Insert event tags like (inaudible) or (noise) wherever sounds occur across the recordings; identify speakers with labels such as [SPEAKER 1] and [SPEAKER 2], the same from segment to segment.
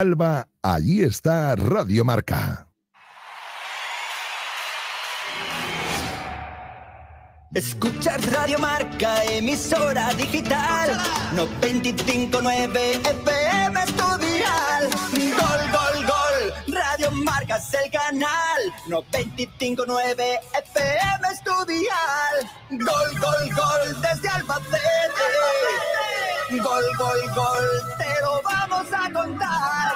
[SPEAKER 1] Alba, allí está Radio Marca.
[SPEAKER 2] Escuchar Radio Marca, emisora digital. 959 FM Estudial. Gol, gol, gol. Radio Marca es el canal. 959 FM Estudial. Gol, gol, gol. Desde Albacete. Gol, gol, gol. Te lo vamos a contar.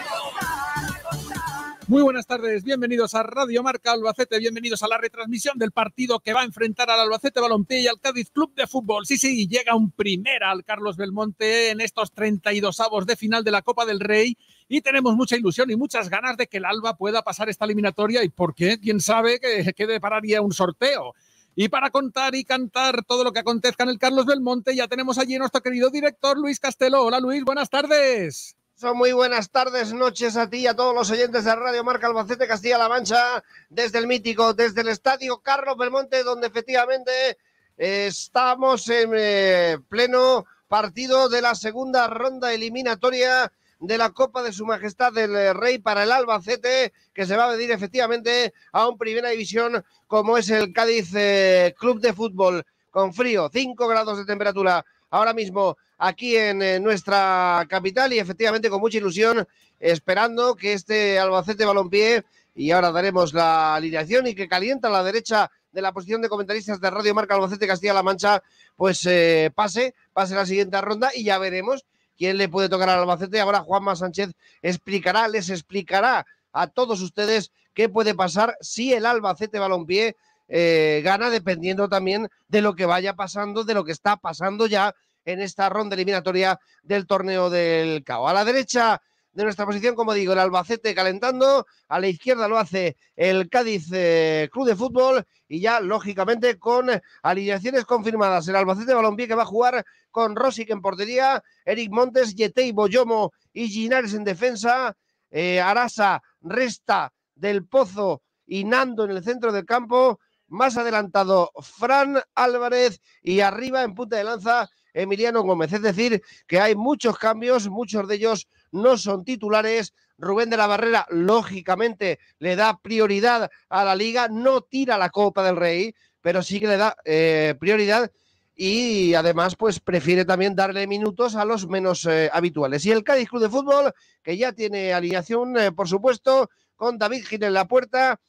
[SPEAKER 3] Muy buenas tardes, bienvenidos a Radio Marca Albacete, bienvenidos a la retransmisión del partido que va a enfrentar al Albacete Balompié y al Cádiz Club de Fútbol. Sí, sí, llega un primera al Carlos Belmonte en estos 32 avos de final de la Copa del Rey y tenemos mucha ilusión y muchas ganas de que el Alba pueda pasar esta eliminatoria y por qué, quién sabe que, que depararía un sorteo. Y para contar y cantar todo lo que acontezca en el Carlos Belmonte, ya tenemos allí nuestro querido director Luis Castelo. Hola Luis, buenas tardes.
[SPEAKER 4] Son muy buenas tardes, noches a ti y a todos los oyentes de Radio Marca Albacete Castilla-La Mancha, desde el mítico, desde el estadio Carlos Belmonte, donde efectivamente estamos en eh, pleno partido de la segunda ronda eliminatoria de la Copa de Su Majestad del eh, Rey para el Albacete, que se va a medir efectivamente a un primera división como es el Cádiz eh, Club de Fútbol, con frío, 5 grados de temperatura ahora mismo aquí en, eh, nuestra capital y efectivamente con mucha ilusión esperando que este Albacete Balompié y ahora daremos la alineación y que calienta a la derecha de la posición de comentaristas de Radio Marca Albacete Castilla-La Mancha, pues pase, pase la siguiente ronda y ya veremos quién le puede tocar al Albacete. Ahora Juanma Sánchez explicará, les explicará a todos ustedes qué puede pasar si el Albacete Balompié eh, gana, dependiendo también de lo que vaya pasando, de lo que está pasando ya en esta ronda eliminatoria del torneo del CAO. A la derecha de nuestra posición, como digo, el Albacete calentando, a la izquierda lo hace el Cádiz eh, Club de Fútbol y ya, lógicamente, con alineaciones confirmadas. El Albacete Balompié que va a jugar con Rosic en portería, Eric Montes, Yetei Boyomo y Ginares en defensa, eh, Arasa, Resta, Del Pozo y Nando en el centro del campo, más adelantado Fran Álvarez y arriba en punta de lanza Emiliano Gómez. Es decir, que hay muchos cambios, muchos de ellos no son titulares. Rubén de la Barrera, lógicamente, le da prioridad a la liga, no tira la Copa del Rey, pero sí que le da eh, prioridad y además pues prefiere también darle minutos a los menos eh, habituales. Y el Cádiz Club de Fútbol, que ya tiene alineación, eh, por supuesto, con David Gil en la puerta,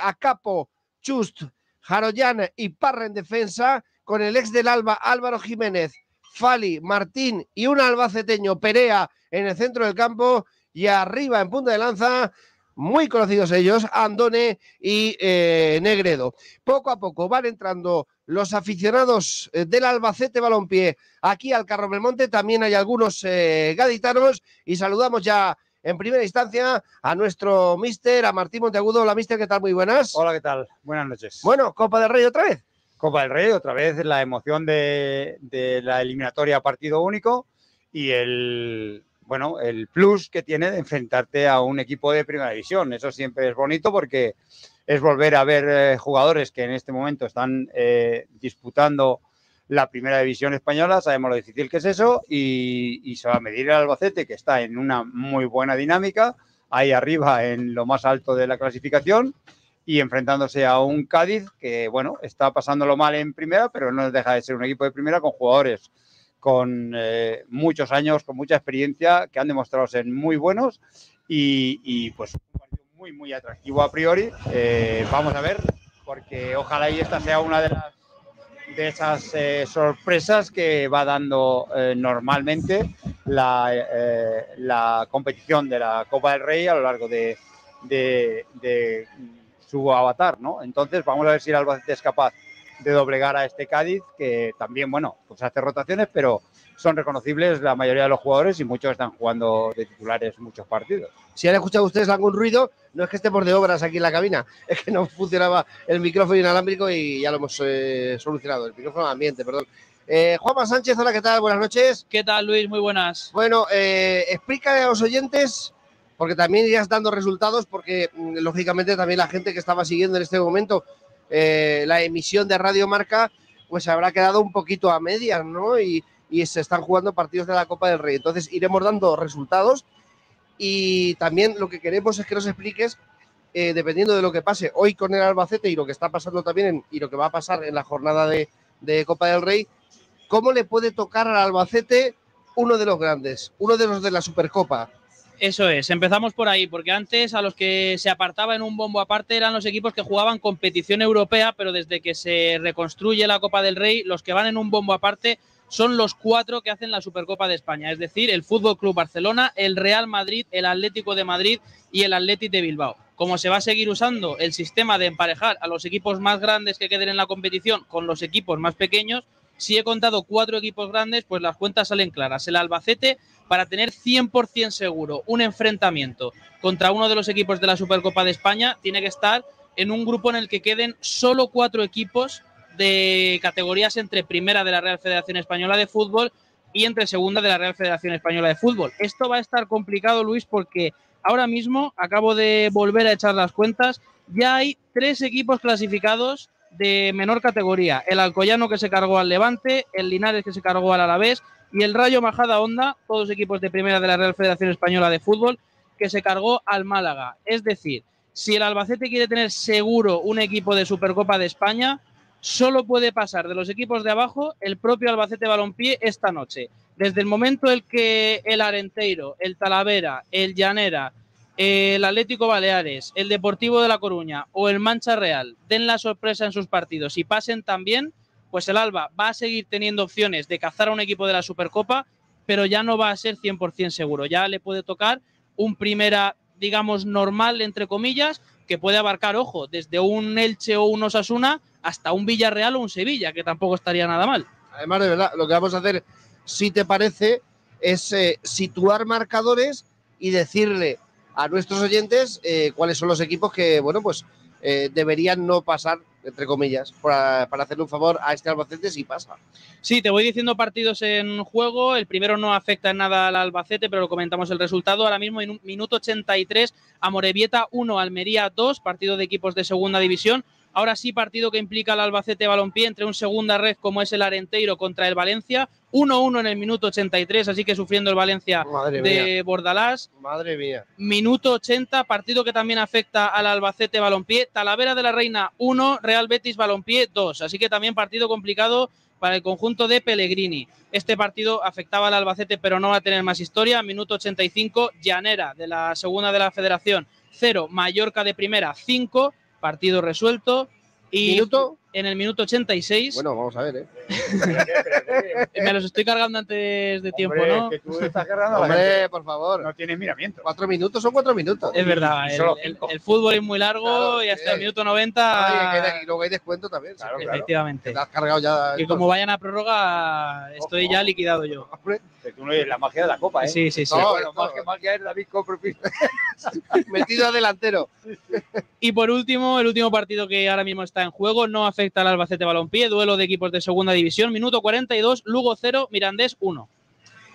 [SPEAKER 4] a Capo, Chust, Jaroyan y Parra en defensa, con el ex del Alba Álvaro Jiménez, Fali, Martín y un albaceteño Perea en el centro del campo y arriba en punta de lanza muy conocidos ellos, Andone y eh, Negredo. Poco a poco van entrando los aficionados eh, del Albacete Balompié aquí al Carro Belmonte. También hay algunos eh, gaditanos y saludamos ya en primera instancia a nuestro mister, a Martín Monteagudo. Hola, mister, ¿qué tal? Muy buenas.
[SPEAKER 5] Hola, ¿qué tal? Buenas noches.
[SPEAKER 4] Bueno, Copa del Rey otra vez.
[SPEAKER 5] Copa del Rey, otra vez la emoción de, la eliminatoria a partido único y el, bueno, el plus que tiene de enfrentarte a un equipo de primera división. Eso siempre es bonito porque es volver a ver eh, jugadores que en este momento están eh, disputando la primera división española, sabemos lo difícil que es eso, y, y, se va a medir el Albacete, que está en una muy buena dinámica, ahí arriba en lo más alto de la clasificación, y enfrentándose a un Cádiz que, bueno, está pasándolo mal en primera, pero no deja de ser un equipo de primera con jugadores con eh, muchos años, con mucha experiencia, que han demostrado ser muy buenos y, pues un partido muy, muy atractivo a priori. Eh, vamos a ver, porque ojalá y esta sea una de las de esas eh, sorpresas que va dando normalmente la, la, competición de la Copa del Rey a lo largo de, de su avatar, ¿no? Entonces vamos a ver si el Albacete es capaz de doblegar a este Cádiz, que también, bueno, pues hace rotaciones, pero son reconocibles la mayoría de los jugadores y muchos están jugando de titulares muchos partidos.
[SPEAKER 4] Si han escuchado ustedes algún ruido, no es que estemos de obras aquí en la cabina, (laughs) es que no funcionaba el micrófono inalámbrico y ya lo hemos eh, solucionado, el micrófono ambiente, perdón. Eh, Juanma Sánchez, hola, ¿qué tal? Buenas noches.
[SPEAKER 6] ¿Qué tal, Luis? Muy buenas.
[SPEAKER 4] Bueno, eh, explícale a los oyentes porque también irías dando resultados, porque mm, lógicamente también la gente que estaba siguiendo en este momento eh, la emisión de Radio Marca, pues habrá quedado un poquito a medias, ¿no? Y, se están jugando partidos de la Copa del Rey. Entonces iremos dando resultados Y también lo que queremos es que nos expliques, eh, dependiendo de lo que pase hoy con el Albacete y lo que está pasando también en- y lo que va a pasar en la jornada de, de Copa del Rey, cómo le puede tocar al Albacete uno de los grandes, uno de los de la Supercopa.
[SPEAKER 6] Eso es, empezamos por ahí, porque antes a los que se apartaba en un bombo aparte eran los equipos que jugaban competición europea, pero desde que se reconstruye la Copa del Rey, los que van en un bombo aparte son los cuatro que hacen la Supercopa de España, es decir, el Fútbol Club Barcelona, el Real Madrid, el Atlético de Madrid y el Athletic de Bilbao. Como se va a seguir usando el sistema de emparejar a los equipos más grandes que queden en la competición con los equipos más pequeños, si he contado cuatro equipos grandes, pues las cuentas salen claras. El Albacete, para tener 100% seguro un enfrentamiento contra uno de los equipos de la Supercopa de España, tiene que estar en un grupo en el que queden solo cuatro equipos de categorías entre primera de la Real Federación Española de Fútbol y entre segunda de la Real Federación Española de Fútbol. Esto va a estar complicado, Luis, porque ahora mismo acabo de volver a echar las cuentas, ya hay tres equipos clasificados de menor categoría. El Alcoyano que se cargó al Levante, el Linares que se cargó al Alavés y el Rayo Majada Honda, todos equipos de primera de la Real Federación Española de Fútbol, que se cargó al Málaga. Es decir, si el Albacete quiere tener seguro un equipo de Supercopa de España, solo puede pasar de los equipos de abajo el propio Albacete Balompié esta noche. Desde el momento en que el Arenteiro, el Talavera, el Llanera, el Atlético Baleares, el Deportivo de La Coruña o el Mancha Real den la sorpresa en sus partidos y pasen también, pues el Alba va a seguir teniendo opciones de cazar a un equipo de la Supercopa, pero ya no va a ser 100% seguro. Ya le puede tocar un primera, digamos, normal, entre comillas, que puede abarcar, ojo, desde un Elche o un Osasuna hasta un Villarreal o un Sevilla, que tampoco estaría nada mal.
[SPEAKER 4] Además, de verdad, lo que vamos a hacer, si te parece, es eh, situar marcadores y decirle a nuestros oyentes eh, cuáles son los equipos que, bueno, pues eh, deberían no pasar, entre comillas, para, para hacerle un favor a este Albacete si pasa.
[SPEAKER 6] Sí, te voy diciendo partidos en juego. El primero no afecta en nada al Albacete, pero lo comentamos el resultado. Ahora mismo en un minuto 83, Amorebieta 1, Almería 2, partido de equipos de segunda división. Ahora sí, partido que implica al Albacete Balompié entre un segunda red como es el Arenteiro contra el Valencia. 1-1 en el minuto 83, así que sufriendo el Valencia
[SPEAKER 4] Madre
[SPEAKER 6] de
[SPEAKER 4] mía.
[SPEAKER 6] Bordalás.
[SPEAKER 4] Madre mía.
[SPEAKER 6] Minuto 80, partido que también afecta al Albacete Balompié. Talavera de la Reina 1, Real Betis Balompié 2. Así que también partido complicado para el conjunto de Pellegrini. Este partido afectaba al Albacete, pero no va a tener más historia. Minuto 85, Llanera de la segunda de la Federación 0, Mallorca de primera 5, partido resuelto. Y
[SPEAKER 4] ¿Minuto?
[SPEAKER 6] En el minuto 86,
[SPEAKER 4] Bueno, vamos a ver, ¿eh? (laughs)
[SPEAKER 6] me los estoy cargando antes de tiempo,
[SPEAKER 5] Hombre,
[SPEAKER 6] ¿no?
[SPEAKER 5] que tú estás cargando a la
[SPEAKER 4] Hombre,
[SPEAKER 5] gente.
[SPEAKER 4] por favor.
[SPEAKER 5] No tienes miramiento.
[SPEAKER 4] Cuatro minutos son cuatro minutos.
[SPEAKER 6] Es verdad, el, el- fútbol es muy largo
[SPEAKER 4] Claro,
[SPEAKER 6] y hasta
[SPEAKER 4] sí.
[SPEAKER 6] el minuto
[SPEAKER 4] Ay,
[SPEAKER 6] 90.
[SPEAKER 4] que hay- y luego hay descuento también. sí.
[SPEAKER 5] Claro, claro.
[SPEAKER 6] Efectivamente.
[SPEAKER 4] Te has cargado ya.
[SPEAKER 6] Y como vayan a prórroga, estoy
[SPEAKER 5] Ojo.
[SPEAKER 6] ya liquidado yo.
[SPEAKER 4] Hombre,
[SPEAKER 5] Que tú no eres la magia de la copa, ¿eh?
[SPEAKER 6] Sí, sí, sí.
[SPEAKER 4] No,
[SPEAKER 5] bueno, más que magia es David Copperfield. (laughs)
[SPEAKER 4] metido a delantero.
[SPEAKER 6] Y por último, el último partido que ahora mismo está en juego no afecta al Albacete Balompié, duelo de equipos de segunda división, minuto 42, Lugo 0, Mirandés 1.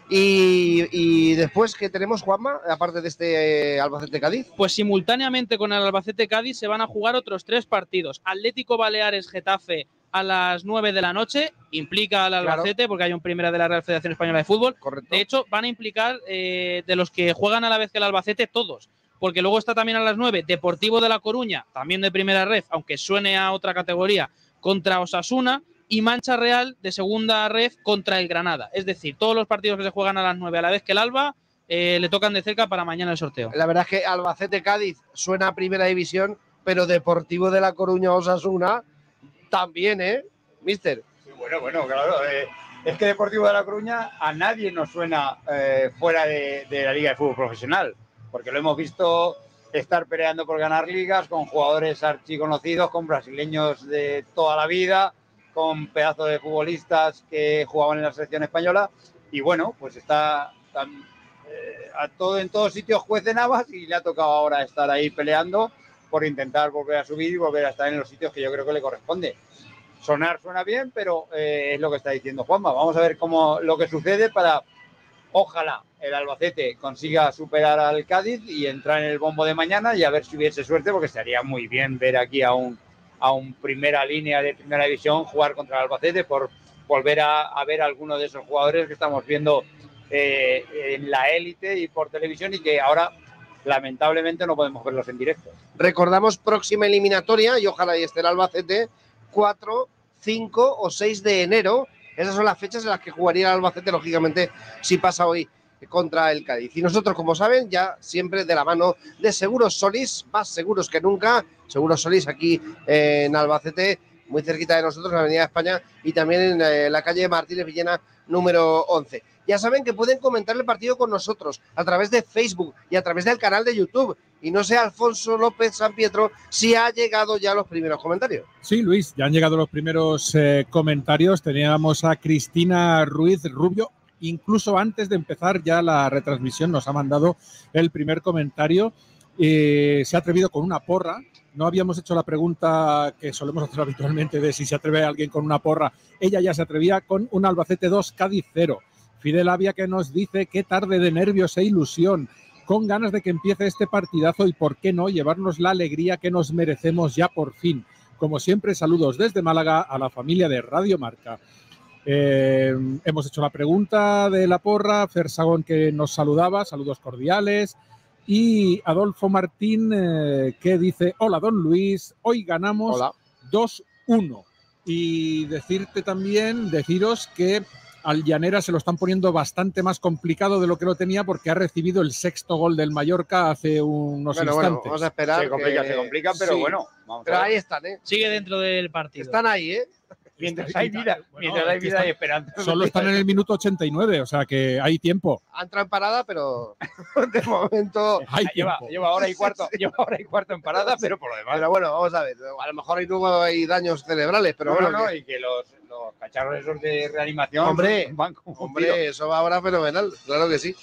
[SPEAKER 4] Y, y después que tenemos, Juanma, aparte de este eh, Albacete Cádiz.
[SPEAKER 6] Pues simultáneamente con el Albacete Cádiz se van a jugar otros tres partidos. Atlético Baleares Getafe a las 9 de la noche, implica al Albacete porque hay un primera de la Real Federación Española de Fútbol.
[SPEAKER 4] Correcto.
[SPEAKER 6] De hecho, van a implicar eh, de los que juegan a la vez que el Albacete todos. Porque luego está también a las 9 Deportivo de La Coruña, también de primera red, aunque suene a otra categoría, contra Osasuna. Y Mancha Real de segunda red contra el Granada. Es decir, todos los partidos que se juegan a las 9 a la vez que el Alba eh, le tocan de cerca para mañana el sorteo.
[SPEAKER 4] La verdad es que Albacete Cádiz suena a primera división, pero Deportivo de La Coruña Osasuna también, ¿eh? Mister.
[SPEAKER 5] Sí, bueno, bueno, claro. eh, es que Deportivo de La Coruña a nadie nos suena eh, fuera de, de la Liga de Fútbol Profesional, porque lo hemos visto estar peleando por ganar ligas con jugadores archiconocidos, con brasileños de toda la vida, con pedazos de futbolistas que jugaban en la selección española. Y bueno, pues está eh, a todo, en todos sitios juez de Navas y le ha tocado ahora estar ahí peleando por intentar volver a subir y volver a estar en los sitios que yo creo que le corresponde sonar suena bien, pero eh, es lo que está diciendo Juanma. Vamos a ver cómo lo que sucede para, ojalá, el Albacete consiga superar al Cádiz y entrar en el bombo de mañana y a ver si hubiese suerte, porque estaría muy bien ver aquí a un, a un primera línea de primera división jugar contra el Albacete por volver a, ver a alguno de esos jugadores que estamos viendo eh, en la élite y por televisión y que ahora lamentablemente no podemos verlos en directo.
[SPEAKER 4] Recordamos próxima eliminatoria y ojalá y esté el Albacete 4, 5 o 6 de enero. Esas son las fechas en las que jugaría el Albacete, lógicamente, si pasa hoy contra el Cádiz. Y nosotros, como saben, ya siempre de la mano de Seguros Solís, más seguros que nunca. Seguros Solís aquí en Albacete, muy cerquita de nosotros, en la Avenida España y también en eh, la calle Martínez Villena número 11. Ya saben que pueden comentar el partido con nosotros a través de Facebook y a través del canal de YouTube. Y no sé, Alfonso López San Pietro, si ha llegado ya los primeros comentarios.
[SPEAKER 3] Sí, Luis, ya han llegado los primeros eh, comentarios. Teníamos a Cristina Ruiz Rubio. Incluso antes de empezar ya la retransmisión nos ha mandado el primer comentario. Eh, se ha atrevido con una porra. No habíamos hecho la pregunta que solemos hacer habitualmente de si se atreve alguien con una porra. Ella ya se atrevía con un Albacete 2, Cádiz 0. Fidel Avia que nos dice qué tarde de nervios e ilusión, con ganas de que empiece este partidazo y por qué no llevarnos la alegría que nos merecemos ya por fin. Como siempre, saludos desde Málaga a la familia de Radio Marca. Eh, hemos hecho la pregunta de la porra, Fersagón que nos saludaba, saludos cordiales. Y Adolfo Martín eh, que dice, hola don Luis, hoy ganamos 2-1. Y decirte también, deciros que al Llanera se lo están poniendo bastante más complicado de lo que lo tenía porque ha recibido el sexto gol del Mallorca hace unos
[SPEAKER 4] Bueno,
[SPEAKER 3] instantes.
[SPEAKER 4] bueno, vamos a esperar.
[SPEAKER 5] Se complica,
[SPEAKER 4] que-
[SPEAKER 5] se complica, pero
[SPEAKER 4] sí.
[SPEAKER 5] bueno, vamos
[SPEAKER 4] Pero
[SPEAKER 5] a ver.
[SPEAKER 4] ahí están, ¿eh?
[SPEAKER 6] Sigue dentro del partido.
[SPEAKER 4] Están ahí, ¿eh?
[SPEAKER 5] Mientras hay vida,
[SPEAKER 3] Bueno,
[SPEAKER 5] mientras hay vida
[SPEAKER 3] están-
[SPEAKER 5] y esperanza.
[SPEAKER 3] Solo están en el minuto 89, o sea que hay tiempo.
[SPEAKER 4] Han entrado en parada, pero (laughs) de momento.
[SPEAKER 3] Hay
[SPEAKER 5] Lleva, lleva hora y cuarto, lleva hora y cuarto en parada, pero por lo demás.
[SPEAKER 4] Pero bueno, vamos a ver. A lo mejor ahí luego hay daños cerebrales, pero
[SPEAKER 5] no,
[SPEAKER 4] bueno.
[SPEAKER 5] no,
[SPEAKER 4] que-
[SPEAKER 5] y que los, los cacharros esos de reanimación
[SPEAKER 4] Hombre,
[SPEAKER 5] van como.
[SPEAKER 4] Hombre, eso va ahora fenomenal, claro que sí.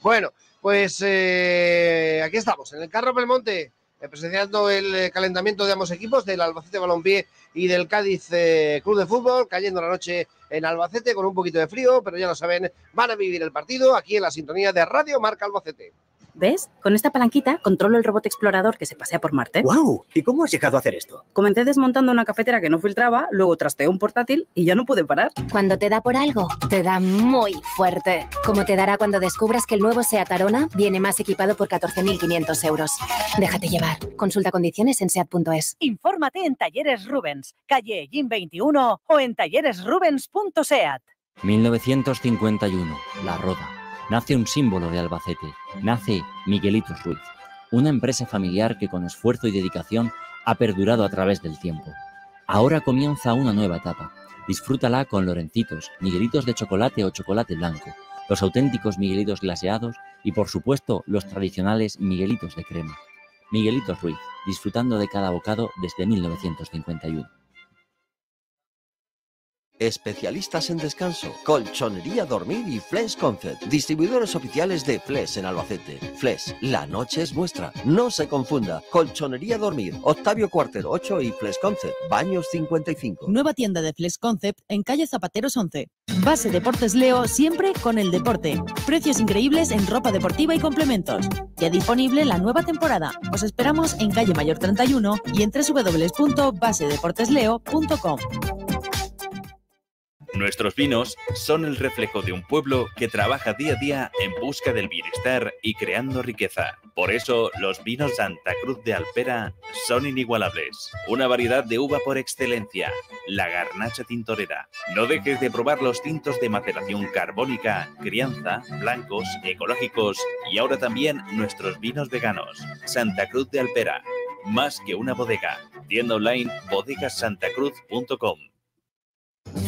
[SPEAKER 4] Bueno, pues eh, aquí estamos, en el Carro Belmonte, presenciando el eh, calentamiento de ambos equipos, del Albacete Balompié y del Cádiz eh, Club de Fútbol, cayendo la noche en Albacete con un poquito de frío, pero ya lo saben, van a vivir el partido aquí en la sintonía de Radio Marca Albacete.
[SPEAKER 7] ¿Ves? Con esta palanquita controlo el robot explorador que se pasea por Marte.
[SPEAKER 8] ¡Wow! ¿Y cómo has llegado a hacer esto?
[SPEAKER 7] Comencé desmontando una cafetera que no filtraba, luego trasteé un portátil y ya no pude parar.
[SPEAKER 9] Cuando te da por algo, te da muy fuerte. Como te dará cuando descubras que el nuevo SEAT Arona viene más equipado por 14.500 euros. Déjate llevar. Consulta condiciones en SEAT.es.
[SPEAKER 10] Infórmate en Talleres Rubens, calle Gin 21 o en talleresrubens.seat.
[SPEAKER 11] 1951, La Roda. Nace un símbolo de Albacete. Nace Miguelitos Ruiz, una empresa familiar que con esfuerzo y dedicación ha perdurado a través del tiempo. Ahora comienza una nueva etapa. Disfrútala con Lorencitos, Miguelitos de chocolate o chocolate blanco, los auténticos Miguelitos glaseados y por supuesto los tradicionales Miguelitos de crema. Miguelitos Ruiz, disfrutando de cada bocado desde 1951.
[SPEAKER 12] Especialistas en descanso, colchonería dormir y Flex Concept, distribuidores oficiales de Flex en Albacete. Flex, la noche es nuestra, no se confunda. Colchonería dormir, Octavio Cuartero 8 y Flex Concept, Baños 55.
[SPEAKER 13] Nueva tienda de Flex Concept en calle Zapateros 11. Base Deportes Leo siempre con el deporte. Precios increíbles en ropa deportiva y complementos. Ya disponible la nueva temporada. Os esperamos en calle Mayor 31 y en www.basedeportesleo.com.
[SPEAKER 14] Nuestros vinos son el reflejo de un pueblo que trabaja día a día en busca del bienestar y creando riqueza. Por eso, los vinos Santa Cruz de Alpera son inigualables. Una variedad de uva por excelencia, la garnacha tintorera. No dejes de probar los tintos de maceración carbónica, crianza, blancos, ecológicos y ahora también nuestros vinos veganos. Santa Cruz de Alpera, más que una bodega. Tienda online bodegasantacruz.com.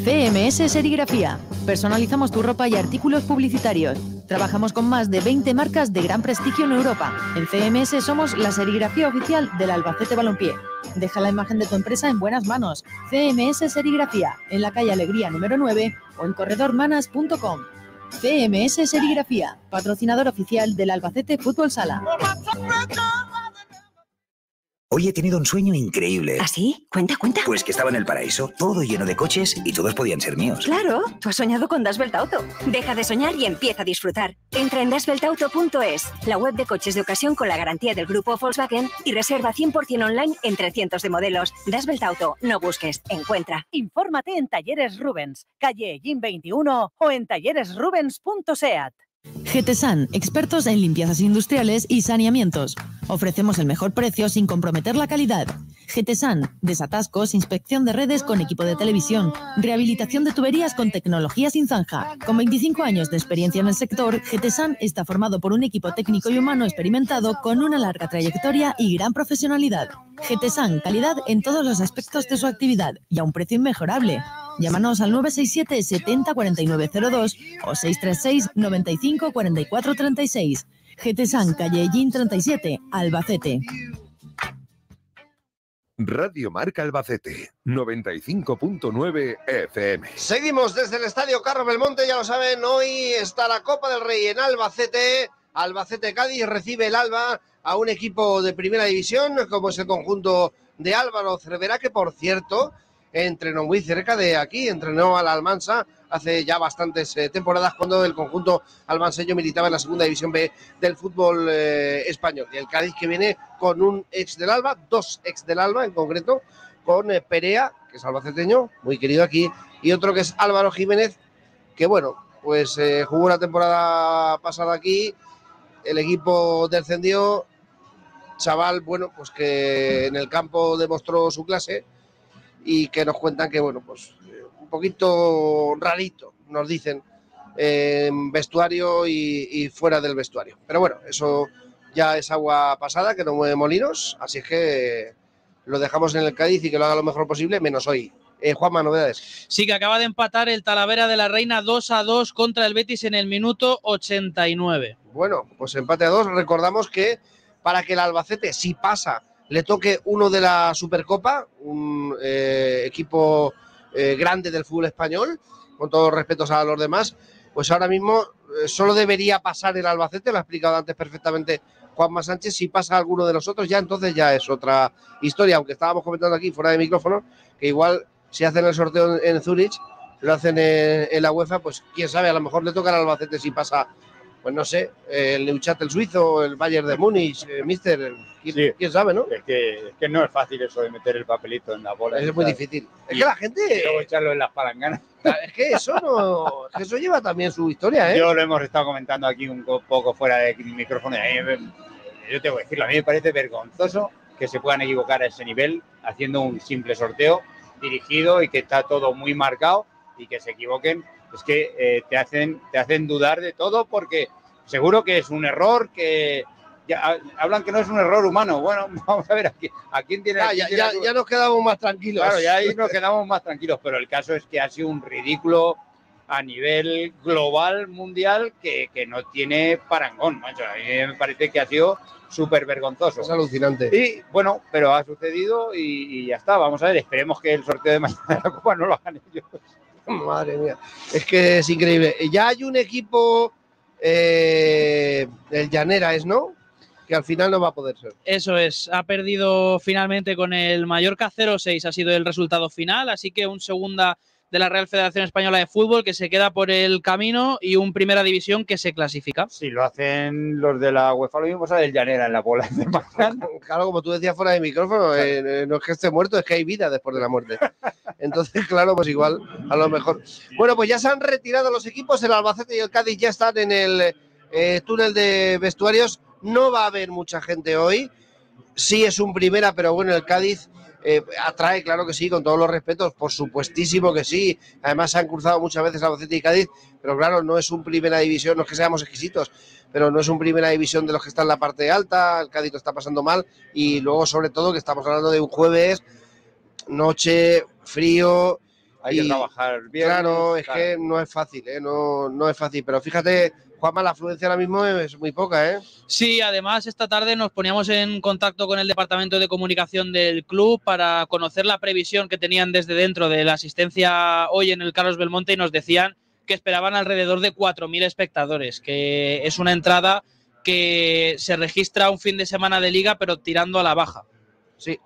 [SPEAKER 13] CMS Serigrafía. Personalizamos tu ropa y artículos publicitarios. Trabajamos con más de 20 marcas de gran prestigio en Europa. En CMS somos la serigrafía oficial del Albacete Balompié. Deja la imagen de tu empresa en buenas manos. CMS Serigrafía, en la calle Alegría número 9 o en corredormanas.com. CMS Serigrafía, patrocinador oficial del Albacete Fútbol Sala.
[SPEAKER 8] Hoy he tenido un sueño increíble.
[SPEAKER 10] ¿Así? Cuenta, cuenta.
[SPEAKER 8] Pues que estaba en el paraíso, todo lleno de coches y todos podían ser míos.
[SPEAKER 10] Claro, tú has soñado con Das Auto. Deja de soñar y empieza a disfrutar. Entra en dasbeltauto.es, la web de coches de ocasión con la garantía del grupo Volkswagen y reserva 100% online entre cientos de modelos. Das Auto, no busques, encuentra. Infórmate en Talleres Rubens, calle Gin 21 o en talleresrubens.seat.
[SPEAKER 13] GTSAN, expertos en limpiezas industriales y saneamientos. Ofrecemos el mejor precio sin comprometer la calidad. GTSAN, desatascos, inspección de redes con equipo de televisión, rehabilitación de tuberías con tecnología sin zanja. Con 25 años de experiencia en el sector, GTSAN está formado por un equipo técnico y humano experimentado con una larga trayectoria y gran profesionalidad. GTSAN, calidad en todos los aspectos de su actividad y a un precio inmejorable. Llámanos al 967 70 4902 o 636 95 44 36. GTSAN, calle Gin 37, Albacete.
[SPEAKER 1] Radio Marca Albacete, 95.9 FM.
[SPEAKER 4] Seguimos desde el Estadio Carlos Belmonte, ya lo saben, hoy está la Copa del Rey en Albacete. Albacete Cádiz recibe el Alba a un equipo de primera división, como es el conjunto de Álvaro Cervera, que por cierto entrenó muy cerca de aquí, entrenó al Almansa hace ya bastantes eh, temporadas cuando el conjunto almanseño militaba en la segunda división B del fútbol eh, español. Y el Cádiz que viene con un ex del Alba, dos ex del Alba en concreto, con eh, Perea, que es albaceteño, muy querido aquí, y otro que es Álvaro Jiménez, que bueno, pues jugó la temporada pasada aquí, el equipo descendió, chaval, bueno, pues que en el campo demostró su clase y que nos cuentan que, bueno, pues un poquito rarito, nos dicen, en vestuario y, fuera del vestuario. Pero bueno, eso ya es agua pasada, que no mueve molinos, así es que lo dejamos en el Cádiz y que lo haga lo mejor posible, menos hoy. Eh, Juanma, novedades.
[SPEAKER 6] Sí, que acaba de empatar el Talavera de la Reina 2 a 2 contra el Betis en el minuto 89.
[SPEAKER 4] Bueno, pues empate a 2. Recordamos que para que el Albacete, si pasa, le toque uno de la Supercopa, un eh, equipo eh, grande del fútbol español, con todos los respetos a los demás, pues ahora mismo eh, solo debería pasar el Albacete, lo ha explicado antes perfectamente Juanma Sánchez, si pasa alguno de los otros ya entonces ya es otra historia, aunque estábamos comentando aquí fuera de micrófono, que igual si hacen el sorteo en, Zurich, lo hacen en, la UEFA, pues quién sabe, a lo mejor le toca al Albacete si pasa pues no sé, el Neuchâtel suizo, el Bayern de Múnich, eh, Mister, ¿quién, sabe, no?
[SPEAKER 5] Es que, es que, no es fácil eso de meter el papelito en la bola.
[SPEAKER 4] Es muy difícil. Es que la gente...
[SPEAKER 5] Y luego echarlo en las palanganas. (laughs)
[SPEAKER 4] Es que eso no... eso lleva también su historia, ¿eh?
[SPEAKER 5] Yo lo hemos estado comentando aquí un poco fuera de micrófono. yo te voy a decirlo, a mí me parece vergonzoso que se puedan equivocar a ese nivel haciendo un simple sorteo dirigido y que está todo muy marcado y que se equivoquen es que eh, te, hacen, te hacen dudar de todo porque seguro que es un error que... Ya, hablan que no es un error humano. (laughs) Bueno, vamos a ver a quién, tiene.
[SPEAKER 4] Ah, ya, ya, nos quedamos más tranquilos.
[SPEAKER 5] Claro, ya ahí (laughs) nos quedamos más tranquilos, pero el caso es que ha sido un ridículo a nivel global, mundial, que, que no tiene parangón. a mí me parece que ha sido súper vergonzoso.
[SPEAKER 4] Es alucinante.
[SPEAKER 5] Y bueno, pero ha sucedido y, y, ya está. Vamos a ver, esperemos que el sorteo de mañana de la Copa no lo hagan ellos. (laughs)
[SPEAKER 4] Madre mía, es que es increíble. Ya hay un equipo, eh, el Llanera es, ¿no? Que al final no va a poder ser.
[SPEAKER 6] Eso es, ha perdido finalmente con el Mallorca 0-6, ha sido el resultado final, así que un segunda de la Real Federación Española de Fútbol que se queda por el camino y un Primera División que se clasifica.
[SPEAKER 5] Si lo hacen los de la UEFA, lo mismo sale el Llanera en la bola.
[SPEAKER 4] claro, como tú decías fuera de micrófono, eh, eh, no es que esté muerto, es que hay vida después de la muerte. Entonces, claro, pues igual, a lo mejor. Bueno, pues ya se han retirado los equipos, el Albacete y el Cádiz ya están en el eh, túnel de vestuarios. No va a haber mucha gente hoy. Sí es un primera, pero bueno, el Cádiz eh, atrae, claro que sí, con todos los respetos, por supuestísimo que sí. Además se han cruzado muchas veces Albacete y Cádiz, pero claro, no es un primera división, no es que seamos exquisitos, pero no es un primera división de los que están en la parte alta, el Cádiz lo está pasando mal y luego sobre todo que estamos hablando de un jueves, noche, frío.
[SPEAKER 5] Hay que trabajar bien.
[SPEAKER 4] Claro, es que no es fácil, ¿eh? no, no es fácil, pero fíjate Juanma, la afluencia ahora mismo es muy poca, ¿eh?
[SPEAKER 6] Sí, además esta tarde nos poníamos en contacto con el departamento de comunicación del club para conocer la previsión que tenían desde dentro de la asistencia hoy en el Carlos Belmonte y nos decían que esperaban alrededor de 4.000 espectadores, que es una entrada que se registra un fin de semana de liga, pero tirando a la baja.
[SPEAKER 4] Sí,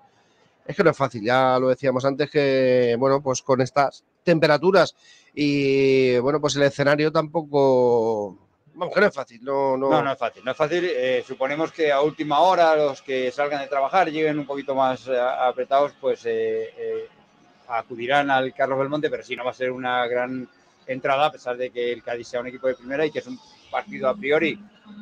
[SPEAKER 4] es que no es fácil, ya lo decíamos antes que, bueno, pues con estas temperaturas y, bueno, pues el escenario tampoco No es fácil. No,
[SPEAKER 5] es fácil. No es fácil. Eh, suponemos que a última hora los que salgan de trabajar, lleguen un poquito más eh, apretados, pues eh, acudirán al Carlos Belmonte, pero sí, no va a ser una gran entrada, a pesar de que el Cádiz sea un equipo de primera y que es un partido a priori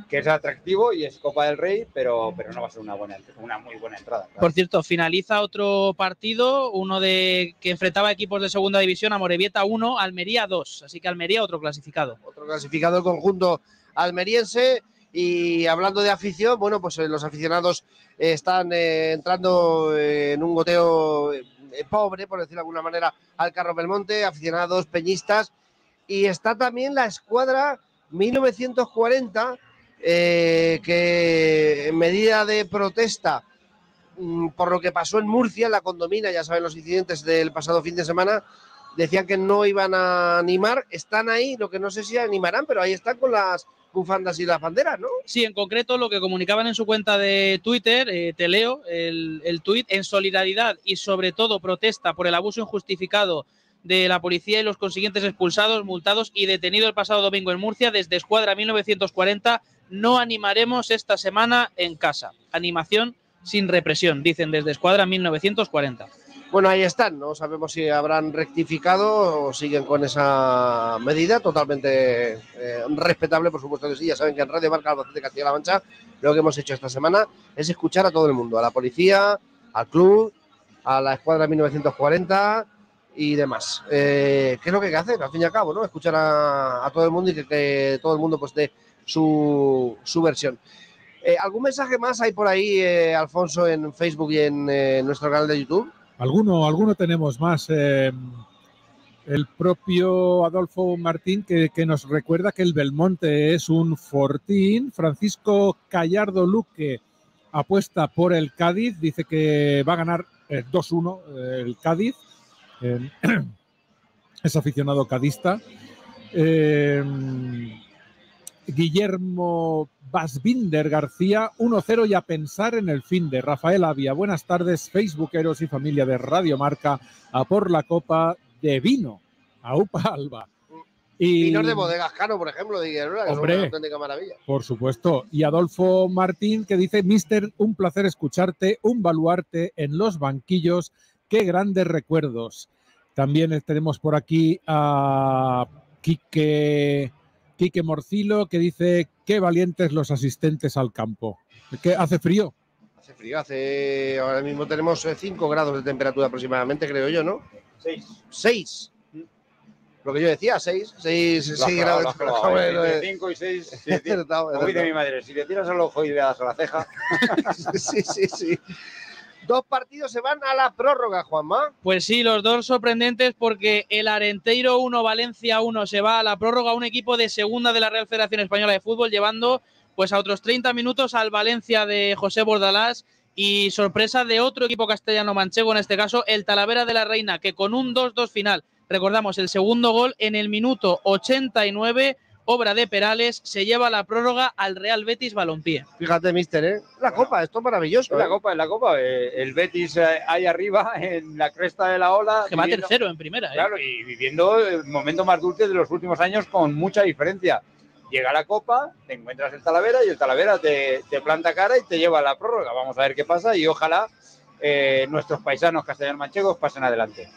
[SPEAKER 5] que es atractivo y es Copa del Rey, pero, pero no va a ser una, buena, una muy buena entrada. claro.
[SPEAKER 6] Por cierto, finaliza otro partido, uno de que enfrentaba equipos de segunda división a Morevieta 1, Almería 2. Así que Almería otro clasificado.
[SPEAKER 4] Otro clasificado el conjunto almeriense. Y hablando de afición, bueno, pues eh, los aficionados eh, están eh, entrando en un goteo eh, pobre, por decirlo de alguna manera, al Carro Belmonte, aficionados, peñistas. Y está también la escuadra 1940, eh, que en medida de protesta mm, por lo que pasó en Murcia, en la condomina, ya saben los incidentes del pasado fin de semana, decían que no iban a animar, están ahí, lo que no sé si animarán, pero ahí están con las bufandas y las banderas, ¿no?
[SPEAKER 6] Sí, en concreto lo que comunicaban en su cuenta de Twitter, eh, te leo el, el tuit, en solidaridad y sobre todo protesta por el abuso injustificado de la policía y los consiguientes expulsados, multados y detenidos el pasado domingo en Murcia desde Escuadra 1940, no animaremos esta semana en casa. Animación sin represión, dicen desde Escuadra 1940.
[SPEAKER 4] Bueno, ahí están, no sabemos si habrán rectificado o siguen con esa medida, totalmente eh, respetable, por supuesto que sí. Ya saben que en Radio Marca Albacete Castilla-La Mancha lo que hemos hecho esta semana es escuchar a todo el mundo, a la policía, al club, a la escuadra 1940 y demás. Eh, ¿Qué es lo que hay que hacer, al fin y al cabo, no? Escuchar a, todo el mundo y que, todo el mundo pues dé su, su versión. Eh, ¿Algún mensaje más hay por ahí, eh, Alfonso, en Facebook y en eh, nuestro canal de YouTube?
[SPEAKER 3] Alguno, alguno tenemos más. el propio Adolfo Martín que, que nos recuerda que el Belmonte es un fortín. Francisco Callardo Luque apuesta por el Cádiz, dice que va a ganar eh, 2-1 eh, el Cádiz. (clears throat) Es aficionado cadista. Guillermo Basbinder García, 1-0 y a pensar en el fin de Rafael Avia. Buenas tardes, facebookeros y familia de Radio Marca, a por la copa de vino, a Upa Alba. Y,
[SPEAKER 4] Vinos de bodegas Cano, por ejemplo, de Higueruela, que
[SPEAKER 3] Hombre.
[SPEAKER 4] son una auténtica maravilla.
[SPEAKER 3] por supuesto. Y Adolfo Martín que dice, Mister, un placer escucharte, un baluarte en los banquillos, qué grandes recuerdos. También tenemos por aquí a Quique, Quique Morcilo que dice, qué valientes los asistentes al campo. ¿Qué hace frío?
[SPEAKER 4] Hace frío, hace. Ahora mismo tenemos 5 grados de temperatura aproximadamente, creo yo, ¿no?
[SPEAKER 5] 6.
[SPEAKER 4] 6. Lo que yo decía, 6. 6
[SPEAKER 5] Lo has clavado, lo has clavado,
[SPEAKER 4] Hombre,
[SPEAKER 5] eh. y seis,
[SPEAKER 4] Es
[SPEAKER 5] sí, sí.
[SPEAKER 4] verdad, es
[SPEAKER 5] Como dice mi madre, si le tiras al ojo y le das a la ceja. (laughs)
[SPEAKER 4] sí, sí, sí. Dos partidos se van a la prórroga, Juanma.
[SPEAKER 6] Pues sí, los dos sorprendentes porque el Arenteiro 1, Valencia 1 se va a la prórroga, un equipo de segunda de la Real Federación Española de Fútbol, llevando pues a otros 30 minutos al Valencia de José Bordalás y sorpresa de otro equipo castellano manchego, en este caso el Talavera de la Reina, que con un 2-2 final, recordamos el segundo gol en el minuto 89, obra de Perales, se lleva la prórroga al Real Betis Balompié.
[SPEAKER 4] Fíjate, mister, ¿eh? La copa, esto es maravilloso.
[SPEAKER 5] En la
[SPEAKER 4] ¿eh?
[SPEAKER 5] copa, en la copa. eh, El Betis eh, ahí arriba, (laughs) en la cresta de la ola.
[SPEAKER 6] Que va tercero en primera. ¿eh?
[SPEAKER 5] Claro, y viviendo el momento más dulce de los últimos años con mucha diferencia. Llega la Copa, te encuentras el Talavera y el Talavera te, te planta cara y te lleva a la prórroga. Vamos a ver qué pasa y ojalá eh, nuestros paisanos castellanos manchegos pasen adelante.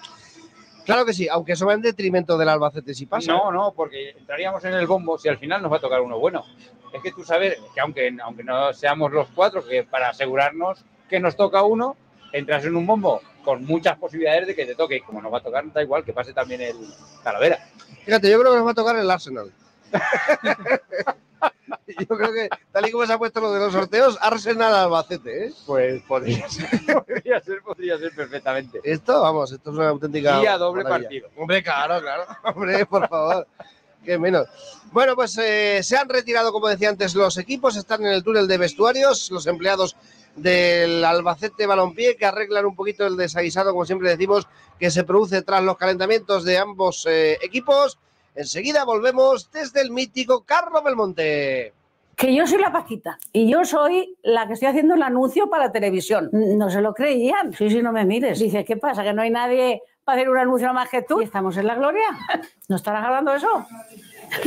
[SPEAKER 4] Claro que sí, aunque eso va en detrimento del Albacete si pasa.
[SPEAKER 5] No, no, porque entraríamos en el bombo si al final nos va a tocar uno bueno. Es que tú sabes que aunque, aunque no seamos los cuatro, que para asegurarnos que nos toca uno, entras en un bombo con muchas posibilidades de que te toque. Y como nos va a tocar, da igual que pase también el Talavera.
[SPEAKER 4] Fíjate, yo creo que nos va a tocar el Arsenal. (laughs) (laughs) yo creo que, tal y como se ha puesto lo de los sorteos, Arsenal Albacete, ¿eh?
[SPEAKER 5] Pues podría ser, (laughs) podría ser, podría ser perfectamente.
[SPEAKER 4] Esto, vamos, esto es una auténtica.
[SPEAKER 5] Y a doble
[SPEAKER 4] maravilla.
[SPEAKER 5] partido.
[SPEAKER 4] Hombre, claro, claro. (laughs) Hombre, por favor. Qué menos. Bueno, pues eh, se han retirado, como decía antes, los equipos, están en el túnel de vestuarios, los empleados del Albacete Balompié que arreglan un poquito el desaguisado, como siempre decimos, que se produce tras los calentamientos de ambos eh, equipos. Enseguida volvemos desde el mítico Carlos Belmonte.
[SPEAKER 15] Que yo soy la Paquita y yo soy la que estoy haciendo el anuncio para televisión. No se lo creían. Sí, sí, no me mires. Dice, ¿qué pasa? ¿Que no hay nadie para hacer un anuncio más que tú? ¿Y estamos en la gloria? (laughs) ¿No estarás hablando eso?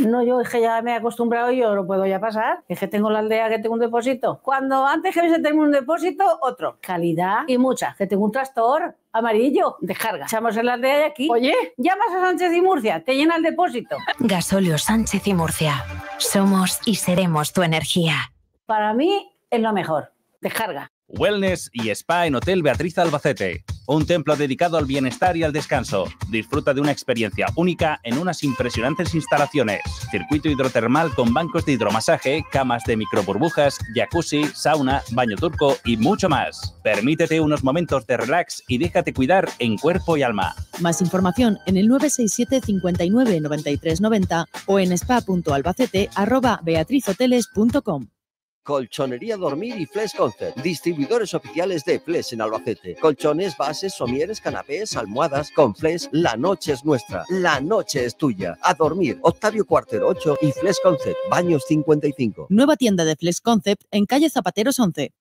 [SPEAKER 15] No, yo es que ya me he acostumbrado y yo no puedo ya pasar. Es que tengo la aldea que tengo un depósito. Cuando antes que se tengo un depósito, otro. Calidad y mucha. Que tengo un tractor amarillo. Descarga. Echamos en la aldea de aquí. Oye, llamas a Sánchez y Murcia. Te llena el depósito.
[SPEAKER 9] Gasóleo Sánchez y Murcia. Somos y seremos tu energía.
[SPEAKER 15] Para mí es lo mejor. Descarga.
[SPEAKER 16] Wellness y Spa en Hotel Beatriz Albacete. Un templo dedicado al bienestar y al descanso. Disfruta de una experiencia única en unas impresionantes instalaciones. Circuito hidrotermal con bancos de hidromasaje, camas de microburbujas, jacuzzi, sauna, baño turco y mucho más. Permítete unos momentos de relax y déjate cuidar en cuerpo y alma.
[SPEAKER 13] Más información en el 967 59 93 90 o en spa.albacete@beatrizhoteles.com.
[SPEAKER 12] Colchonería Dormir y Flex Concept, distribuidores oficiales de Flex en Albacete. Colchones, bases, somieres, canapés, almohadas. Con Flex, la noche es nuestra, la noche es tuya. A dormir, Octavio Cuartero 8 y Flex Concept, Baños 55.
[SPEAKER 13] Nueva tienda de Flex Concept en calle Zapateros 11.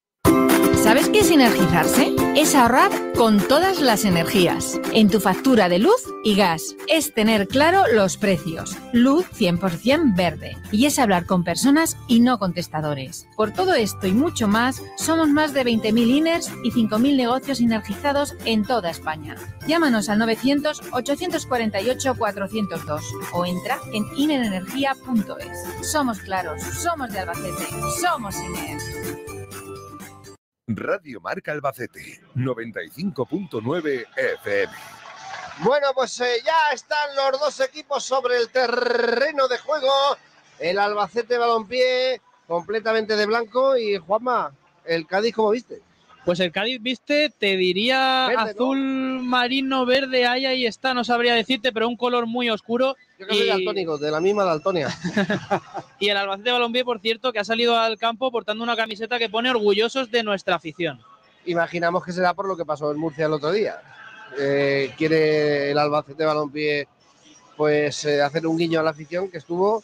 [SPEAKER 17] ¿Sabes qué es energizarse? Es ahorrar con todas las energías, en tu factura de luz y gas. Es tener claro los precios. Luz 100% verde. Y es hablar con personas y no contestadores. Por todo esto y mucho más, somos más de 20.000 INERS y 5.000 negocios energizados en toda España. Llámanos al 900-848-402 o entra en inerenergía.es. Somos claros, somos de Albacete, somos INER.
[SPEAKER 1] Radio Marca Albacete, 95.9 FM.
[SPEAKER 4] Bueno, pues eh, ya están los dos equipos sobre el terreno de juego. El Albacete Balompié completamente de blanco y Juanma, el Cádiz, ¿cómo viste?
[SPEAKER 6] Pues el Cádiz, viste, te diría
[SPEAKER 4] Verde, ¿no?
[SPEAKER 6] azul marino verde, ahí ahí está, no sabría decirte, pero un color muy oscuro.
[SPEAKER 4] Yo que soy
[SPEAKER 6] Y-
[SPEAKER 4] daltónico, de la misma Daltonia. (laughs)
[SPEAKER 6] Y el Albacete Balompié, por cierto, que ha salido al campo portando una camiseta que pone orgullosos de nuestra afición.
[SPEAKER 4] Imaginamos que será por lo que pasó en Murcia el otro día. Eh, quiere el Albacete Balompié pues eh, hacer un guiño a la afición que estuvo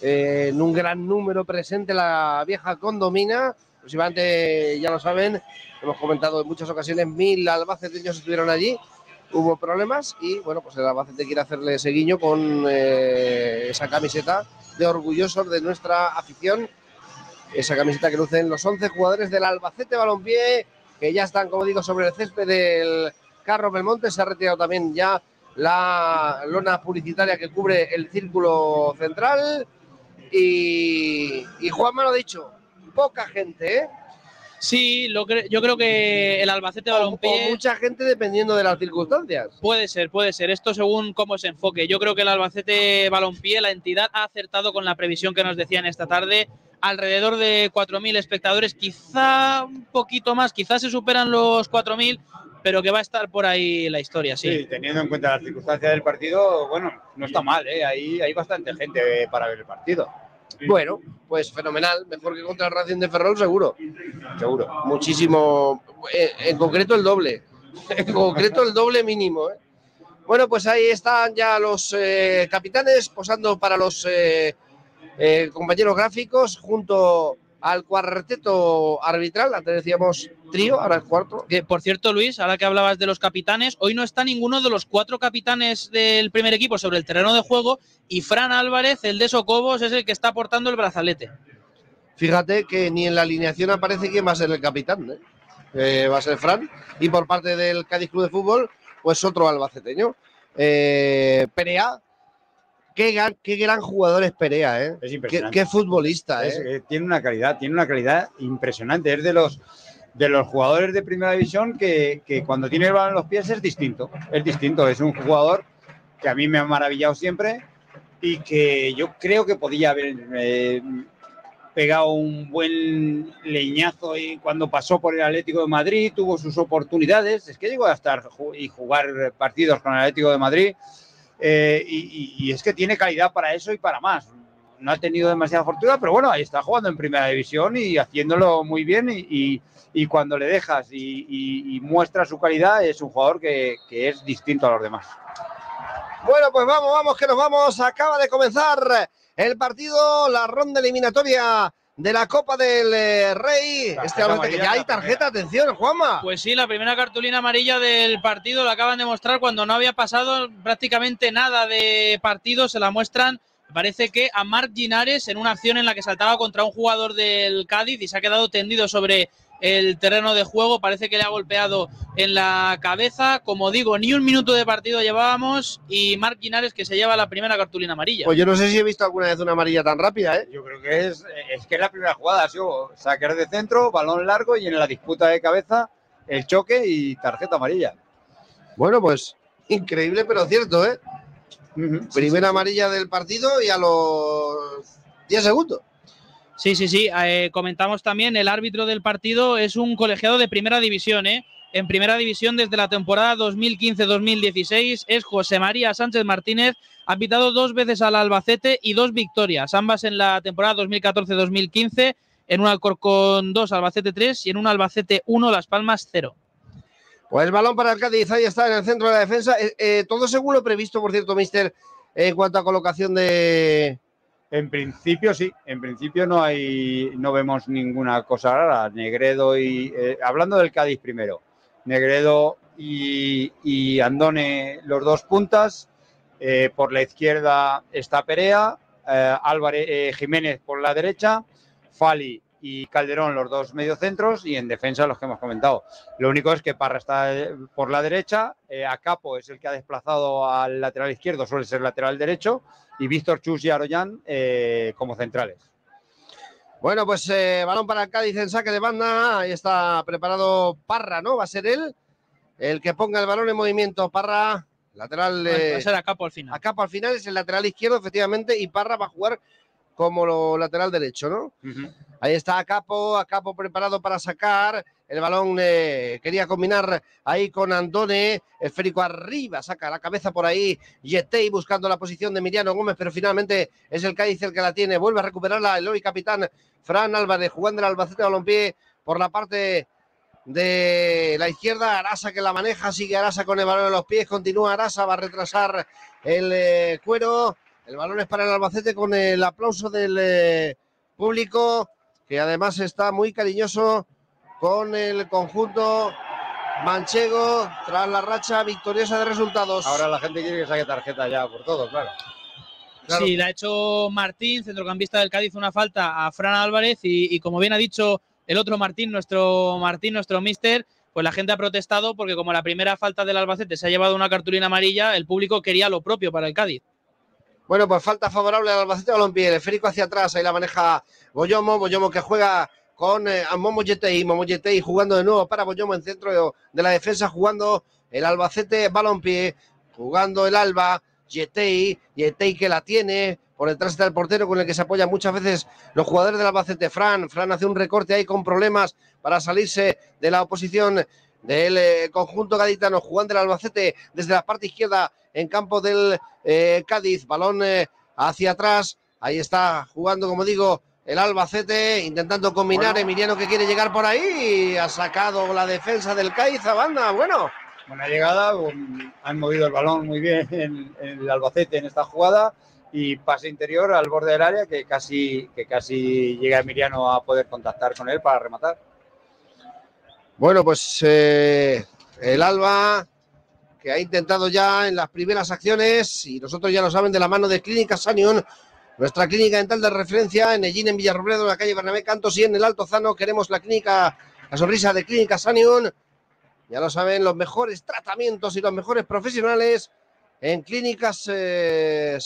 [SPEAKER 4] eh, en un gran número presente la vieja condomina. Aproximadamente, ya lo saben, hemos comentado en muchas ocasiones, mil albaceteños estuvieron allí. Hubo problemas y bueno, pues el Albacete quiere hacerle ese guiño con eh, esa camiseta de orgullosos de nuestra afición. Esa camiseta que lucen los 11 jugadores del Albacete Balompié, que ya están, como digo, sobre el césped del Carro Belmonte. Se ha retirado también ya la lona publicitaria que cubre el círculo central. Y, y Juanma lo ha dicho, poca gente, ¿eh?
[SPEAKER 6] Sí, lo cre- yo creo que el Albacete
[SPEAKER 4] O
[SPEAKER 6] Balompié...
[SPEAKER 4] mucha gente dependiendo de las circunstancias.
[SPEAKER 6] Puede ser, puede ser. Esto según cómo se enfoque. Yo creo que el Albacete Balompié, la entidad, ha acertado con la previsión que nos decían esta tarde. Alrededor de 4.000 espectadores, quizá un poquito más, quizás se superan los 4.000, pero que va a estar por ahí la historia, sí.
[SPEAKER 5] Sí, teniendo en cuenta las circunstancias del partido, bueno, no está mal, ¿eh? Ahí hay bastante gente para ver el partido.
[SPEAKER 4] Bueno, pues fenomenal. Mejor que contra el Racing de Ferrol, seguro. Seguro. Muchísimo. eh, En concreto, el doble. (laughs) En concreto, el doble mínimo. ¿eh? Bueno, pues ahí están ya los eh, capitanes posando para los eh, compañeros gráficos junto al cuarteto arbitral. Antes decíamos trío, ahora el cuarto.
[SPEAKER 6] Que, por cierto, Luis, ahora que hablabas de los capitanes, hoy no está ninguno de los cuatro capitanes del primer equipo sobre el terreno de juego y Fran Álvarez, el de Socobos, es el que está portando el brazalete.
[SPEAKER 4] Fíjate que ni en la alineación aparece quién va a ser el capitán. ¿eh? Eh, va a ser Fran. Y por parte del Cádiz Club de Fútbol, pues otro albaceteño. Eh, Perea. Qué gran, qué gran jugador es Perea, ¿eh?
[SPEAKER 5] Es
[SPEAKER 4] Qué, qué futbolista,
[SPEAKER 5] Es-
[SPEAKER 4] ¿eh?
[SPEAKER 5] eh, tiene una calidad, tiene una calidad impresionante. Es de los de los jugadores de primera división que, que cuando tiene el balón en los pies es distinto. Es distinto. Es un jugador que a mí me ha maravillado siempre y que yo creo que podía haber eh, pegado un buen leñazo y cuando pasó por el Atlético de Madrid, tuvo sus oportunidades. Es que llegó a estar y jugar partidos con el Atlético de Madrid. Eh, y, es que tiene calidad para eso y para más no ha tenido demasiada fortuna, pero bueno, ahí está jugando en primera división y haciéndolo muy bien y, cuando le dejas y muestra su calidad es un jugador que, que es distinto a los demás.
[SPEAKER 4] Bueno, pues vamos, vamos, que nos vamos. Acaba de comenzar el partido, la ronda eliminatoria de la Copa del eh, Rey. Este Albacete, que ya hay tarjeta, atención, Juanma.
[SPEAKER 6] Pues sí, la primera cartulina amarilla del partido la acaban de mostrar cuando no había pasado prácticamente nada de partido. Se la muestran Parece que a Marc Ginares en una acción en la que saltaba contra un jugador del Cádiz y se ha quedado tendido sobre el terreno de juego. Parece que le ha golpeado en la cabeza. Como digo, ni un minuto de partido llevábamos y Marc Ginares que se lleva la primera cartulina amarilla.
[SPEAKER 4] Pues yo no sé si he visto alguna vez una amarilla tan rápida, ¿eh?
[SPEAKER 5] Yo creo que es, es que es la primera jugada, ha sido sacar de centro, balón largo y en la disputa de cabeza el choque y tarjeta amarilla.
[SPEAKER 4] Bueno, pues increíble, pero cierto, ¿eh? Primera amarilla del partido y a los 10 segundos.
[SPEAKER 6] Sí, sí, sí. Eh, comentamos también, el árbitro del partido es un colegiado de primera división, ¿eh? En primera división desde la temporada 2015-2016 es José María Sánchez Martínez. Ha pitado dos veces al Albacete y dos victorias, ambas en la temporada 2014-2015, en un Alcorcón 2, Albacete 3 y en un Albacete 1, Las Palmas 0.
[SPEAKER 4] Pues el balón para el Cádiz, ahí está en el centro de la defensa. Eh, eh, todo seguro previsto, por cierto, mister, en cuanto a colocación de,
[SPEAKER 5] En principio sí, en principio no hay, no vemos ninguna cosa rara. Negredo y eh, hablando del Cádiz primero, Negredo y, Andone los dos puntas. eh, por la izquierda está Perea, eh, Álvarez Jiménez por la derecha, Fali y Calderón los dos mediocentros y en defensa los que hemos comentado. Lo único es que Parra está eh, por la derecha, eh, Acapo es el que ha desplazado al lateral izquierdo, suele ser lateral derecho, y Víctor Chus y Aroyan eh, como centrales.
[SPEAKER 4] Bueno, pues eh, balón para el Cádiz en saque de banda. Ahí está preparado Parra, ¿no? Va a ser él el que ponga el balón en movimiento. Parra, lateral.
[SPEAKER 6] Va a ser Acapo al final.
[SPEAKER 4] Acapo al final es el lateral izquierdo, efectivamente, y Parra va a jugar como lo lateral derecho, ¿no? Ahí está Acapo, Acapo preparado para sacar. El balón eh, quería combinar ahí con Andone, esférico arriba, saca la cabeza por ahí. Yetei buscando la posición de Emiliano Gómez, pero finalmente es el Cádiz el que la tiene. Vuelve a recuperarla el hoy capitán Fran Álvarez, jugando el Albacete Balompié por la parte de la izquierda. Arasa que la maneja, sigue Arasa con el balón en los pies, continúa Arasa, va a retrasar el eh, cuero. El balón es para el Albacete con el aplauso del eh, público, que además está muy cariñoso con el conjunto manchego tras la racha victoriosa de resultados.
[SPEAKER 5] Ahora la gente quiere que saque tarjeta ya por todo, claro.
[SPEAKER 6] Sí, le ha hecho Martín, centrocampista del Cádiz, una falta a Fran Álvarez y, y como bien ha dicho el otro Martín, nuestro Martín, nuestro mister, pues la gente ha protestado porque como la primera falta del Albacete se ha llevado una cartulina amarilla, el público quería lo propio para el Cádiz.
[SPEAKER 4] Bueno, pues falta favorable al Albacete Balompié, el esférico hacia atrás, ahí la maneja Boyomo, Boyomo que juega con eh, Momo Yetei, Momo Yetei jugando de nuevo para Boyomo en centro de la defensa, jugando el Albacete Balompié, jugando el Alba, Yetei, Yetei que la tiene, por detrás está el portero con el que se apoyan muchas veces los jugadores del Albacete, Fran, Fran hace un recorte ahí con problemas para salirse de la oposición del eh, conjunto gaditano, jugando el Albacete desde la parte izquierda en campo del eh, Cádiz, balón eh, hacia atrás, ahí está jugando, como digo, el Albacete, intentando combinar, Emiliano que quiere llegar por ahí, ha sacado la defensa del Cádiz a banda, bueno.
[SPEAKER 5] Buena llegada, han movido el balón muy bien en, en el Albacete en esta jugada. Y pase interior al borde del área que casi, que casi llega Emiliano a poder contactar con él para rematar.
[SPEAKER 4] Bueno, pues eh, el Alba que ha intentado ya en las primeras acciones, y nosotros ya lo saben, de la mano de Clínica Sanion, nuestra clínica dental de referencia en Ellín, en Villarrobledo, en la calle Bernabé Cantos y en el Alto Zano. Queremos la clínica, la sonrisa de Clínica Sanion. Ya lo saben, los mejores tratamientos y los mejores profesionales en Clínicas eh.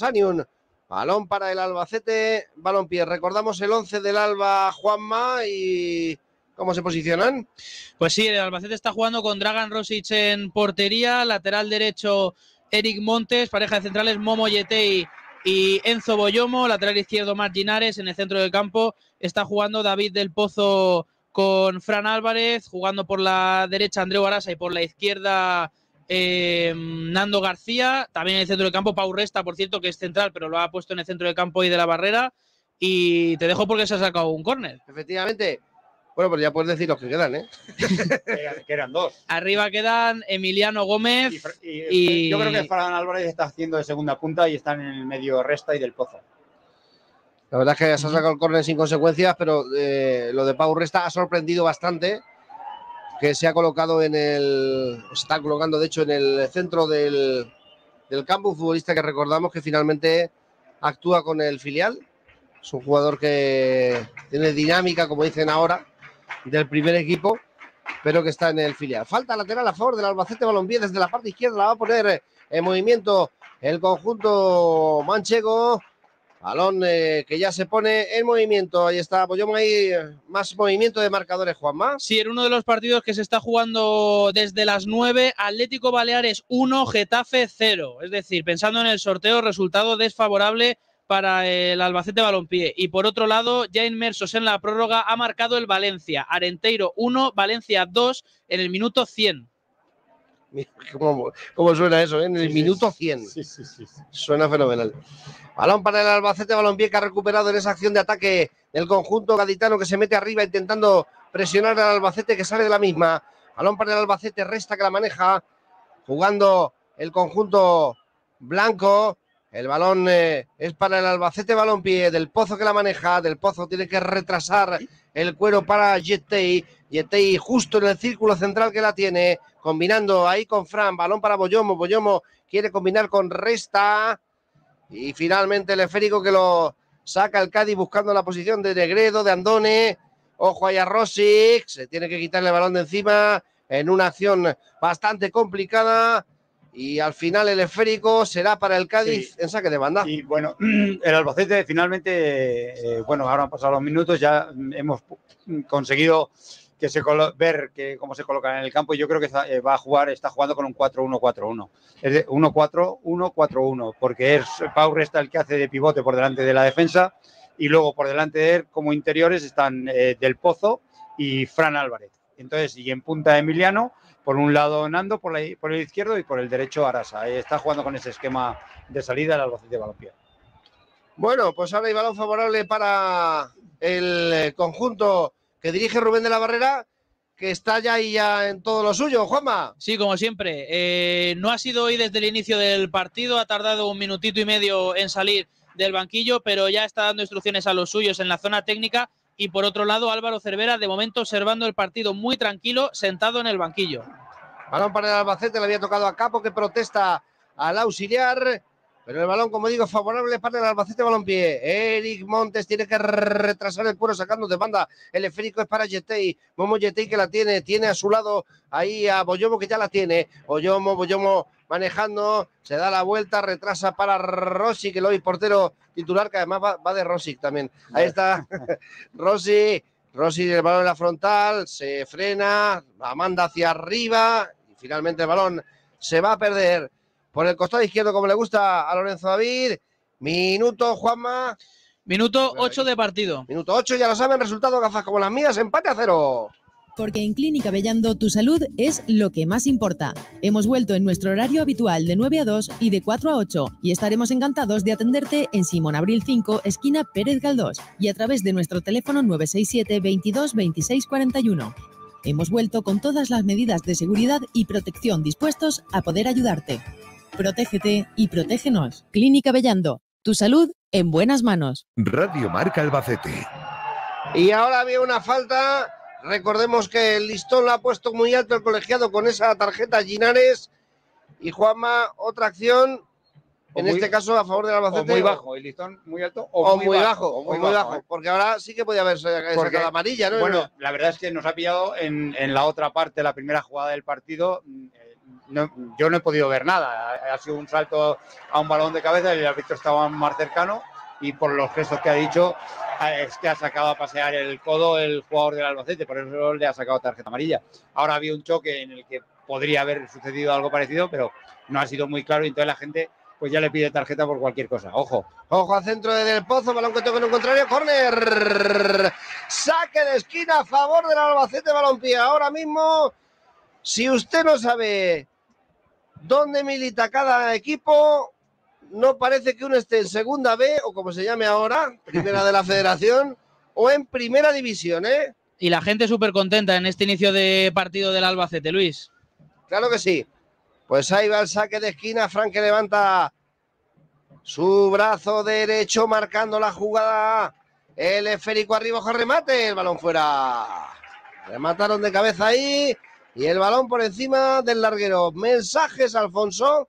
[SPEAKER 4] Balón para el Albacete, balón pie. Recordamos el 11 del Alba, Juanma, y cómo se posicionan.
[SPEAKER 6] Pues sí, el Albacete está jugando con Dragan Rosic en portería, lateral derecho Eric Montes, pareja de centrales Momo Yetei y Enzo Boyomo, lateral izquierdo Marginares, en el centro del campo está jugando David del Pozo con Fran Álvarez, jugando por la derecha Andreu Arasa y por la izquierda eh, Nando García, también en el centro del campo Pau Resta, por cierto, que es central, pero lo ha puesto en el centro del campo y de la barrera. Y te dejo porque se ha sacado un córner.
[SPEAKER 4] Efectivamente. Bueno, pues ya puedes decir los que quedan, ¿eh?
[SPEAKER 5] que eran dos.
[SPEAKER 6] Arriba quedan Emiliano Gómez
[SPEAKER 5] Y,
[SPEAKER 6] y,
[SPEAKER 5] Yo creo que Fran Álvarez está haciendo de segunda punta y están en el medio Resta y del Pozo.
[SPEAKER 4] La verdad es que se ha sacado el córner sin consecuencias, pero eh, lo de Pau Resta ha sorprendido bastante. Que se ha colocado en el. Se está colocando, de hecho, en el centro del, del campo. Un futbolista que recordamos que finalmente actúa con el filial. Es un jugador que tiene dinámica, como dicen ahora, del primer equipo, pero que está en el filial. Falta lateral a favor del Albacete Balompié desde la parte izquierda, la va a poner en movimiento el conjunto manchego. Balón eh, que ya se pone en movimiento. Ahí está Boyoma ahí. Más movimiento de marcadores, Juanma.
[SPEAKER 6] Sí, en uno de los partidos que se está jugando desde las 9, Atlético Baleares 1, Getafe 0. Es decir, pensando en el sorteo, resultado desfavorable para el Albacete Balompié. Y por otro lado, ya inmersos en la prórroga, ha marcado el Valencia. Arenteiro 1, Valencia 2 en el minuto 100.
[SPEAKER 4] ¿Cómo, cómo suena eso? eh? En el minuto 100. Suena fenomenal. Balón para el Albacete Balompié que ha recuperado en esa acción de ataque del conjunto gaditano que se mete arriba intentando presionar al Albacete que sale de la misma. Balón para el Albacete, resta que la maneja jugando el conjunto blanco. El balón eh, es para el Albacete Balompié, del Pozo que la maneja, del Pozo tiene que retrasar el cuero para Yetei. Yetei justo en el círculo central que la tiene, combinando ahí con Fran, balón para Boyomo, Boyomo quiere combinar con Resta. Y finalmente el esférico que lo saca el Cádiz buscando la posición de Negredo, de Andone. Ojo ahí a Rosic, se tiene que quitarle el balón de encima en una acción bastante complicada. Y al final el esférico será para el Cádiz en saque de banda.
[SPEAKER 5] Y bueno, (clears throat) el Albacete finalmente, eh, bueno, ahora han pasado los minutos, ya hemos conseguido que se ver que, cómo se colocan en el campo y yo creo que está- eh, va a jugar, está jugando con un 4-1-4-1. Es de 1-4-1-4-1, porque es Pau Resta el que hace de pivote por delante de la defensa y luego por delante de él como interiores están eh, Del Pozo y Fran Álvarez. Entonces, y en punta Emiliano, por un lado Nando, por, la- por el izquierdo y por el derecho Arasa. Está jugando con ese esquema de salida el Albacete Balompié.
[SPEAKER 4] Bueno, pues ahora hay balón favorable para el eh, conjunto que dirige Rubén de la Barrera, que está ya y ya en todo lo suyo. Juanma.
[SPEAKER 6] Sí, como siempre. eh, no ha sido hoy desde el inicio del partido, ha tardado un minutito y medio en salir del banquillo, pero ya está dando instrucciones a los suyos en la zona técnica. Y por otro lado, Álvaro Cervera, de momento observando el partido muy tranquilo, sentado en el banquillo.
[SPEAKER 4] Balón para el Albacete, le había tocado a Capo que protesta al auxiliar. Pero el balón, como digo, favorable para el Albacete Balompié. Eric Montes tiene que retrasar el cuero sacando de banda. El esférico es para Yetei. Momo Yetei que la tiene. Tiene a su lado ahí a Boyomo que ya la tiene. Boyomo, Boyomo manejando. Se da la vuelta, retrasa para Rossi, que lo hoy portero titular, que además va, va de Rossi también. Ahí está (laughs) Rossi. Rossi el balón en la frontal. Se frena. La manda hacia arriba. Y finalmente el balón se va a perder por el costado izquierdo, como le gusta a Lorenzo David. Minuto, Juanma.
[SPEAKER 6] Minuto 8 de partido.
[SPEAKER 4] Minuto 8, ya lo saben, resultado gafas como las mías, empate a cero.
[SPEAKER 13] Porque en Clínica Bellando tu salud es lo que más importa. Hemos vuelto en nuestro horario habitual de 9 a 2 y de 4 a 8 y estaremos encantados de atenderte en Simón Abril 5, esquina Pérez Galdós y a través de nuestro teléfono 967 22 26 41. Hemos vuelto con todas las medidas de seguridad y protección dispuestos a poder ayudarte. Protégete y protégenos. Clínica Bellando, tu salud en buenas manos.
[SPEAKER 1] Radio Marca Albacete.
[SPEAKER 4] Y ahora había una falta. Recordemos que el listón lo ha puesto muy alto el colegiado con esa tarjeta Ginares. Y Juanma, otra acción.
[SPEAKER 5] O
[SPEAKER 4] En
[SPEAKER 5] muy-
[SPEAKER 4] este caso, a favor del
[SPEAKER 5] O
[SPEAKER 4] Albacete.
[SPEAKER 5] muy bajo, el listón muy alto
[SPEAKER 4] O, muy bajo, o muy bajo.
[SPEAKER 5] ¿eh?
[SPEAKER 4] Porque ahora sí que podía haber sacado
[SPEAKER 5] Porque,
[SPEAKER 4] amarilla, ¿no?
[SPEAKER 5] Bueno, la verdad es que nos ha pillado en, en la otra parte, la primera jugada del partido. mm, eh, no- yo no he podido ver nada. Ha, ha sido un salto a un balón de cabeza, el árbitro estaba más cercano y por los gestos que ha dicho, ah, es que ha sacado a pasear el codo el jugador del Albacete, por eso le ha sacado tarjeta amarilla. Ahora había un choque en el que podría haber sucedido algo parecido, pero no ha sido muy claro y entonces la gente pues ya le pide tarjeta por cualquier cosa. Ojo.
[SPEAKER 4] Ojo al centro de Del Pozo, balón que toca en un contrario, córner. Saque de esquina a favor del Albacete Balompié. Ahora mismo, si usted no sabe dónde milita cada equipo, no parece que uno esté en segunda B o como se llame ahora, primera de la federación, o en primera división, ¿eh?
[SPEAKER 6] Y la gente súper contenta en este inicio de partido del Albacete, Luis.
[SPEAKER 4] Claro que sí. Pues ahí va el saque de esquina. Frank que levanta su brazo derecho marcando la jugada. El esférico arriba, ojo remate. El balón fuera. Remataron de cabeza ahí. Y el balón por encima del larguero. Mensajes, Alfonso.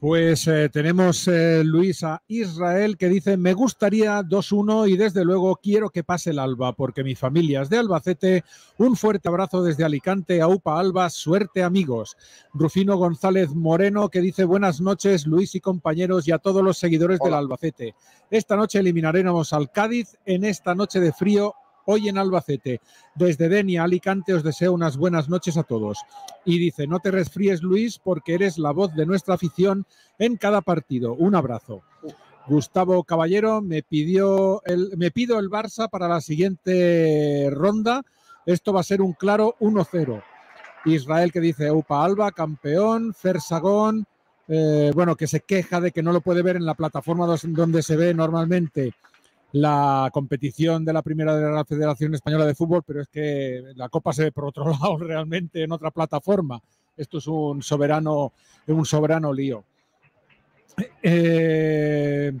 [SPEAKER 3] Pues eh, tenemos eh, Luis a Israel que dice, me gustaría 2-1 y desde luego quiero que pase el Alba porque mi familia es de Albacete. Un fuerte abrazo desde Alicante a UPA Alba, suerte amigos. Rufino González Moreno que dice, buenas noches Luis y compañeros y a todos los seguidores del Albacete. Esta noche eliminaremos al Cádiz en esta noche de frío hoy en Albacete. Desde Denia, Alicante, os deseo unas buenas noches a todos. Y dice, no te resfríes Luis porque eres la voz de nuestra afición en cada partido. Un abrazo. Gustavo Caballero me pidió el, me pido el Barça para la siguiente ronda. Esto va a ser un claro 1-0. Israel que dice Upa Alba, campeón, Fersagón, eh, bueno, que se queja de que no lo puede ver en la plataforma donde se ve normalmente la competición de la primera de la Federación Española de Fútbol, pero es que la Copa se ve por otro (laughs) lado realmente en otra plataforma. Esto es un soberano, un soberano lío. Eh,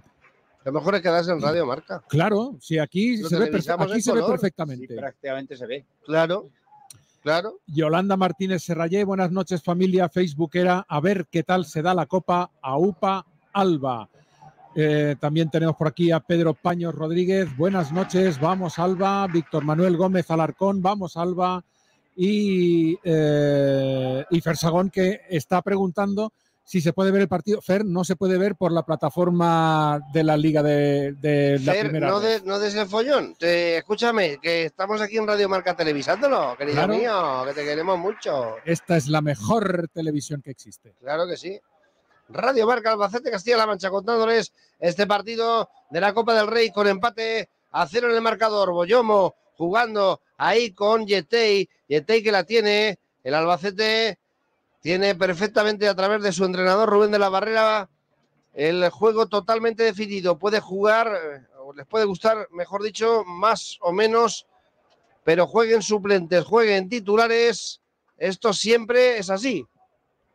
[SPEAKER 4] lo mejor es quedarse en Radio Marca.
[SPEAKER 3] Claro, sí, aquí se ve, aquí se ve perfectamente.
[SPEAKER 5] prácticamente se ve.
[SPEAKER 4] Claro, claro.
[SPEAKER 3] Yolanda Martínez Serrayé, buenas noches familia Facebookera. A ver qué tal se da la Copa a UPA Alba. Eh, también tenemos por aquí a Pedro Paños Rodríguez. Buenas noches, vamos Alba. Víctor Manuel Gómez Alarcón, vamos Alba. Y, eh, y Fersagón que está preguntando si se puede ver el partido. Fer no se puede ver por la plataforma de la Liga de, la Primera.
[SPEAKER 4] No, de, no des el follón. escúchame, que estamos aquí en Radio Marca televisándolo, querido mío, que te queremos mucho.
[SPEAKER 3] Esta es la mejor televisión que existe.
[SPEAKER 4] Claro que sí. Radio Marca Albacete Castilla-La Mancha contándoles este partido de la Copa del Rey con empate a cero en el marcador. Boyomo jugando ahí con Yetei. Yetei que la tiene. El Albacete tiene perfectamente a través de su entrenador Rubén de la Barrera el juego totalmente definido. Puede jugar, o les puede gustar, mejor dicho, más o menos, pero jueguen suplentes, jueguen titulares. Esto siempre es así.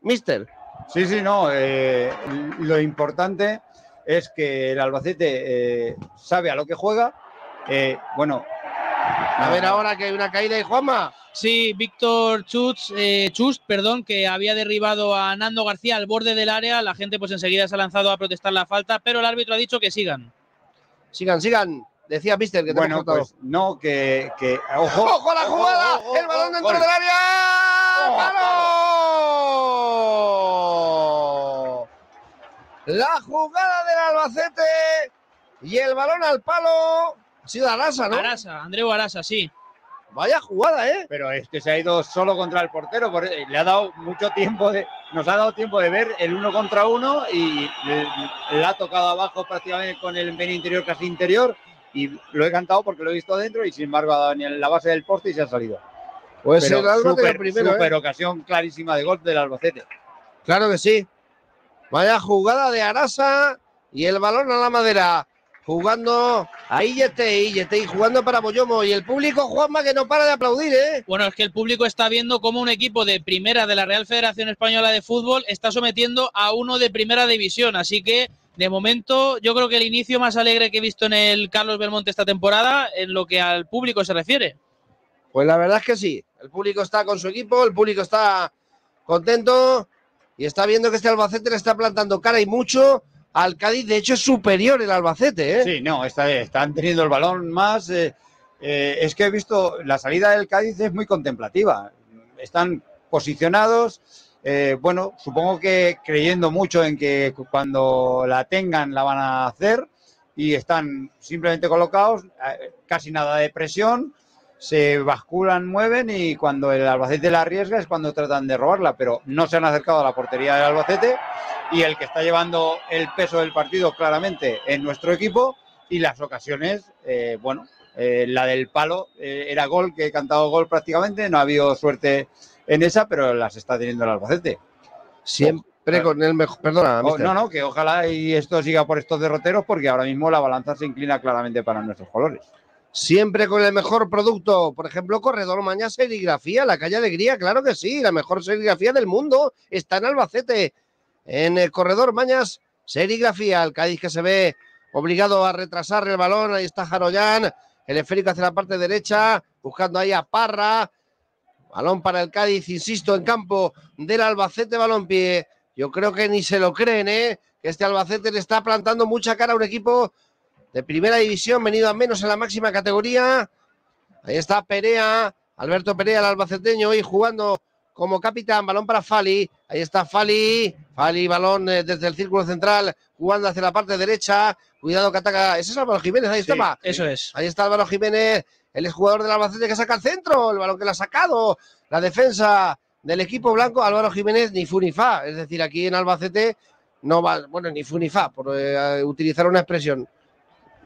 [SPEAKER 4] Mister.
[SPEAKER 5] Sí, sí, no. Eh, lo importante es que el Albacete eh, sabe a lo que juega. Eh, bueno.
[SPEAKER 4] A ver ahora que hay una caída y Juanma.
[SPEAKER 6] Sí, Víctor Chus, Chus, perdón, que había derribado a Nando García al borde del área. La gente pues enseguida se ha lanzado a protestar la falta, pero el árbitro ha dicho que sigan.
[SPEAKER 4] Sigan, sigan. Decía Mister que
[SPEAKER 5] bueno, pues no, que, que
[SPEAKER 4] ojo, ojo a la jugada, el balón dentro del área, La jugada del Albacete y el balón al palo. Ha sido Arasa, ¿no?
[SPEAKER 6] Arasa, Andreu Arasa, sí.
[SPEAKER 4] Vaya jugada, ¿eh?
[SPEAKER 5] Pero es que se ha ido solo contra el portero. Le ha dado mucho tiempo de. Nos ha dado tiempo de ver el uno contra uno y le, ha tocado abajo prácticamente con el ven interior casi interior. Y lo he cantado porque lo he visto adentro y sin embargo ha dado en la base del poste y se ha salido.
[SPEAKER 4] Pues el super,
[SPEAKER 5] primero, super ¿eh? ocasión clarísima de gol del Albacete.
[SPEAKER 4] Claro que sí. Vaya jugada de Arasa y el balón a la madera. Jugando ahí Yetei, Yetei jugando para Boyomo y el público, Juanma, que no para de aplaudir, ¿eh?
[SPEAKER 6] Bueno, es que el público está viendo cómo un equipo de primera de la Real Federación Española de Fútbol está sometiendo a uno de primera división. Así que, de momento, yo creo que el inicio más alegre que he visto en el Carlos Belmonte esta temporada, en lo que al público se refiere.
[SPEAKER 4] Pues la verdad es que sí. El público está con su equipo, el público está contento y está viendo que este Albacete le está plantando cara y mucho al Cádiz. De hecho, es superior el Albacete. ¿eh?
[SPEAKER 5] Sí, no, están teniendo el balón más. Eh, eh, es que he visto la salida del Cádiz es muy contemplativa. Están posicionados. Eh, bueno, supongo que creyendo mucho en que cuando la tengan la van a hacer y están simplemente colocados, casi nada de presión se basculan, mueven y cuando el Albacete la arriesga es cuando tratan de robarla, pero no se han acercado a la portería del Albacete y el que está llevando el peso del partido claramente en nuestro equipo y las ocasiones, eh, bueno, eh, la del palo eh, era gol, que he cantado gol prácticamente, no ha habido suerte en esa, pero las está teniendo el Albacete.
[SPEAKER 4] Siempre con el mejor, perdona.
[SPEAKER 5] Oh, no, no, que ojalá y esto siga por estos derroteros porque ahora mismo la balanza se inclina claramente para nuestros colores.
[SPEAKER 4] Siempre con el mejor producto. Por ejemplo, Corredor Maña Serigrafía, la calle Alegría, claro que sí. La mejor serigrafía del mundo está en Albacete. En el Corredor Mañas Serigrafía, el Cádiz que se ve obligado a retrasar el balón. Ahí está Jarollán. El esférico hacia la parte derecha, buscando ahí a Parra. Balón para el Cádiz, insisto, en campo del Albacete Balompié. Yo creo que ni se lo creen, ¿eh? Que este Albacete le está plantando mucha cara a un equipo de primera división, venido a menos en la máxima categoría. Ahí está Perea, Alberto Perea, el albaceteño, hoy jugando como capitán, balón para Fali. Ahí está Fali, Fali, balón eh, desde el círculo central, jugando hacia la parte derecha. Cuidado que ataca. Ese es Álvaro Jiménez, ahí estaba.
[SPEAKER 6] Eso es.
[SPEAKER 4] Ahí está Álvaro Jiménez, el jugador del Albacete que saca el centro, el balón que le ha sacado. La defensa del equipo blanco, Álvaro Jiménez, ni fu ni fa. Es decir, aquí en Albacete no va, bueno, ni fu ni fa, por eh, utilizar una expresión.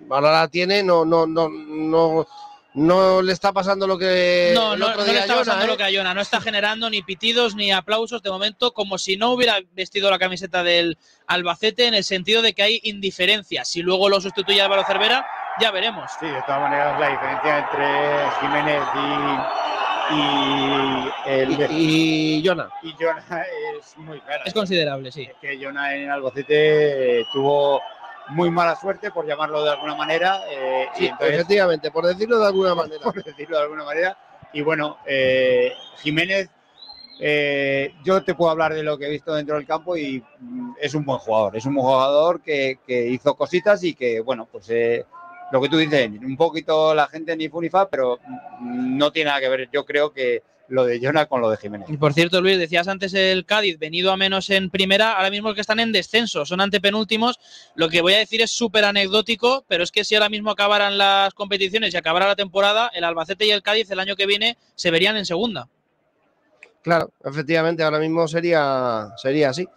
[SPEAKER 4] Ahora la tiene, no, no, no, no, no le está pasando lo que
[SPEAKER 6] No,
[SPEAKER 4] el
[SPEAKER 6] no, le está pasando
[SPEAKER 4] ¿eh?
[SPEAKER 6] lo que a Jona, no está generando ni pitidos ni aplausos de momento, como si no hubiera vestido la camiseta del Albacete, en el sentido de que hay indiferencia. Si luego lo sustituye Álvaro Cervera, ya veremos.
[SPEAKER 5] Sí, de todas maneras la diferencia entre Jiménez y, y el
[SPEAKER 4] y, Jona.
[SPEAKER 5] Y Jona es muy clara.
[SPEAKER 6] Es considerable, sí.
[SPEAKER 5] Es que Jona en Albacete eh, tuvo muy mala suerte, por llamarlo de alguna manera. eh, y
[SPEAKER 4] Sí,
[SPEAKER 5] entonces-
[SPEAKER 4] efectivamente, por decirlo de alguna manera. (laughs)
[SPEAKER 5] por decirlo de alguna manera. Y bueno, eh, Jiménez, eh, yo te puedo hablar de lo que he visto dentro del campo y mm, es un buen jugador. Es un buen jugador que, que hizo cositas y que, bueno, pues eh, lo que tú dices, un poquito la gente ni fu ni fa, pero mm, no tiene nada que ver, yo creo que lo de Jonah con lo de Jiménez.
[SPEAKER 6] Y por cierto, Luis, decías antes el Cádiz venido a menos en primera, ahora mismo es que están en descenso, son antepenúltimos. Lo que voy a decir es súper anecdótico, pero es que si ahora mismo acabaran las competiciones y acabara la temporada, el Albacete y el Cádiz el año que viene se verían en segunda.
[SPEAKER 4] Claro, efectivamente, ahora mismo sería, sería así.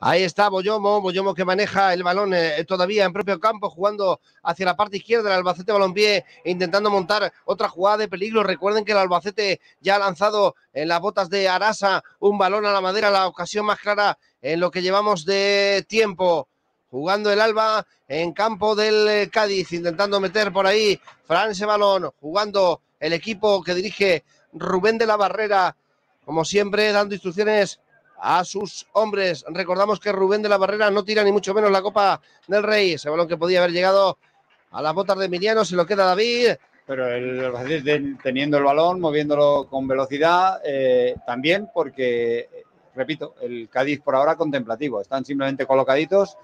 [SPEAKER 4] Ahí está Boyomo, Boyomo que maneja el balón eh, todavía en propio campo, jugando hacia la parte izquierda del Albacete Balompié, intentando montar otra jugada de peligro. Recuerden que el Albacete ya ha lanzado en las botas de Arasa un balón a la madera, la ocasión más clara en lo que llevamos de tiempo. Jugando el Alba en campo del eh, Cádiz, intentando meter por ahí Fran ese balón, jugando el equipo que dirige Rubén de la Barrera, como siempre, dando instrucciones a sus hombres. Recordamos que Rubén de la Barrera no tira ni mucho menos la Copa del Rey. Ese balón que podía haber llegado a las botas de Emiliano, se lo queda David.
[SPEAKER 5] Pero el teniendo el balón, moviéndolo con velocidad, eh, también porque, repito, el Cádiz por ahora contemplativo, están simplemente colocaditos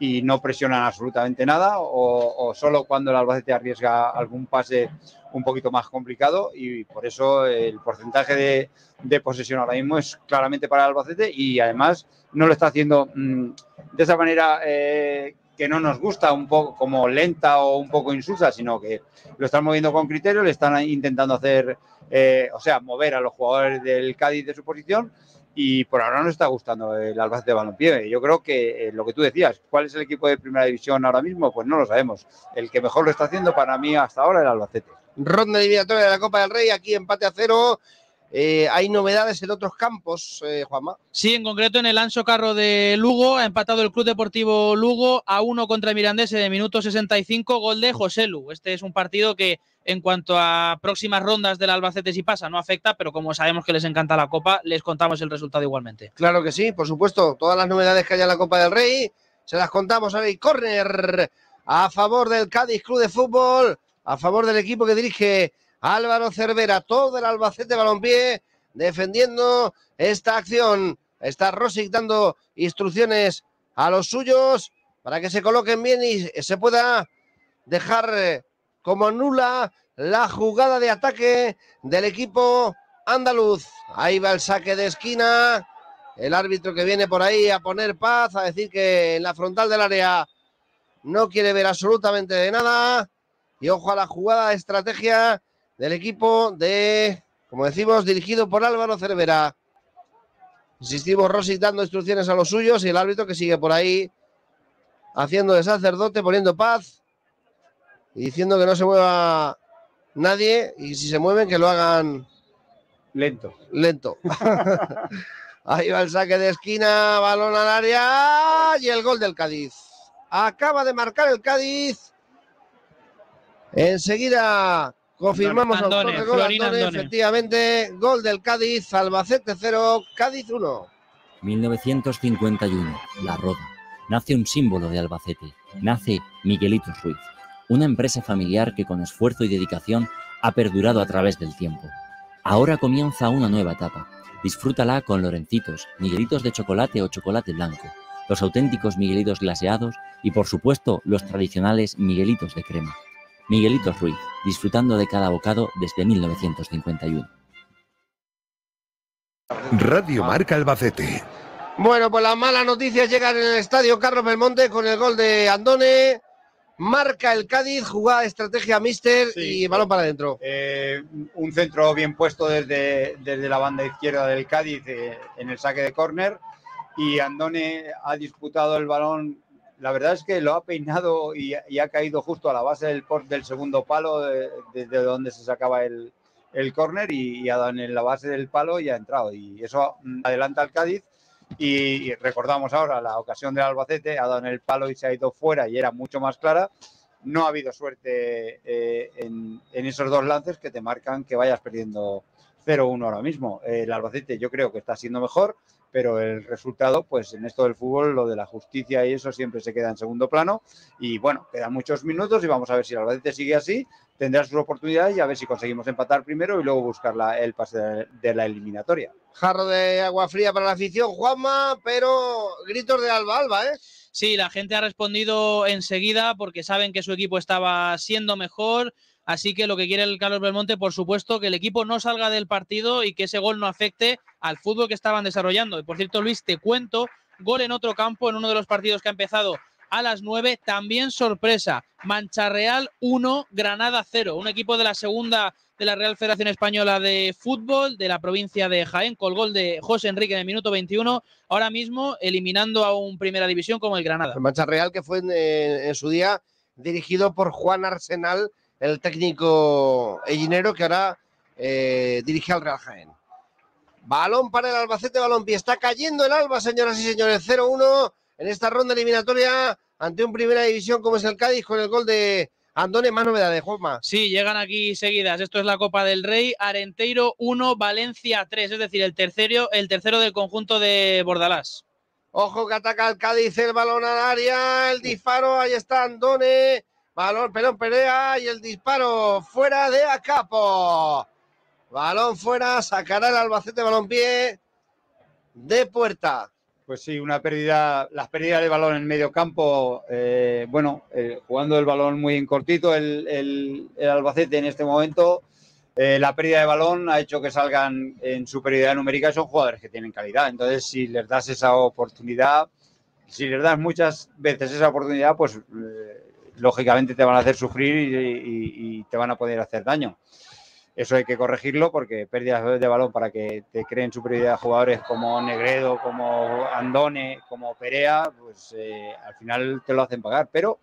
[SPEAKER 5] y no presionan absolutamente nada o, solo cuando el Albacete arriesga algún pase un poquito más complicado y por eso el porcentaje de, de posesión ahora mismo es claramente para el Albacete y además no lo está haciendo mm, de esa manera eh, que no nos gusta, un poco como lenta o un poco insulsa, sino que lo están moviendo con criterio, le están intentando hacer, eh, o sea, mover a los jugadores del Cádiz de su posición y por ahora no está gustando el Albacete de Balompié. Yo creo que eh, lo que tú decías, ¿cuál es el equipo de primera división ahora mismo? Pues no lo sabemos. El que mejor lo está haciendo para mí hasta ahora es el Albacete.
[SPEAKER 4] Ronda eliminatoria de la Copa del Rey, aquí empate a cero. Eh, hay novedades en otros campos, eh, Juanma.
[SPEAKER 6] Sí, en concreto en el Anso Carro de Lugo ha empatado el Club Deportivo Lugo a uno contra Mirandés en el minuto 65, gol de José Lu. Este es un partido que en cuanto a próximas rondas del Albacete si pasa no afecta, pero como sabemos que les encanta la Copa, les contamos el resultado igualmente.
[SPEAKER 4] Claro que sí, por supuesto. Todas las novedades que haya en la Copa del Rey se las contamos ahora. Y córner a favor del Cádiz Club de Fútbol, a favor del equipo que dirige Álvaro Cervera. Todo el Albacete Balompié defendiendo esta acción. Está Rosic dando instrucciones a los suyos para que se coloquen bien y se pueda dejar eh, como nula la jugada de ataque del equipo andaluz. Ahí va el saque de esquina. El árbitro que viene por ahí a poner paz, a decir que en la frontal del área no quiere ver absolutamente de nada. Y ojo a la jugada de estrategia del equipo de, como decimos, dirigido por Álvaro Cervera. Insistimos, Rossi dando instrucciones a los suyos y el árbitro que sigue por ahí haciendo de sacerdote, poniendo paz y diciendo que no se mueva nadie y si se mueven que lo hagan
[SPEAKER 5] lento.
[SPEAKER 4] Lento. (laughs) Ahí va el saque de esquina, balón al área y el gol del Cádiz. Acaba de marcar el Cádiz. Enseguida confirmamos
[SPEAKER 6] Andone,
[SPEAKER 4] autor de gol,
[SPEAKER 6] Florín
[SPEAKER 4] Andone,
[SPEAKER 6] Andone.
[SPEAKER 4] efectivamente, gol del Cádiz, Albacete 0, Cádiz 1.
[SPEAKER 11] 1951, La Roda. Nace un símbolo de Albacete. Nace Miguelito Ruiz, una empresa familiar que con esfuerzo y dedicación ha perdurado a través del tiempo. Ahora comienza una nueva etapa, Disfrútala con Lorencitos, Miguelitos de chocolate o chocolate blanco, los auténticos Miguelitos glaseados y por supuesto los tradicionales Miguelitos de crema. Miguelitos Ruiz, disfrutando de cada bocado desde 1951.
[SPEAKER 1] Radio Marca Albacete.
[SPEAKER 4] Bueno, pues las malas noticias llegan en el estadio Carlos Belmonte con el gol de Andone. Marca el Cádiz, jugada estrategia Mister y balón para adentro.
[SPEAKER 5] Eh, un centro bien puesto desde, desde la banda izquierda del Cádiz eh, en el saque de córner y Andone ha disputado el balón. La verdad es que lo ha peinado y, ha caído justo a la base del segundo palo, de- desde donde se sacaba el, el córner y, y ha dado en la base del palo y ha entrado. Y eso mm, adelanta al Cádiz. Y, y recordamos ahora la ocasión del Albacete, ha dado en el palo y se ha ido fuera y era mucho más clara. No ha habido suerte eh, en, en esos dos lances que te marcan que vayas perdiendo 0-1 ahora mismo. El Albacete yo creo que está siendo mejor, pero el resultado, pues en esto del fútbol, lo de la justicia y eso siempre se queda en segundo plano. Y bueno, quedan muchos minutos y vamos a ver si el Albacete sigue así, tendrá sus oportunidades y a ver si conseguimos empatar primero y luego buscar la- el pase de, de la eliminatoria.
[SPEAKER 4] Jarro de agua fría para la afición, Juanma, pero gritos de Alba Alba, ¿eh?
[SPEAKER 6] Sí, la gente ha respondido enseguida porque saben que su equipo estaba siendo mejor. Así que lo que quiere el Carlos Belmonte, por supuesto, que el equipo no salga del partido y que ese gol no afecte al fútbol que estaban desarrollando. Y por cierto, Luis, te cuento, gol en otro campo en uno de los partidos que ha empezado a las 9. También sorpresa, Mancha Real 1, Granada 0. Un equipo de la segunda de la Real Federación Española de Fútbol de la provincia de Jaén, con el gol de José Enrique en el minuto 21. Ahora mismo eliminando a un primera división como el Granada.
[SPEAKER 4] El Mancha Real, que fue en, su día dirigido por Juan Arsenal, el técnico ellinero que ahora eh, dirige al Real Jaén. Balón para el Albacete, balón pie. Está cayendo el Alba, señoras y señores. 0-1 en esta ronda eliminatoria ante un primera división como es el Cádiz con el gol de Andone. Más novedades, Juanma.
[SPEAKER 6] Sí, llegan aquí seguidas. Esto es la Copa del Rey. Arenteiro 1, Valencia 3. Es decir, el tercero, el tercero del conjunto de Bordalás.
[SPEAKER 4] Ojo que ataca el Cádiz, el balón al área, el disparo, ahí está Andone, balón, pelón, pelea y el disparo fuera de Acapo. Balón fuera, sacará el Albacete balón pie de puerta.
[SPEAKER 5] Pues sí, una pérdida, las pérdidas de balón en medio campo, eh, bueno, eh, jugando el balón muy en cortito, el, el- el Albacete en este momento, eh, la pérdida de balón ha hecho que salgan en superioridad numérica y son jugadores que tienen calidad. Entonces, si les das esa oportunidad, si les das muchas veces esa oportunidad, pues eh, lógicamente te van a hacer sufrir y, te van a poder hacer daño. Eso hay que corregirlo porque pérdidas de balón para que te creen superioridad jugadores como Negredo, como Andone, como Perea, pues eh, al final te lo hacen pagar. Pero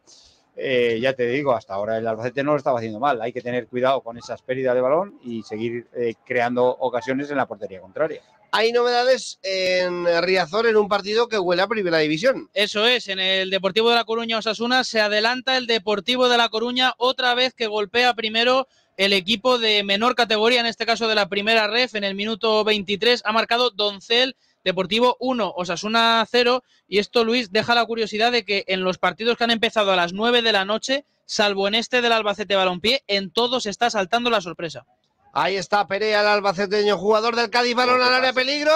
[SPEAKER 5] eh, ya te digo, hasta ahora el Albacete no lo estaba haciendo mal. Hay que tener cuidado con esas pérdidas de balón y seguir eh, creando ocasiones en la portería contraria.
[SPEAKER 4] Hay novedades en Riazor en un partido que huele a primera división.
[SPEAKER 6] Eso es, en el Deportivo de La Coruña Osasuna se adelanta el Deportivo de La Coruña otra vez que golpea primero el equipo de menor categoría, en este caso de la primera ref, en el minuto 23 ha marcado Doncel Deportivo 1, Osasuna 0 y esto Luis deja la curiosidad de que en los partidos que han empezado a las 9 de la noche, salvo en este del Albacete Balompié, en todos está saltando la sorpresa.
[SPEAKER 4] Ahí está Perea, el albaceteño, jugador del Cádiz, balón al área, peligro.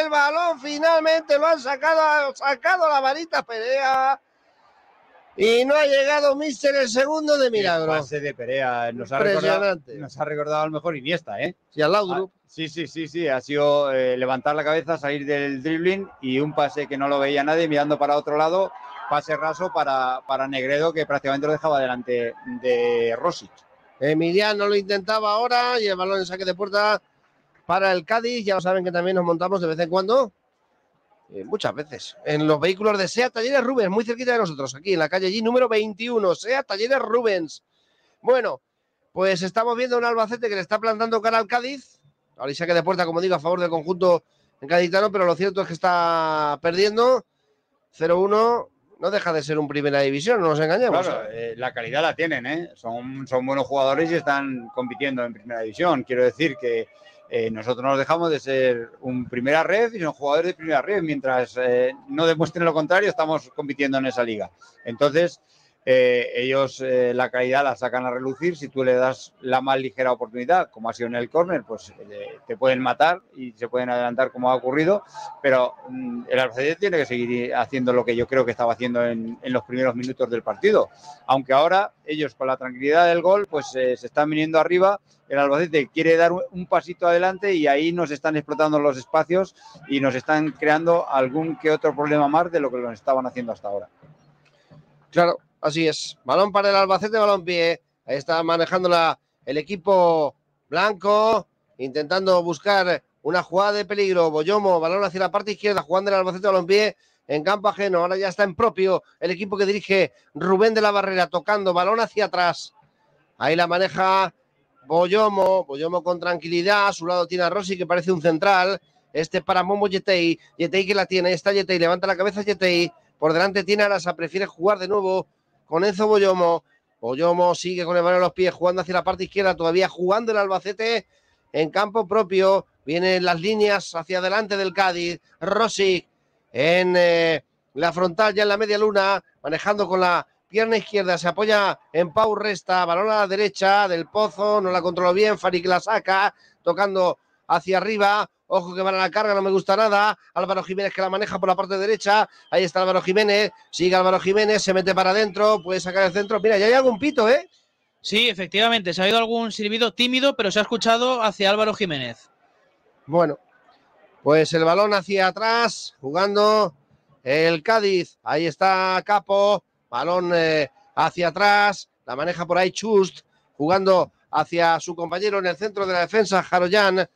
[SPEAKER 4] El balón finalmente lo han sacado, ha sacado la varita Perea. Y no ha llegado Mister el segundo de milagro.
[SPEAKER 5] El pase de Perea nos ha, recordado, nos ha recordado al mejor Iniesta, ¿eh?
[SPEAKER 4] Sí, al Laudrup.
[SPEAKER 5] Ah, sí, sí, sí, sí. Ha sido eh, levantar la cabeza, salir del dribbling y un pase que no lo veía nadie mirando para otro lado. Pase raso para, para Negredo que prácticamente lo dejaba delante de Rosic.
[SPEAKER 4] Emiliano lo intentaba ahora y el balón en saque de puerta para el Cádiz. Ya lo saben que también nos montamos de vez en cuando, eh, muchas veces, en los vehículos de SEAT Talleres Rubens, muy cerquita de nosotros, aquí en la calle G número 21, SEAT Talleres Rubens. Bueno, pues estamos viendo un Albacete que le está plantando cara al Cádiz. Ahora saque de puerta, como digo, a favor del conjunto gaditano, pero lo cierto es que está perdiendo 0-1. No deja de ser un primera división, no nos engañemos.
[SPEAKER 5] Eh, la calidad la tienen, ¿eh? Son, son buenos jugadores y están compitiendo en primera división. Quiero decir que eh, nosotros nos dejamos de ser un primera red y son jugadores de primera red. Mientras eh, no demuestren lo contrario, estamos compitiendo en esa liga. Entonces, eh, ellos eh, la calidad la sacan a relucir. Si tú le das la más ligera oportunidad, como ha sido en el córner, pues eh, te pueden matar y se pueden adelantar como ha ocurrido. Pero mm, el Albacete tiene que seguir haciendo lo que yo creo que estaba haciendo en, los primeros minutos del partido. Aunque ahora ellos con la tranquilidad del gol, pues se están viniendo arriba. El Albacete quiere dar un, un pasito adelante y ahí nos están explotando los espacios y nos están creando algún que otro problema más de lo que nos estaban haciendo hasta ahora.
[SPEAKER 4] Claro, así es. Balón para el Albacete, balón pie. Ahí está manejándola el equipo blanco, intentando buscar una jugada de peligro. Boyomo, balón hacia la parte izquierda, jugando el Albacete, balón pie en campo ajeno. Ahora ya está en propio el equipo que dirige Rubén de la Barrera, tocando balón hacia atrás. Ahí la maneja Boyomo, Boyomo con tranquilidad. A su lado tiene a Rossi, que parece un central. Este para Momo Yetei. Yetei que la tiene. Está Yetei. Levanta la cabeza Yetei. Por delante tiene Arasa. Prefiere jugar de nuevo con Enzo Boyomo. Boyomo sigue con el balón en los pies, jugando hacia la parte izquierda. Todavía jugando el Albacete en campo propio. Vienen las líneas hacia adelante del Cádiz. Rossi en eh, la frontal, ya en la media luna. Manejando con la pierna izquierda. Se apoya en Pau Resta. Balón a la derecha del Pozo. No la controló bien. Farik la saca. Tocando hacia arriba. Ojo que van a la carga, no me gusta nada. Álvaro Jiménez que la maneja por la parte derecha. Ahí está Álvaro Jiménez. Sigue Álvaro Jiménez, se mete para adentro, puede sacar el centro. Mira, ya hay algún pito, ¿eh?
[SPEAKER 6] Sí, efectivamente, se ha oído algún silbido tímido, pero se ha escuchado hacia Álvaro Jiménez.
[SPEAKER 4] Bueno, pues el balón hacia atrás, jugando el Cádiz. Ahí está Capo, balón eh, hacia atrás, la maneja por ahí Chust, jugando hacia su compañero en el centro de la defensa, Jaroyan.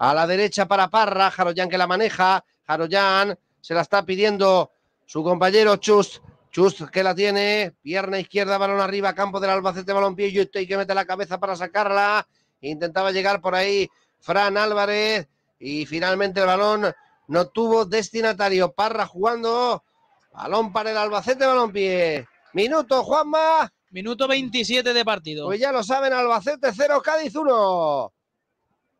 [SPEAKER 4] A la derecha para Parra, Jaroyan que la maneja. Jaroyan se la está pidiendo su compañero Chust. Chust que la tiene. Pierna izquierda, balón arriba, campo del Albacete, balón pie. Y que mete la cabeza para sacarla. Intentaba llegar por ahí Fran Álvarez. Y finalmente el balón no tuvo destinatario. Parra jugando. Balón para el Albacete, balón pie. Minuto, Juanma.
[SPEAKER 6] Minuto 27 de partido.
[SPEAKER 4] Pues ya lo saben, Albacete 0, Cádiz 1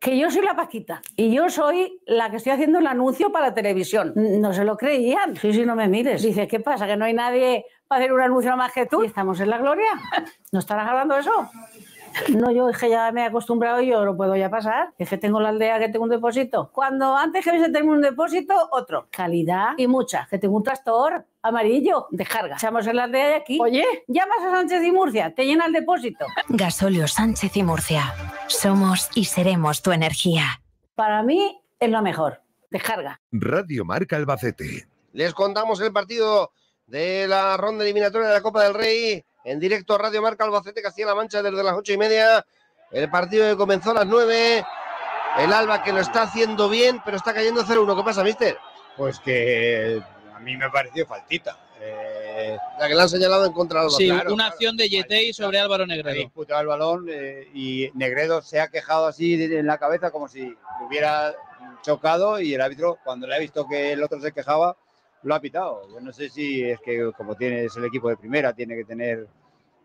[SPEAKER 15] que yo soy la Paquita y yo soy la que estoy haciendo el anuncio para la televisión. No se lo creían. Sí, sí, no me mires. Dice, ¿qué pasa? ¿Que no hay nadie para hacer un anuncio más que tú? ¿Y estamos en la gloria? ¿No estarás hablando de eso? No, yo es que ya me he acostumbrado y yo no puedo ya pasar. Es que tengo la aldea que tengo un depósito. Cuando antes que se tengo un depósito, otro. Calidad y mucha. Que tengo un tractor amarillo de carga. Estamos en la aldea de aquí. Oye, llamas a Sánchez y Murcia, te llena el depósito.
[SPEAKER 9] Gasóleo Sánchez y Murcia. Somos y seremos tu energía.
[SPEAKER 15] Para mí es lo mejor. Descarga.
[SPEAKER 1] Radio Marca Albacete.
[SPEAKER 4] Les contamos el partido de la ronda eliminatoria de la Copa del Rey en directo a Radio Marca Albacete, Castilla-La Mancha, desde las ocho y media. El partido que comenzó a las nueve. El Alba que lo está haciendo bien, pero está cayendo 0-1. ¿Qué pasa, mister?
[SPEAKER 5] Pues que a mí me pareció faltita. Eh,
[SPEAKER 4] la que le han señalado en contra Alba.
[SPEAKER 6] Sí,
[SPEAKER 4] Claro,
[SPEAKER 6] una
[SPEAKER 4] claro.
[SPEAKER 6] acción de Yetei sobre Álvaro
[SPEAKER 5] ha
[SPEAKER 6] Negredo.
[SPEAKER 5] disputado el balón eh, y Negredo se ha quejado así de- en la cabeza como si hubiera chocado y el árbitro, cuando le ha visto que el otro se quejaba, lo ha pitado. Yo no sé si es que como tienes el equipo de primera, tiene que tener...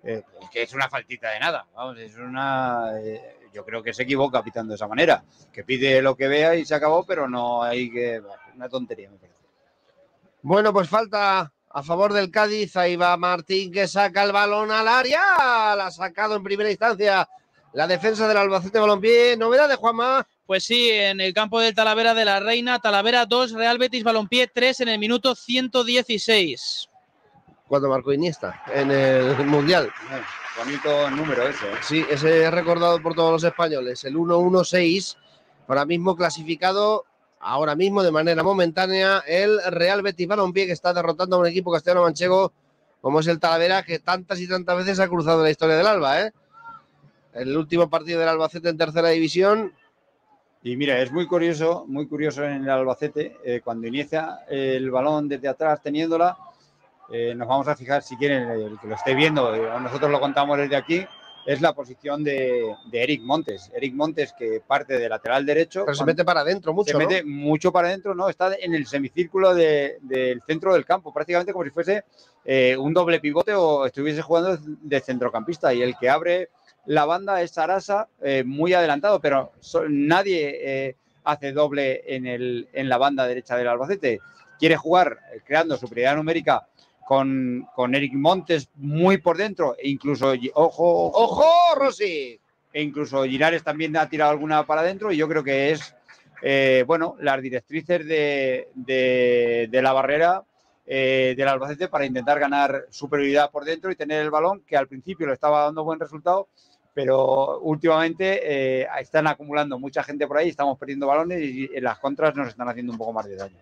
[SPEAKER 5] eh, es que es una faltita de nada, vamos, es una... eh, yo creo que se equivoca pitando de esa manera, que pide lo que vea y se acabó, pero no hay que... Una tontería, me parece.
[SPEAKER 4] Bueno, pues falta a favor del Cádiz. Ahí va Martín que saca el balón al área. La ha sacado en primera instancia la defensa del Albacete Balompié. Novedad de Juanma.
[SPEAKER 6] Pues sí, en el campo del Talavera de la Reina, Talavera 2, Real Betis Balompié 3 en el minuto 116.
[SPEAKER 4] Cuando marcó Iniesta en el Mundial.
[SPEAKER 5] Bonito número ese. ¿eh?
[SPEAKER 4] Sí, ese es recordado por todos los españoles. El 1-1-6. Ahora mismo clasificado, ahora mismo de manera momentánea, el Real Betis Balompié que está derrotando a un equipo castellano manchego como es el Talavera que tantas y tantas veces ha cruzado la historia del Alba. ¿eh? El último partido del Albacete en tercera división.
[SPEAKER 5] Y mira, es muy curioso, muy curioso en el Albacete, eh, cuando inicia el balón desde atrás teniéndola, eh, nos vamos a fijar, si quieren, el que lo esté viendo, eh, nosotros lo contamos desde aquí, es la posición de, de Eric Montes. Eric Montes que parte de lateral derecho.
[SPEAKER 4] Pero se mete para adentro mucho,
[SPEAKER 5] se
[SPEAKER 4] ¿no?
[SPEAKER 5] mete mucho para adentro, ¿no? Está en el semicírculo de- del centro del campo, prácticamente como si fuese eh, un doble pivote o estuviese jugando de centrocampista. Y el que abre la banda es Sarasa, eh, muy adelantado, pero so- nadie eh, hace doble en, el, en la banda derecha del Albacete. Quiere jugar eh, creando superioridad numérica con, con Eric Montes muy por dentro, e incluso, ojo,
[SPEAKER 4] ¡Ojo, Rossi!
[SPEAKER 5] e incluso Girares también ha tirado alguna para adentro y yo creo que es, bueno, las directrices de, de- de la barrera eh, del Albacete para intentar ganar superioridad por dentro y tener el balón, que al principio le estaba dando buen resultado, pero últimamente eh, están acumulando mucha gente por ahí, estamos perdiendo balones y en las contras nos están haciendo un poco más de daño.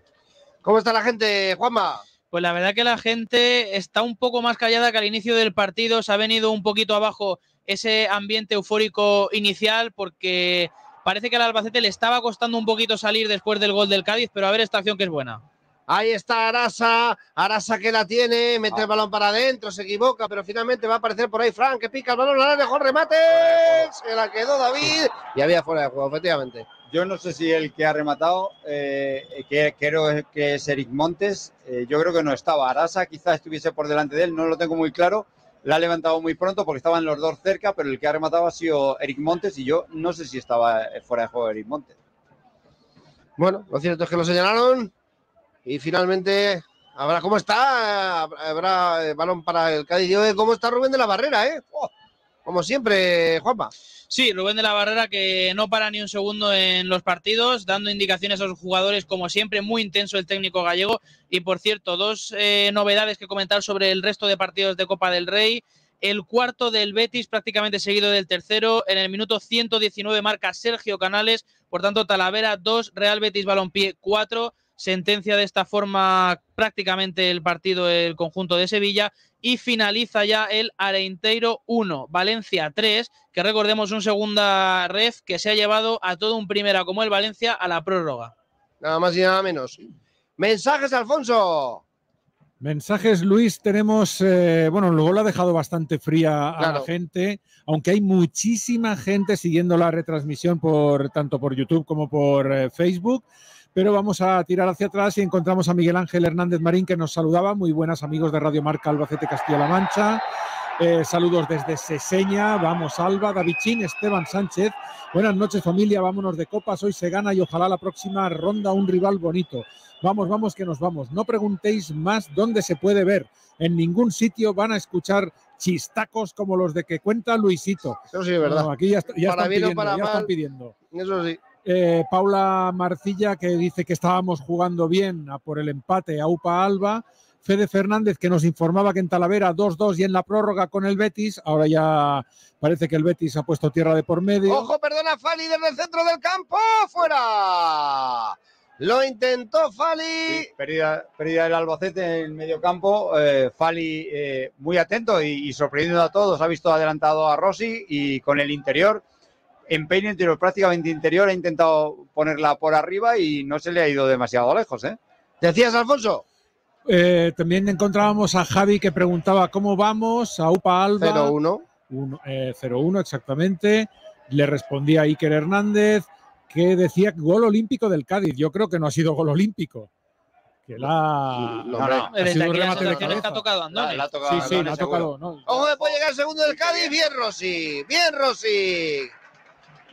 [SPEAKER 4] ¿Cómo está la gente, Juanma?
[SPEAKER 6] Pues la verdad que la gente está un poco más callada que al inicio del partido. Se ha venido un poquito abajo ese ambiente eufórico inicial porque parece que al Albacete le estaba costando un poquito salir después del gol del Cádiz, pero a ver esta acción que es buena.
[SPEAKER 4] Ahí está Arasa, Arasa que la tiene, mete el balón para adentro, se equivoca, pero finalmente va a aparecer por ahí Frank, que pica el balón, la dejó el remate, se la quedó David y había fuera de juego, efectivamente.
[SPEAKER 5] Yo no sé si el que ha rematado, eh, que creo que es Eric Montes, eh, yo creo que no estaba. Arasa quizás estuviese por delante de él, no lo tengo muy claro. La ha levantado muy pronto porque estaban los dos cerca, pero el que ha rematado ha sido Eric Montes y yo no sé si estaba eh, fuera de juego Eric Montes.
[SPEAKER 4] Bueno, lo cierto es que lo señalaron y finalmente habrá, ¿cómo está? Habrá eh, balón para el Cádiz. Oye, ¿Cómo está Rubén de la Barrera, eh? Oh, como siempre, Juanma.
[SPEAKER 6] Sí, Rubén de la Barrera que no para ni un segundo en los partidos, dando indicaciones a los jugadores, como siempre, muy intenso el técnico gallego. Y por cierto, dos eh, novedades que comentar sobre el resto de partidos de Copa del Rey. El cuarto del Betis, prácticamente seguido del tercero. En el minuto 119 marca Sergio Canales. Por tanto, Talavera 2, Real Betis Balompié 4. Sentencia de esta forma prácticamente el partido el conjunto de Sevilla y finaliza ya el Areinteiro 1, Valencia 3, que recordemos un segunda ref que se ha llevado a todo un primera como el Valencia a la prórroga.
[SPEAKER 4] Nada más y nada menos. Mensajes, Alfonso.
[SPEAKER 3] Mensajes, Luis, tenemos, eh, bueno, luego lo ha dejado bastante fría a
[SPEAKER 4] Claro.
[SPEAKER 3] la gente, aunque hay muchísima gente siguiendo la retransmisión por tanto por YouTube como por eh, Facebook. Pero vamos a tirar hacia atrás y encontramos a Miguel Ángel Hernández Marín que nos saludaba. Muy buenas amigos de Radio Marca Albacete Castilla-La Mancha. Eh, saludos desde Seseña, vamos Alba, Davichín, Esteban Sánchez. Buenas noches familia, vámonos de copas, hoy se gana y ojalá la próxima ronda un rival bonito. Vamos, vamos que nos vamos. No preguntéis más dónde se puede ver. En ningún sitio van a escuchar chistacos como los de que cuenta Luisito.
[SPEAKER 4] Eso sí es verdad.
[SPEAKER 3] Aquí ya, ya
[SPEAKER 4] Para
[SPEAKER 3] están,
[SPEAKER 4] bien o
[SPEAKER 3] pidiendo,
[SPEAKER 4] para
[SPEAKER 3] ya están pidiendo.
[SPEAKER 4] Eso sí.
[SPEAKER 3] Eh, Paula Marcilla que dice que estábamos jugando bien a por el empate a UPA Alba. Fede Fernández que nos informaba que en Talavera 2-2 y en la prórroga con el Betis. Ahora ya parece que el Betis ha puesto tierra de por medio.
[SPEAKER 4] Ojo, perdona, Fali desde el centro del campo, fuera. Lo intentó Fali.
[SPEAKER 5] Pérdida, pérdida del Albacete en el medio campo. eh, Fali eh, muy atento y, y sorprendiendo a todos. Ha visto adelantado a Rossi y con el interior, en peine interior, prácticamente interior, ha intentado ponerla por arriba y no se le ha ido demasiado lejos. ¿eh?
[SPEAKER 4] ¿Decías, Alfonso?
[SPEAKER 3] Eh, también encontrábamos a Javi que preguntaba cómo vamos, a UPA Alba.
[SPEAKER 4] 0-1.
[SPEAKER 3] Uno- eh, 0-1 exactamente. Le respondía Iker Hernández que decía gol olímpico del Cádiz. Yo creo que no ha sido gol olímpico. Que la,
[SPEAKER 4] No, hombre.
[SPEAKER 3] ha
[SPEAKER 6] Desde
[SPEAKER 3] sido un remate de cabeza.
[SPEAKER 6] ha tocado Andoni.
[SPEAKER 5] La ha tocado
[SPEAKER 3] Sí, sí,
[SPEAKER 5] Andoni,
[SPEAKER 3] le ha tocado. ¿no?
[SPEAKER 4] Ojo que puede llegar el segundo del Cádiz. Bien, Rossi. Bien, Rossi.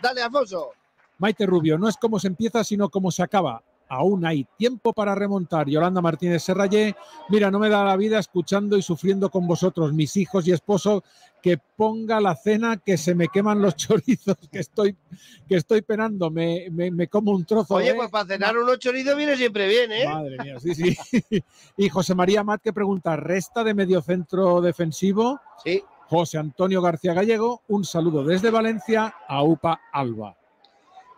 [SPEAKER 4] Dale, Alfonso.
[SPEAKER 3] Maite Rubio, no es cómo se empieza, sino cómo se acaba. Aún hay tiempo para remontar. Yolanda Martínez Serrayé, mira, no me da la vida escuchando y sufriendo con vosotros, mis hijos y esposo, que ponga la cena, que se me queman los (laughs) chorizos, que estoy, que estoy penando, me, me- me como un trozo.
[SPEAKER 4] Oye, pues para cenar unos chorizos viene siempre bien, ¿eh?
[SPEAKER 3] Madre mía, sí, sí. (laughs) y José María Mat que pregunta, ¿resta de mediocentro defensivo?
[SPEAKER 4] Sí.
[SPEAKER 3] José Antonio García Gallego, un saludo desde Valencia a UPA Alba.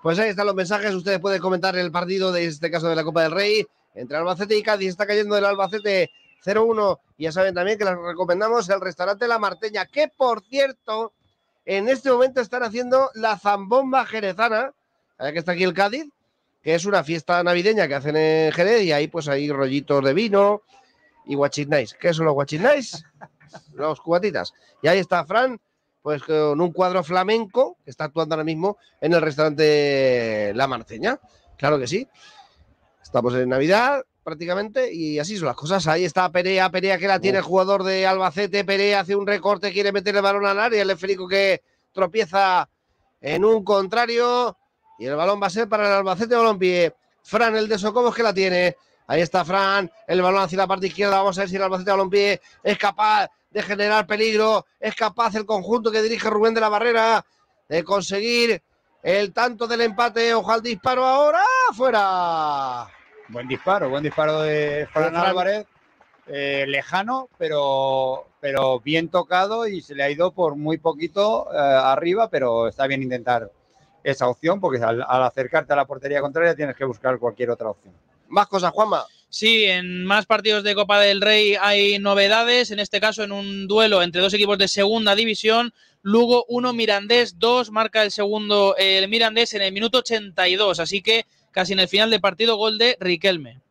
[SPEAKER 4] Pues ahí están los mensajes. Ustedes pueden comentar el partido de este caso de la Copa del Rey entre Albacete y Cádiz. Está cayendo el Albacete 0-1. Y ya saben también que les recomendamos el restaurante La Marteña, que por cierto, en este momento están haciendo la zambomba jerezana, que está aquí el Cádiz, que es una fiesta navideña que hacen en Jerez y ahí pues hay rollitos de vino y guachinais. ¿Qué son los guachinais? (laughs) los cubatitas. Y ahí está Fran, pues con un cuadro flamenco que está actuando ahora mismo en el restaurante La Marceña. Claro que sí. Estamos en Navidad prácticamente y así son las cosas. Ahí está Perea, Perea que la tiene el jugador de Albacete. Perea hace un recorte, quiere meter el balón al área. El esférico que tropieza en un contrario y el balón va a ser para el Albacete Balompié. Fran, el de Socobos que la tiene. Ahí está Fran, el balón hacia la parte izquierda. Vamos a ver si el Albacete Balompié es capaz de generar peligro. Es capaz el conjunto que dirige Rubén de la Barrera de conseguir el tanto del empate. Ojalá el disparo ahora. ¡Fuera!
[SPEAKER 5] Buen disparo, buen disparo de Fran
[SPEAKER 4] Fran.
[SPEAKER 5] Álvarez. eh, lejano, pero, pero bien tocado y se le ha ido por muy poquito eh, arriba, pero está bien intentar esa opción porque al, al acercarte a la portería contraria tienes que buscar cualquier otra opción.
[SPEAKER 4] Más cosas, Juanma.
[SPEAKER 6] Sí, en más partidos de Copa del Rey hay novedades, en este caso en un duelo entre dos equipos de segunda división. Lugo 1, Mirandés 2, marca el segundo el Mirandés en el minuto 82, así que casi en el final del partido gol de Riquelme.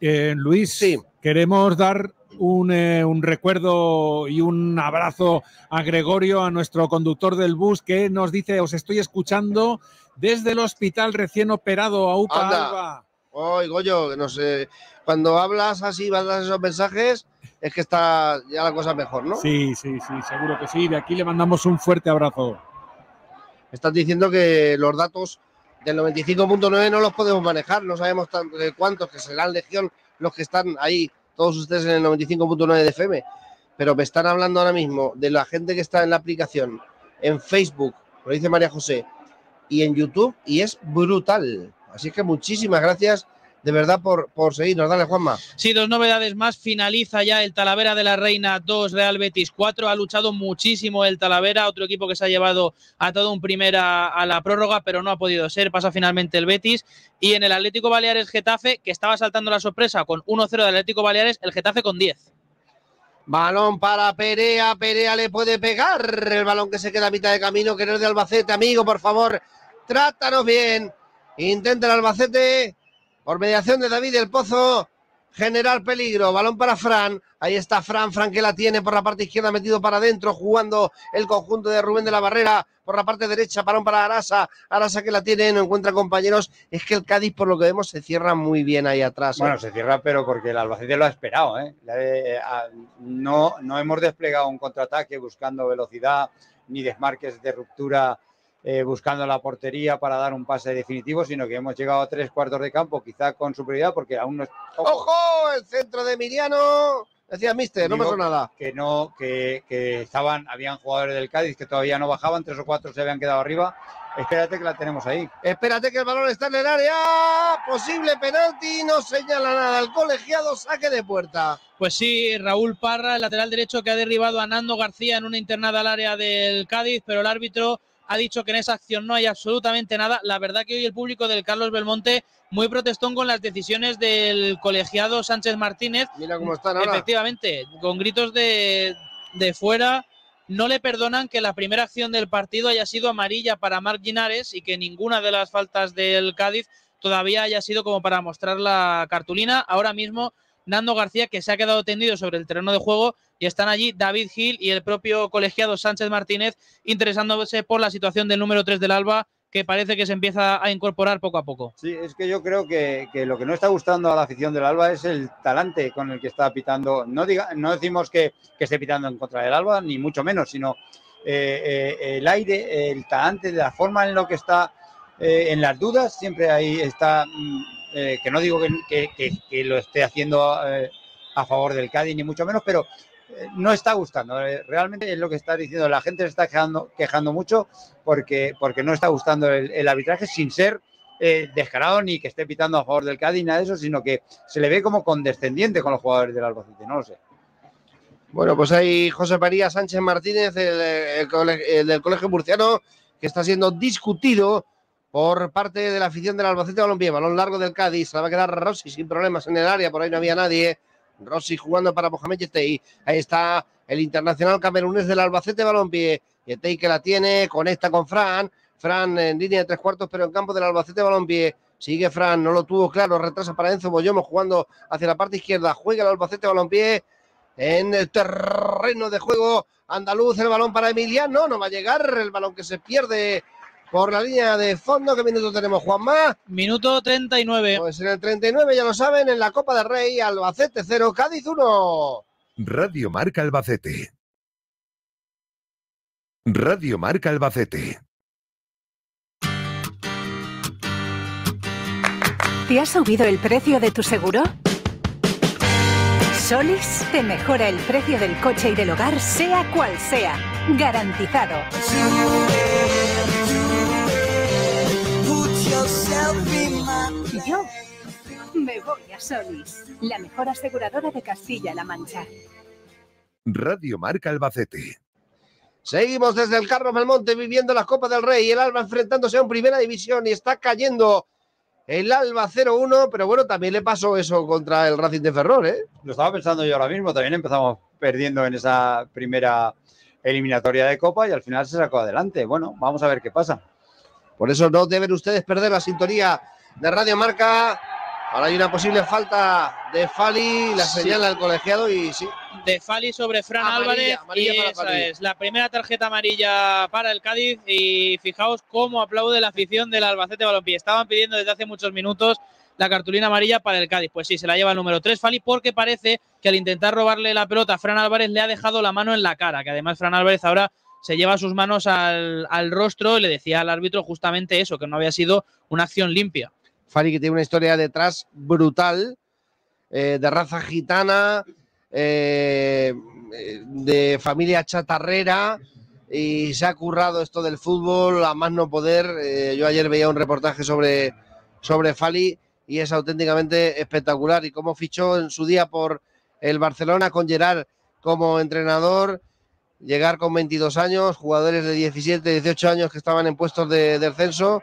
[SPEAKER 3] Eh, Luis, queremos dar un, eh, un recuerdo y un abrazo a Gregorio, a nuestro conductor del bus, que nos dice, os estoy escuchando desde el hospital recién operado a UPA
[SPEAKER 4] Anda.
[SPEAKER 3] Alba.
[SPEAKER 4] Ay, Goyo, que no sé. Cuando hablas así, mandas esos mensajes, es que está ya la cosa mejor, ¿no?
[SPEAKER 3] Sí, sí, sí, seguro que sí. De aquí le mandamos un fuerte abrazo.
[SPEAKER 4] Estás diciendo que los datos del 95.9 no los podemos manejar, no sabemos de cuántos, que serán legión los que están ahí, todos ustedes en el 95.9 de FM. Pero me están hablando ahora mismo de la gente que está en la aplicación, en Facebook, lo dice María José, y en YouTube, y es brutal. Así que muchísimas gracias de verdad por, por seguirnos. Dale, Juanma.
[SPEAKER 6] Sí, dos novedades más. Finaliza ya el Talavera de la Reina 2, Real Betis 4. Ha luchado muchísimo el Talavera, otro equipo que se ha llevado a todo un primera a la prórroga, pero no ha podido ser. Pasa finalmente el Betis. Y en el Atlético Baleares Getafe, que estaba saltando la sorpresa con 1-0 del Atlético Baleares, el Getafe con 10.
[SPEAKER 4] Balón para Perea, Perea le puede pegar. El balón que se queda a mitad de camino, que no es de Albacete, amigo, por favor, trátanos bien. Intenta el Albacete, por mediación de David del Pozo, generar peligro. Balón para Fran, ahí está Fran, Fran que la tiene por la parte izquierda, metido para adentro, jugando el conjunto de Rubén de la Barrera. Por la parte derecha, balón para Arasa, Arasa que la tiene, no encuentra compañeros. Es que el Cádiz, por lo que vemos, se cierra muy bien ahí atrás. ¿eh?
[SPEAKER 5] Bueno, se cierra, pero porque el Albacete lo ha esperado. ¿eh? No, no hemos desplegado un contraataque buscando velocidad ni desmarques de ruptura eh, buscando la portería para dar un pase definitivo, sino que hemos llegado a tres cuartos de campo, quizá con superioridad, porque aún no.
[SPEAKER 4] ¡Ojo! El centro de Emiliano. Decía Mister, no pasó nada.
[SPEAKER 5] Que no, que, que estaban, habían jugadores del Cádiz que todavía no bajaban, tres o cuatro se habían quedado arriba. Espérate que la tenemos ahí.
[SPEAKER 4] Espérate que el balón está en el área. Posible penalti. No señala nada. El colegiado saque de puerta.
[SPEAKER 6] Pues sí, Raúl Parra, el lateral derecho que ha derribado a Nando García en una internada al área del Cádiz, pero el árbitro ha dicho que en esa acción no hay absolutamente nada. La verdad que hoy el público del Carlos Belmonte muy protestón con las decisiones del colegiado Sánchez Martínez.
[SPEAKER 4] Mira cómo están ahora.
[SPEAKER 6] Efectivamente, con gritos de, de fuera. No le perdonan que la primera acción del partido haya sido amarilla para Marc Ginares y que ninguna de las faltas del Cádiz todavía haya sido como para mostrar la cartulina. Ahora mismo Nando García, que se ha quedado tendido sobre el terreno de juego, y están allí David Gil y el propio colegiado Sánchez Martínez interesándose por la situación del número 3 del Alba, que parece que se empieza a incorporar poco a poco.
[SPEAKER 5] Sí, es que yo creo que, que lo que no está gustando a la afición del Alba es el talante con el que está pitando. No, diga, no decimos que, que esté pitando en contra del Alba, ni mucho menos, sino eh, eh, el aire, el talante, la forma en lo que está, eh, en las dudas, siempre ahí está, mm, eh, que no digo que, que- que- lo esté haciendo eh, a favor del Cádiz, ni mucho menos, pero eh, no está gustando. Realmente es lo que está diciendo. La gente se está quejando, quejando mucho porque, porque no está gustando el, arbitraje sin ser descarado ni que esté pitando a favor del Cádiz, nada de eso, sino que se le ve como condescendiente con los jugadores del Albacete. No lo sé.
[SPEAKER 4] Bueno, pues hay José María Sánchez Martínez, el del Colegio Murciano, que está siendo discutido por parte de la afición del Albacete Balompié. Balón largo del Cádiz, se va a quedar Rossi sin problemas en el área, por ahí no había nadie. Rossi jugando para Mohamed Yetei. Ahí está el internacional camerunés del Albacete Balompié. Yetei que la tiene, conecta con Fran. Fran en línea de tres cuartos, pero en campo del Albacete Balompié. Sigue Fran, no lo tuvo claro, retrasa para Enzo Boyomo jugando hacia la parte izquierda. Juega el Albacete Balompié en el terreno de juego andaluz. El balón para Emiliano, no va a llegar. El balón que se pierde por la línea de fondo. ¿Qué minuto tenemos, Juanma?
[SPEAKER 6] Minuto 39.
[SPEAKER 4] Pues en el 39, ya lo saben, en la Copa del Rey, Albacete 0, Cádiz 1.
[SPEAKER 1] Radio Marca Albacete. Radio Marca Albacete.
[SPEAKER 10] ¿Te ha subido el precio de tu seguro? Solis te mejora el precio del coche y del hogar, sea cual sea. Garantizado. Yo me voy a Solis, la mejor aseguradora de Castilla-La Mancha.
[SPEAKER 1] Radio Marca Albacete.
[SPEAKER 4] Seguimos desde el Carlos Belmonte viviendo la Copa del Rey. El Alba enfrentándose a un Primera División y está cayendo el Alba 0-1, pero bueno, también le pasó eso contra el Racing de Ferrol, ¿eh?
[SPEAKER 5] Lo estaba pensando yo ahora mismo, también empezamos perdiendo en esa primera eliminatoria de Copa y al final se sacó adelante. Bueno, vamos a ver qué pasa.
[SPEAKER 4] Por eso no deben ustedes perder la sintonía de Radio Marca. Ahora hay una posible falta de Fali, la
[SPEAKER 6] Sí.
[SPEAKER 4] señala el colegiado y sí.
[SPEAKER 6] de Fali sobre Fran
[SPEAKER 4] Amarilla,
[SPEAKER 6] Álvarez
[SPEAKER 4] amarilla
[SPEAKER 6] y esa es la primera tarjeta amarilla para el Cádiz y fijaos cómo aplaude la afición del Albacete Balompié. Estaban pidiendo desde hace muchos minutos la cartulina amarilla para el Cádiz. Pues sí, se la lleva el número 3 Fali porque parece que al intentar robarle la pelota a Fran Álvarez le ha dejado la mano en la cara, que además Fran Álvarez ahora se lleva sus manos al, al rostro y le decía al árbitro justamente eso, que no había sido una acción limpia.
[SPEAKER 4] Fali que tiene una historia detrás brutal, eh, de raza gitana, eh, eh, de familia chatarrera y se ha currado esto del fútbol a más no poder. Yo ayer veía un reportaje sobre, sobre Fali y es auténticamente espectacular y cómo fichó en su día por el Barcelona con Gerard como entrenador, llegar con 22 años, jugadores de 17, 18 años que estaban en puestos de descenso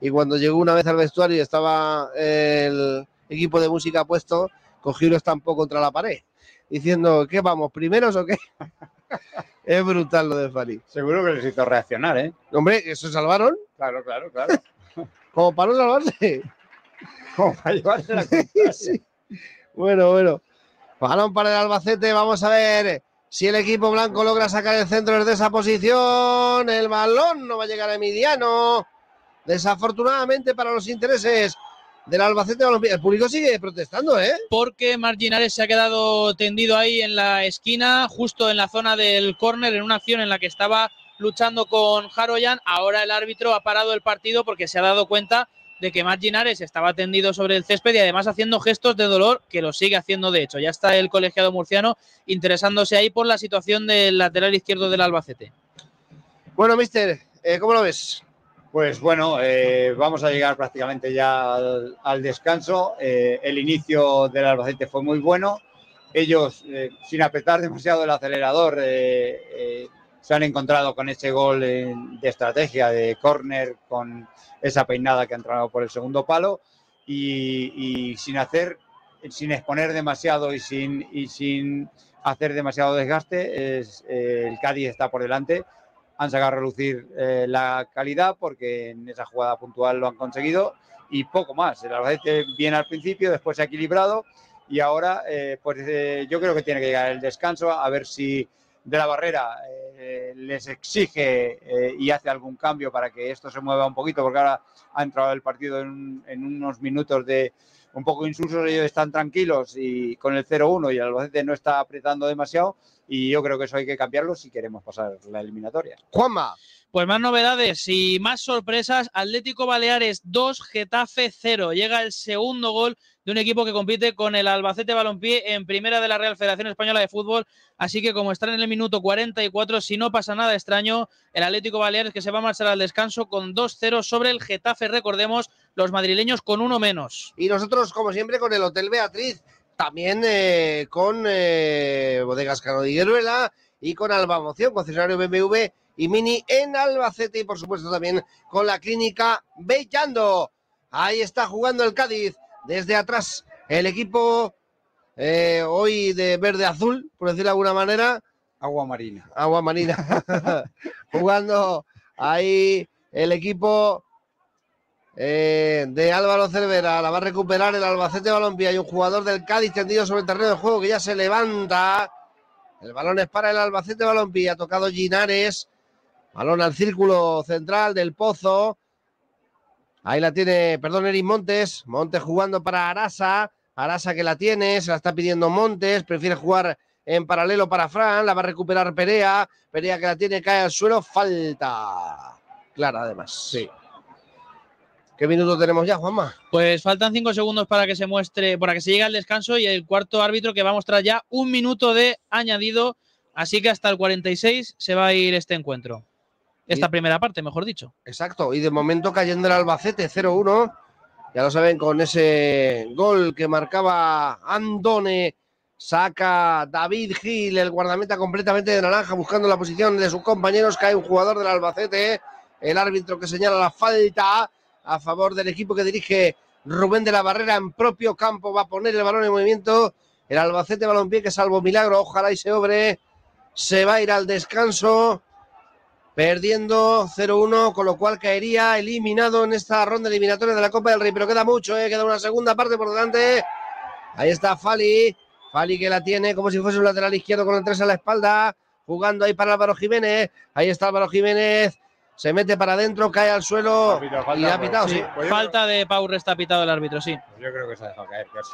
[SPEAKER 4] y cuando llegó una vez al vestuario y estaba el equipo de música puesto, cogió lo estampó contra la pared, diciendo, ¿qué vamos, primeros o qué? (laughs) es brutal lo de Fali.
[SPEAKER 5] Seguro que les hizo reaccionar, ¿eh?
[SPEAKER 4] Hombre, ¿eso salvaron?
[SPEAKER 5] Claro, claro, claro. (laughs)
[SPEAKER 4] Como para no salvarse. (laughs)
[SPEAKER 5] Como para llevarse la
[SPEAKER 4] Sí. Bueno, bueno. Balón para el Albacete. Vamos a ver si el equipo blanco logra sacar el centro desde esa posición. El balón no va a llegar a Emiliano. Desafortunadamente para los intereses del Albacete. El público sigue protestando, ¿eh?
[SPEAKER 6] porque Marginares se ha quedado tendido ahí en la esquina, justo en la zona del córner, en una acción en la que estaba luchando con Jaroyan. Ahora el árbitro ha parado el partido porque se ha dado cuenta de que Marginares estaba tendido sobre el césped y además haciendo gestos de dolor, que lo sigue haciendo de hecho. Ya está el colegiado murciano interesándose ahí por la situación del lateral izquierdo del Albacete.
[SPEAKER 4] Bueno, mister, eh, ¿cómo lo ves?
[SPEAKER 5] Pues bueno, eh, vamos a llegar prácticamente ya al, al descanso. Eh, el inicio del Albacete fue muy bueno. Ellos, eh, sin apretar demasiado el acelerador, eh, eh, se han encontrado con ese gol de estrategia de córner, con esa peinada que ha entrado por el segundo palo y, y sin hacer, sin exponer demasiado y sin, y sin hacer demasiado desgaste, es, eh, el Cádiz está por delante han sacado a relucir eh, la calidad porque en esa jugada puntual lo han conseguido y poco más. El Albacete viene al principio, después se ha equilibrado y ahora eh, pues eh, yo creo que tiene que llegar el descanso a ver si de la barrera eh, les exige eh, y hace algún cambio para que esto se mueva un poquito porque ahora ha entrado el partido en, un- en unos minutos de un poco insulsos, ellos están tranquilos y con el 0-1 y el Albacete no está apretando demasiado y yo creo que eso hay que cambiarlo si queremos pasar la eliminatoria.
[SPEAKER 4] Juanma.
[SPEAKER 6] Pues más novedades y más sorpresas. Atlético Baleares 2, Getafe 0. Llega el segundo gol de un equipo que compite con el Albacete Balompié en primera de la Real Federación Española de Fútbol. Así que como están en el minuto 44, si no pasa nada extraño, el Atlético Baleares que se va a marchar al descanso con 2-0 sobre el Getafe. Recordemos, los madrileños con uno menos.
[SPEAKER 4] Y nosotros, como siempre, con el Hotel Beatriz, también eh, con eh, Bodegas Cano de y con Alba Moción, concesionario BMW y Mini en Albacete y por supuesto también con la clínica Bellando. Ahí está jugando el Cádiz desde atrás el equipo eh, hoy de verde-azul, por decirlo de alguna manera.
[SPEAKER 5] Agua marina.
[SPEAKER 4] Agua marina. (laughs) jugando ahí el equipo eh, de Álvaro Cervera. La va a recuperar el Albacete Balompié. Hay un jugador del Cádiz tendido sobre el terreno de juego que ya se levanta. El balón es para el Albacete Balompié. Ha tocado Ginares. Balón al círculo central del Pozo. Ahí la tiene, perdón, Eric Montes. Montes jugando para Arasa. Arasa que la tiene, se la está pidiendo Montes. Prefiere jugar en paralelo para Fran. La va a recuperar Perea. Perea que la tiene, cae al suelo. Falta. Clara, además.
[SPEAKER 5] Sí.
[SPEAKER 4] ¿Qué minuto tenemos ya, Juanma?
[SPEAKER 6] Pues faltan cinco segundos para que se muestre, para que se llegue al descanso y el cuarto árbitro que va a mostrar ya un minuto de añadido. Así que hasta el 46 se va a ir este encuentro. Esta
[SPEAKER 4] Y-
[SPEAKER 6] primera parte, mejor dicho.
[SPEAKER 4] Exacto, y de momento cayendo el Albacete 0-1. Ya lo saben, con ese gol que marcaba Andone, saca David Gil, el guardameta completamente de naranja, buscando la posición de sus compañeros. Cae un jugador del Albacete, el árbitro que señala la falta a favor del equipo que dirige Rubén de la Barrera en propio campo. Va a poner el balón en movimiento. El Albacete Balompié, que salvo milagro, ojalá y se obre, se va a ir al descanso perdiendo 0-1, con lo cual caería eliminado en esta ronda eliminatoria de la Copa del Rey. Pero queda mucho, ¿eh? queda una segunda parte por delante. Ahí está Fali, Fali que la tiene como si fuese un lateral izquierdo con el 3 a la espalda, jugando ahí para Álvaro Jiménez. Ahí está Álvaro Jiménez, se mete para adentro, cae al suelo y ha pitado, sí.
[SPEAKER 6] Falta de Pau Resta pitado el árbitro, sí.
[SPEAKER 5] Yo creo que se ha dejado caer casi.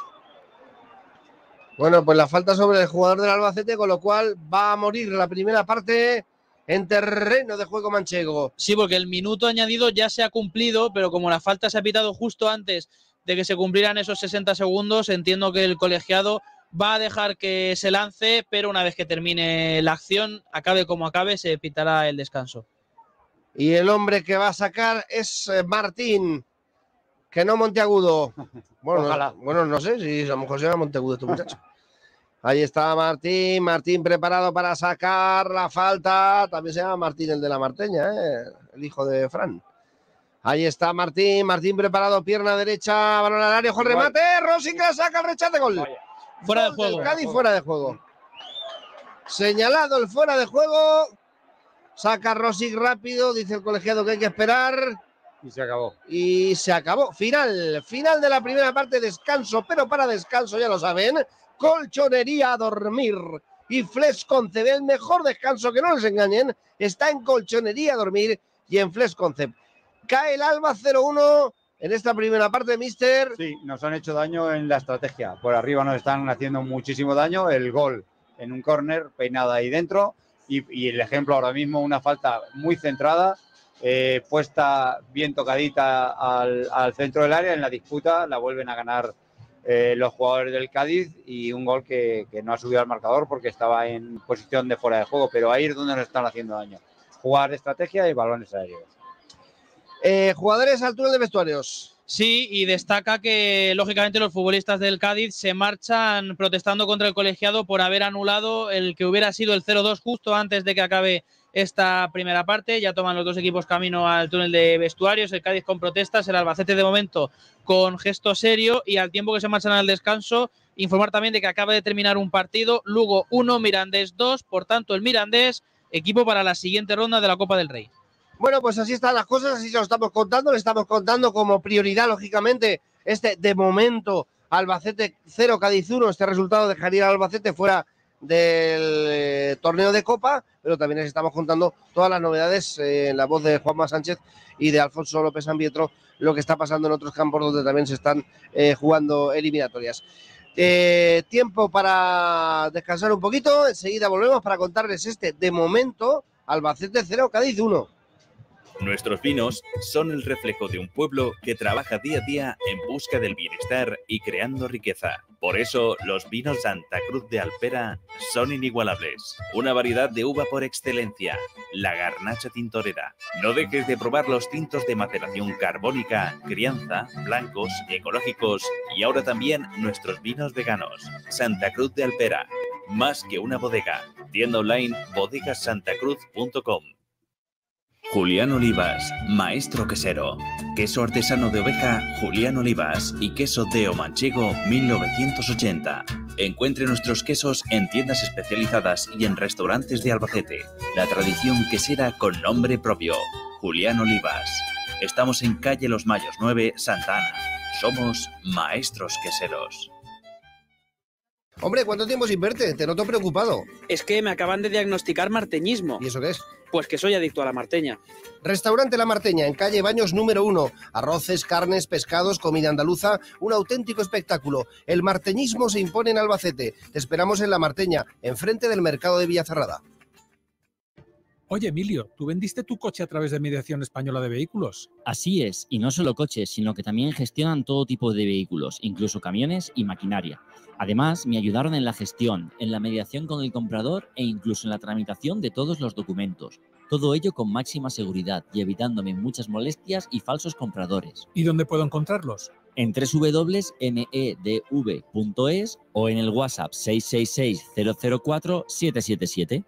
[SPEAKER 4] Bueno, pues la falta sobre el jugador del Albacete, con lo cual va a morir la primera parte en terreno de juego manchego.
[SPEAKER 6] Sí, porque el minuto añadido ya se ha cumplido, pero como la falta se ha pitado justo antes de que se cumplieran esos 60 segundos, entiendo que el colegiado va a dejar que se lance, pero una vez que termine la acción, acabe como acabe, se pitará el descanso.
[SPEAKER 4] Y el hombre que va a sacar es eh, Martín, que no Monteagudo. (laughs) Bueno,
[SPEAKER 5] Ojalá.
[SPEAKER 4] bueno, no sé si a lo mejor se llama Monteagudo este muchacho. Ahí está Martín, Martín preparado para sacar la falta. También se llama Martín el de la Marteña, ¿eh? el hijo de Fran. Ahí está Martín, Martín preparado, pierna derecha, balón al área, ojo el remate, Rosica saca el rechace, gol.
[SPEAKER 6] Fuera de
[SPEAKER 4] Gol
[SPEAKER 6] juego.
[SPEAKER 4] Cádiz fuera de juego. Señalado el fuera de juego. Saca Rosic rápido, dice el colegiado que hay que esperar.
[SPEAKER 5] Y se acabó.
[SPEAKER 4] Y se acabó. Final, final de la primera parte, descanso, pero para descanso, ya lo saben, colchonería a dormir. Y Flex Concept, el mejor descanso, que no les engañen, está en colchonería a dormir y en Flex Concept. Cae el Alba 0-1 en esta primera parte, Mister.
[SPEAKER 5] Sí, nos han hecho daño en la estrategia. Por arriba nos están haciendo muchísimo daño. El gol en un córner, peinada ahí dentro. Y, el ejemplo ahora mismo, una falta muy centrada, eh, puesta bien tocadita al, al centro del área. En la disputa la vuelven a ganar eh, los jugadores del Cádiz y un gol que, que no ha subido al marcador porque estaba en posición de fuera de juego. Pero ahí es donde nos están haciendo daño. Jugar estrategia y balones aéreos.
[SPEAKER 4] Eh, jugadores al túnel de vestuarios.
[SPEAKER 6] Sí, y destaca que lógicamente los futbolistas del Cádiz se marchan protestando contra el colegiado por haber anulado el que hubiera sido el 0-2 justo antes de que acabe esta primera parte. Ya toman los dos equipos camino al túnel de vestuarios, el Cádiz con protestas, el Albacete de momento con gesto serio y al tiempo que se marchan al descanso, informar también de que acaba de terminar un partido, Lugo 1, Mirandés 2, por tanto el Mirandés, equipo para la siguiente ronda de la Copa del Rey.
[SPEAKER 4] Bueno, pues así están las cosas, así se lo estamos contando. Le estamos contando como prioridad, lógicamente, este de momento Albacete 0, Cádiz 1. Este resultado dejaría al Albacete fuera del eh, torneo de Copa, pero también les estamos contando todas las novedades eh, en la voz de Juanma Sánchez y de Alfonso López Ambietro, lo que está pasando en otros campos donde también se están eh, jugando eliminatorias. Tiempo para descansar un poquito, enseguida volvemos para contarles este de momento Albacete 0, Cádiz 1.
[SPEAKER 14] Nuestros vinos son el reflejo de un pueblo que trabaja día a día en busca del bienestar y creando riqueza. Por eso, los vinos Santa Cruz de Alpera son inigualables. Una variedad de uva por excelencia, la garnacha tintorera. No dejes de probar los tintos de maceración carbónica, crianza, blancos, ecológicos y ahora también nuestros vinos veganos. Santa Cruz de Alpera, más que una bodega. Tienda online bodegasantacruz.com. Julián Olivas, maestro quesero. Queso artesano de oveja Julián Olivas y queso Teo Manchego 1980. Encuentre nuestros quesos en tiendas especializadas y en restaurantes de Albacete. La tradición quesera con nombre propio. Julián Olivas. Estamos en calle Los Mayos 9, Santa Ana. Somos maestros queseros.
[SPEAKER 4] Hombre, ¿cuánto tiempo sin verte? Te noto preocupado.
[SPEAKER 18] Es que me acaban de diagnosticar marteñismo.
[SPEAKER 4] ¿Y eso qué es?
[SPEAKER 18] Pues que soy adicto a la marteña.
[SPEAKER 4] Restaurante La Marteña, en calle Baños número uno. Arroces, carnes, pescados, comida andaluza, un auténtico espectáculo. El marteñismo se impone en Albacete. Te esperamos en La Marteña, enfrente del mercado de Villacerrada.
[SPEAKER 3] Oye, Emilio, ¿tú vendiste tu coche a través de Mediación Española de Vehículos?
[SPEAKER 11] Así es, y no solo coches, sino que también gestionan todo tipo de vehículos, incluso camiones y maquinaria. Además, me ayudaron en la gestión, en la mediación con el comprador e incluso en la tramitación de todos los documentos. Todo ello con máxima seguridad y evitándome muchas molestias y falsos compradores.
[SPEAKER 3] ¿Y dónde puedo encontrarlos?
[SPEAKER 11] En www.medv.es o en el WhatsApp 666 004 777.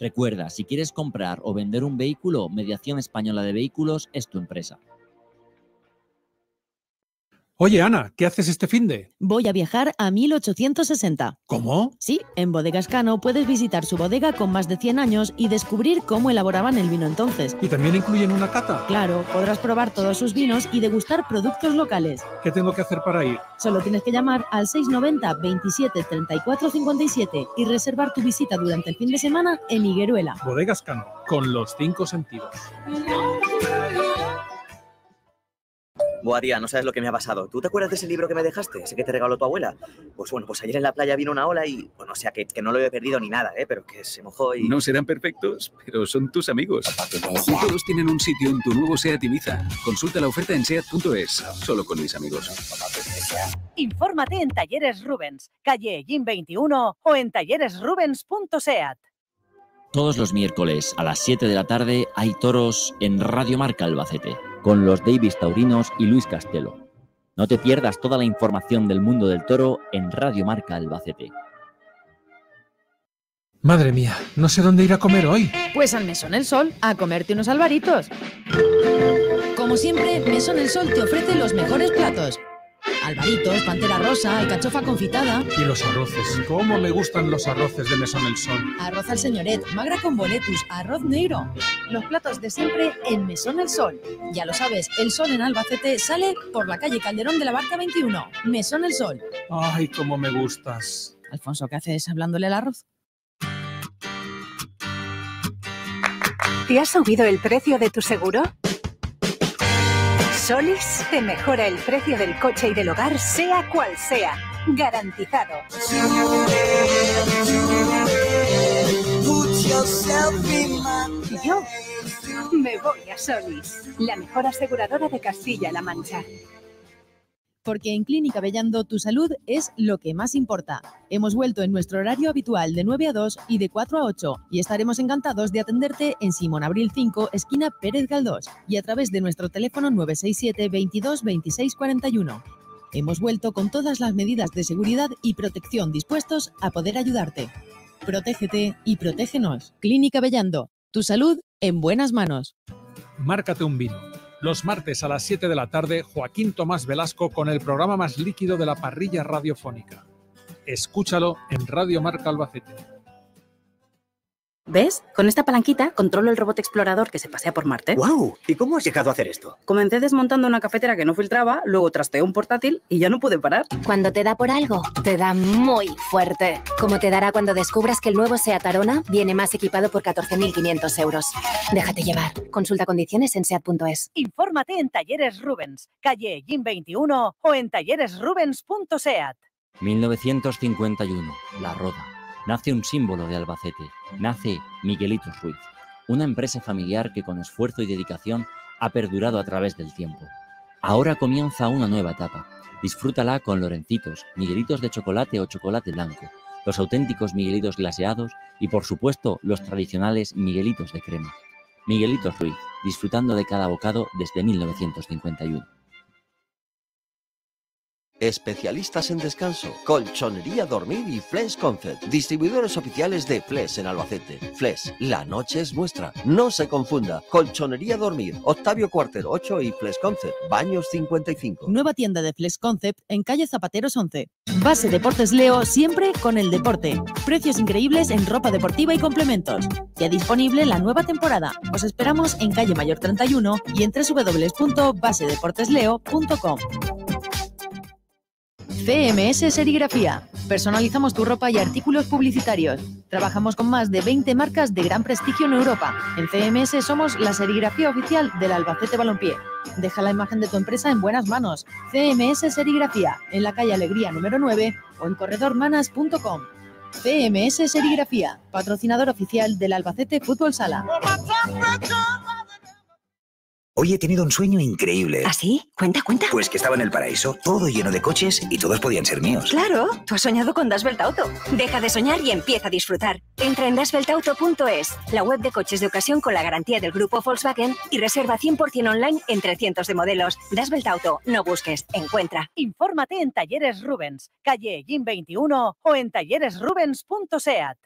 [SPEAKER 11] Recuerda, si quieres comprar o vender un vehículo, Mediación Española de Vehículos es tu empresa.
[SPEAKER 3] Oye, Ana, ¿qué haces este fin de?
[SPEAKER 13] Voy a viajar a 1860.
[SPEAKER 3] ¿Cómo?
[SPEAKER 13] Sí, en Bodegas Cano puedes visitar su bodega con más de 100 años y descubrir cómo elaboraban el vino entonces.
[SPEAKER 3] ¿Y también incluyen una cata?
[SPEAKER 13] Claro, podrás probar todos sus vinos y degustar productos locales.
[SPEAKER 3] ¿Qué tengo que hacer para ir?
[SPEAKER 13] Solo tienes que llamar al 690 27 34 57 y reservar tu visita durante el fin de semana en Higueruela.
[SPEAKER 3] Bodegas Cano, con los cinco sentidos.
[SPEAKER 19] Buah, tía, no sabes lo que me ha pasado. ¿Tú te acuerdas de ese libro que me dejaste? Ese que te regaló tu abuela. Pues bueno, pues ayer en la playa vino una ola y, bueno, o sea, que, que no lo he perdido ni nada, ¿eh? Pero que se mojó y...
[SPEAKER 20] No serán perfectos, pero son tus amigos. Y todos tienen un sitio en tu nuevo SEAT Ibiza. Consulta la oferta en SEAT.es. Solo con mis amigos.
[SPEAKER 21] Infórmate en Talleres Rubens, calle Jim 21 o en talleresrubens.seat.
[SPEAKER 11] Todos los miércoles a las 7 de la tarde hay toros en Radio Marca Albacete, con los Davis Taurinos y Luis Castelo. No te pierdas toda la información del mundo del toro en Radio Marca Albacete.
[SPEAKER 3] Madre mía, no sé dónde ir a comer hoy.
[SPEAKER 13] Pues al Mesón El Sol, a comerte unos albaritos. Como siempre, Mesón El Sol te ofrece los mejores platos. Albaritos, pantera rosa, alcachofa confitada,
[SPEAKER 3] Y los arroces. ¿Cómo me gustan los arroces de Mesón El Sol?
[SPEAKER 13] arroz al señoret, magra con boletus, arroz negro. Los platos de siempre en Mesón El Sol. Ya lo sabes, El Sol en Albacete sale por la calle Calderón de la Barca 21. Mesón El Sol.
[SPEAKER 3] Ay, cómo me gustas.
[SPEAKER 13] Alfonso, ¿qué haces hablándole al arroz?
[SPEAKER 10] ¿Te has subido el precio de tu seguro? Solis te mejora el precio del coche y del hogar, sea cual sea. Garantizado. Yo me voy a Solis, la mejor aseguradora de Castilla-La Mancha.
[SPEAKER 13] Porque en Clínica Bellando tu salud es lo que más importa. Hemos vuelto en nuestro horario habitual de 9 a 2 y de 4 a 8 y estaremos encantados de atenderte en Simón Abril 5, esquina Pérez Galdós y a través de nuestro teléfono 967 22 26 41. Hemos vuelto con todas las medidas de seguridad y protección dispuestos a poder ayudarte. Protégete y protégenos. Clínica Bellando, tu salud en buenas manos.
[SPEAKER 3] Márcate un vino. Los martes a las 7 de la tarde, Joaquín Tomás Velasco con el programa más líquido de la parrilla radiofónica. Escúchalo en Radio Marca Albacete.
[SPEAKER 7] ¿Ves? Con esta palanquita controlo el robot explorador que se pasea por Marte.
[SPEAKER 19] ¡Wow! ¿Y cómo has llegado a hacer esto?
[SPEAKER 7] Comencé desmontando una cafetera que no filtraba, luego trasteé un portátil y ya no pude parar.
[SPEAKER 9] Cuando te da por algo, te da muy fuerte. Como te dará cuando descubras que el nuevo SEAT Arona viene más equipado por 14.500 euros. Déjate llevar. Consulta condiciones en SEAT.es.
[SPEAKER 21] Infórmate en Talleres Rubens, calle Jim 21 o en talleresrubens.seat.
[SPEAKER 11] 1951, La Roda. Nace un símbolo de Albacete. Nace Miguelito Ruiz, una empresa familiar que con esfuerzo y dedicación ha perdurado a través del tiempo. Ahora comienza una nueva etapa. Disfrútala con Lorencitos, Miguelitos de chocolate o chocolate blanco, los auténticos Miguelitos glaseados y por supuesto los tradicionales Miguelitos de crema. Miguelitos Ruiz, disfrutando de cada bocado desde 1951.
[SPEAKER 12] Especialistas en descanso, colchonería dormir y Flesh Concept, distribuidores oficiales de Flesh en Albacete. Flesh, la noche es nuestra. No se confunda. Colchonería dormir, Octavio Cuartero 8 y Flesh Concept, Baños 55.
[SPEAKER 13] Nueva tienda de Flex Concept en calle Zapateros 11. Base Deportes Leo, siempre con el deporte. Precios increíbles en ropa deportiva y complementos. Ya disponible la nueva temporada. Os esperamos en calle Mayor 31 y en www.basedeportesleo.com. CMS Serigrafía. Personalizamos tu ropa y artículos publicitarios. Trabajamos con más de 20 marcas de gran prestigio en Europa. En CMS somos la serigrafía oficial del Albacete Balompié. Deja la imagen de tu empresa en buenas manos. CMS Serigrafía, en la calle Alegría número 9 o en corredormanas.com. CMS Serigrafía, patrocinador oficial del Albacete Fútbol Sala.
[SPEAKER 8] Hoy he tenido un sueño increíble.
[SPEAKER 10] ¿Ah, sí? Cuenta, cuenta.
[SPEAKER 8] Pues que estaba en el paraíso, todo lleno de coches y todos podían ser míos.
[SPEAKER 10] Claro, tú has soñado con Das Auto. Deja de soñar y empieza a disfrutar. Entra en dasbeltauto.es, la web de coches de ocasión con la garantía del grupo Volkswagen y reserva 100% online entre cientos de modelos. Das Auto, no busques, encuentra.
[SPEAKER 21] Infórmate en Talleres Rubens, calle Jim 21 o en talleresrubens.seat.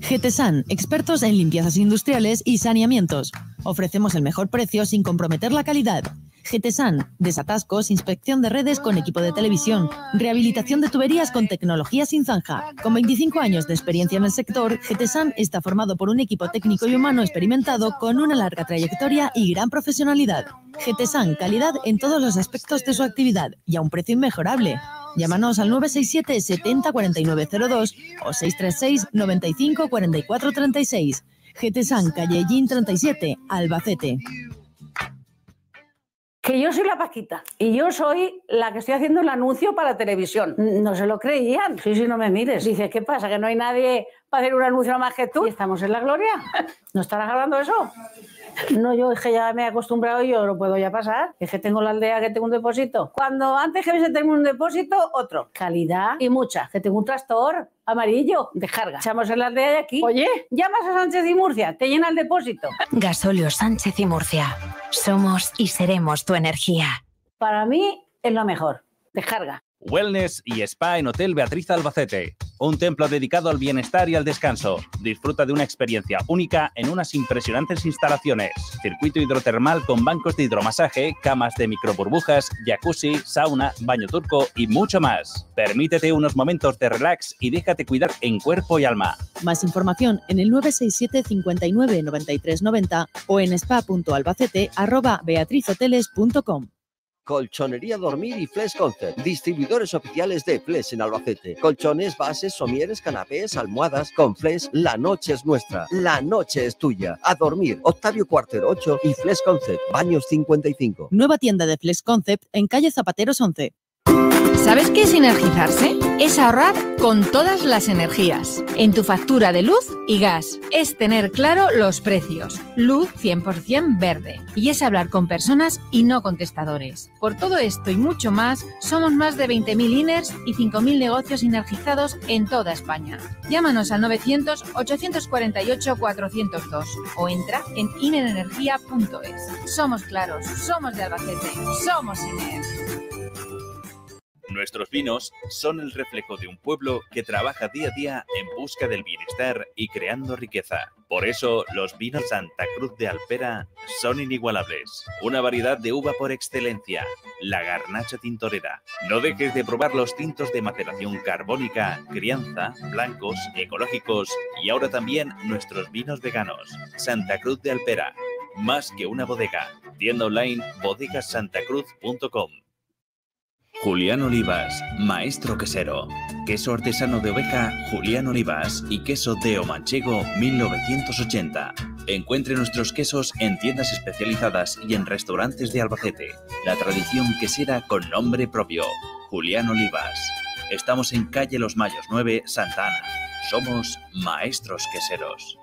[SPEAKER 13] GTSAN, expertos en limpiezas industriales y saneamientos. Ofrecemos el mejor precio sin comprometer la calidad. GTSAN, desatascos, inspección de redes con equipo de televisión, rehabilitación de tuberías con tecnología sin zanja. Con 25 años de experiencia en el sector, GTSAN está formado por un equipo técnico y humano experimentado con una larga trayectoria y gran profesionalidad. GTSAN, calidad en todos los aspectos de su actividad y a un precio inmejorable. Llámanos al 967 70 4902 o 636 95 44 36. GT San, calle Gin 37, Albacete.
[SPEAKER 15] Que yo soy la Paquita y yo soy la que estoy haciendo el anuncio para televisión. No se lo creían. Sí, sí, no me mires. Dice, ¿qué pasa? ¿Que no hay nadie para hacer un anuncio más que tú? ¿Y estamos en la gloria? (laughs) ¿No estarás hablando de eso? No, yo es que ya me he acostumbrado y yo no puedo ya pasar. Es que tengo la aldea que tengo un depósito. Cuando antes que se tengo un depósito, otro. Calidad y mucha. Que tengo un trastor amarillo de carga. Echamos en la aldea de aquí. Oye, llamas a Sánchez y Murcia, te llena el depósito.
[SPEAKER 9] Gasóleo Sánchez y Murcia. Somos y seremos tu energía.
[SPEAKER 15] Para mí es lo mejor. Descarga.
[SPEAKER 16] Wellness y Spa en Hotel Beatriz Albacete. Un templo dedicado al bienestar y al descanso. Disfruta de una experiencia única en unas impresionantes instalaciones. Circuito hidrotermal con bancos de hidromasaje, camas de microburbujas, jacuzzi, sauna, baño turco y mucho más. Permítete unos momentos de relax y déjate cuidar en cuerpo y alma.
[SPEAKER 13] Más información en el 967 59 93 90 o en spa.albacete@beatrizhoteles.com.
[SPEAKER 12] Colchonería Dormir y Flex Concept, distribuidores oficiales de Flex en Albacete. Colchones, bases, somieres, canapés, almohadas. Con Flex, la noche es nuestra, la noche es tuya. A dormir, Octavio Cuartero 8 y Flex Concept, baños 55.
[SPEAKER 13] Nueva tienda de Flex Concept en calle Zapateros 11.
[SPEAKER 17] ¿Sabes qué es energizarse? Es ahorrar con todas las energías. En tu factura de luz y gas. Es tener claro los precios. Luz 100% verde. Y es hablar con personas y no contestadores. Por todo esto y mucho más, somos más de 20.000 INERS y 5.000 negocios energizados en toda España. Llámanos al 900-848-402 o entra en inerenergia.es. Somos claros, somos de Albacete, somos INER.
[SPEAKER 14] Nuestros vinos son el reflejo de un pueblo que trabaja día a día en busca del bienestar y creando riqueza. Por eso, los vinos Santa Cruz de Alpera son inigualables. Una variedad de uva por excelencia, la garnacha tintorera. No dejes de probar los tintos de maceración carbónica, crianza, blancos, ecológicos y ahora también nuestros vinos veganos. Santa Cruz de Alpera, más que una bodega. Tienda online bodegasantacruz.com. Julián Olivas, maestro quesero. Queso artesano de oveja Julián Olivas y queso Teo Manchego 1980. Encuentre nuestros quesos en tiendas especializadas y en restaurantes de Albacete. La tradición quesera con nombre propio. Julián Olivas. Estamos en calle Los Mayos 9, Santa Ana. Somos maestros queseros.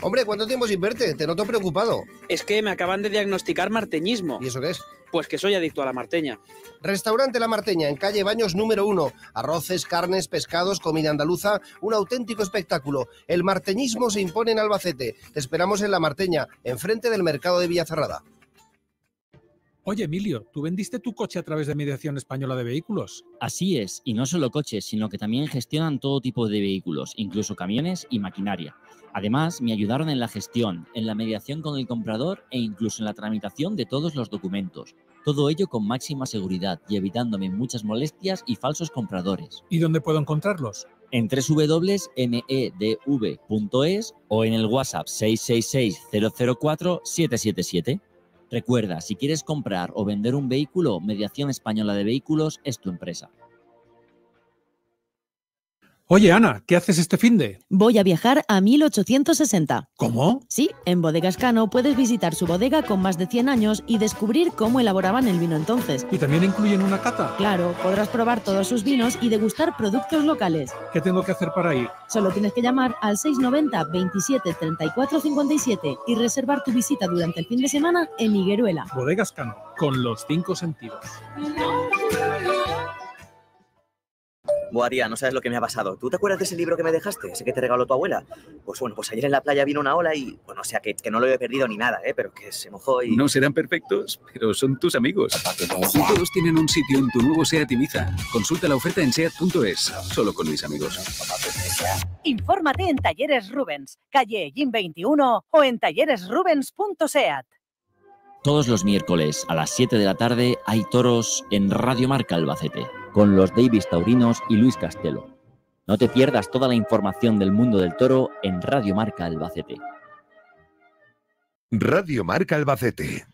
[SPEAKER 4] Hombre, ¿cuánto tiempo sin verte? Te noto preocupado.
[SPEAKER 18] Es que me acaban de diagnosticar marteñismo.
[SPEAKER 4] ¿Y eso qué es?
[SPEAKER 18] Pues que soy adicto a la marteña.
[SPEAKER 4] Restaurante La Marteña, en calle Baños número uno. Arroces, carnes, pescados, comida andaluza, un auténtico espectáculo. El marteñismo se impone en Albacete. Te esperamos en La Marteña, enfrente del mercado de Villacerrada.
[SPEAKER 3] Oye, Emilio, ¿tú vendiste tu coche a través de Mediación Española de Vehículos?
[SPEAKER 11] Así es, y no solo coches, sino que también gestionan todo tipo de vehículos, incluso camiones y maquinaria. Además, me ayudaron en la gestión, en la mediación con el comprador e incluso en la tramitación de todos los documentos. Todo ello con máxima seguridad y evitándome muchas molestias y falsos compradores.
[SPEAKER 3] ¿Y dónde puedo encontrarlos?
[SPEAKER 11] En www.medv.es o en el WhatsApp 666 004 777. Recuerda, si quieres comprar o vender un vehículo, Mediación Española de Vehículos es tu empresa.
[SPEAKER 3] Oye, Ana, ¿qué haces este fin de?
[SPEAKER 13] Voy a viajar a 1860.
[SPEAKER 3] ¿Cómo?
[SPEAKER 13] Sí, en Bodegas Cano puedes visitar su bodega con más de 100 años y descubrir cómo elaboraban el vino entonces.
[SPEAKER 3] ¿Y también incluyen una cata?
[SPEAKER 13] Claro, podrás probar todos sus vinos y degustar productos locales.
[SPEAKER 3] ¿Qué tengo que hacer para ir?
[SPEAKER 13] Solo tienes que llamar al 690 27 34 57 y reservar tu visita durante el fin de semana en Higueruela.
[SPEAKER 3] Bodegas Cano, con los cinco sentidos.
[SPEAKER 19] Buaría, no sabes lo que me ha pasado. ¿Tú te acuerdas de ese libro que me dejaste? Ese que te regaló tu abuela. Pues bueno, pues ayer en la playa vino una ola y, bueno, o sea, que, que no lo he perdido ni nada, ¿eh? Pero que se mojó y...
[SPEAKER 20] No serán perfectos, pero son tus amigos. Y todos tienen un sitio en tu nuevo SEAT Ibiza. Consulta la oferta en SEAT.es. Solo con mis amigos.
[SPEAKER 21] Infórmate en Talleres Rubens, calle Jim 21 o en talleresrubens.seat.
[SPEAKER 11] Todos los miércoles a las 7 de la tarde hay toros en Radio Marca Albacete, con los Davis Taurinos y Luis Castelo. No te pierdas toda la información del mundo del toro en Radio Marca Albacete.
[SPEAKER 1] Radio Marca Albacete.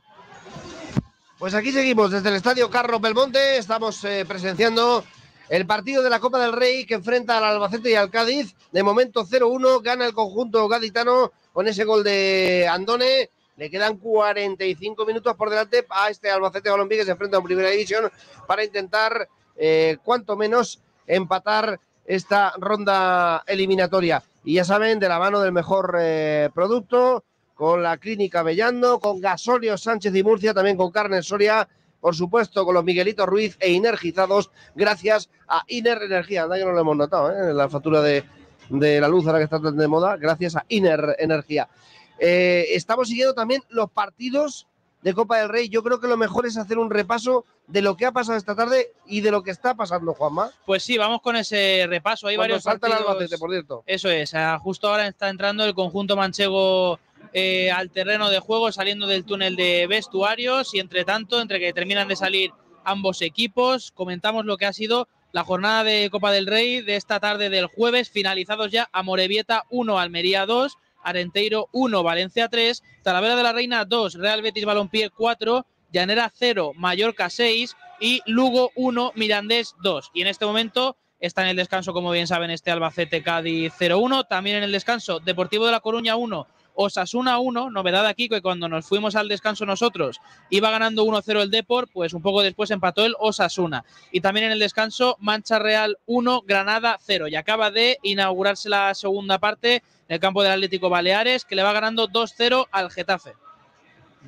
[SPEAKER 4] Pues aquí seguimos desde el Estadio Carlos Belmonte. Estamos eh, presenciando el partido de la Copa del Rey que enfrenta al Albacete y al Cádiz. De momento 0-1, gana el conjunto gaditano con ese gol de Andone. Le quedan 45 minutos por delante a este Albacete Balompié que se enfrenta en Primera División para intentar, eh, cuanto menos, empatar esta ronda eliminatoria. Y ya saben, de la mano del mejor eh, producto, con la Clínica Bellando, con Gasolio Sánchez y Murcia, también con Carne Soria, por supuesto, con los Miguelitos Ruiz e energizados, gracias a Iner Energía. Anda que no lo hemos notado, ¿eh? la factura de, de la luz ahora que está tan de moda, gracias a Iner Energía. Eh, estamos siguiendo también los partidos de Copa del Rey. Yo creo que lo mejor es hacer un repaso de lo que ha pasado esta tarde y de lo que está pasando, Juanma.
[SPEAKER 6] Pues sí, vamos con ese repaso. Hay
[SPEAKER 4] Cuando
[SPEAKER 6] varios
[SPEAKER 4] salta el
[SPEAKER 6] partidos-
[SPEAKER 4] Albacete, por cierto.
[SPEAKER 6] Eso es, ah, justo ahora está entrando el conjunto manchego eh, al terreno de juego, saliendo del túnel de vestuarios y entre tanto, entre que terminan de salir ambos equipos, comentamos lo que ha sido la jornada de Copa del Rey de esta tarde del jueves, finalizados ya a Morevieta 1, Almería 2, Arenteiro 1, Valencia 3, Talavera de la Reina 2, Real Betis Balompié 4, Llanera 0, Mallorca 6 y Lugo 1, Mirandés 2. Y en este momento está en el descanso, como bien saben, este Albacete Cádiz 0-1. También en el descanso, Deportivo de La Coruña 1, Osasuna 1. Novedad aquí que cuando nos fuimos al descanso nosotros iba ganando 1-0 el Deport, pues un poco después empató el Osasuna. Y también en el descanso, Mancha Real 1, Granada 0. Y acaba de inaugurarse la segunda parte en el campo del Atlético Baleares, que le va ganando 2-0 al Getafe.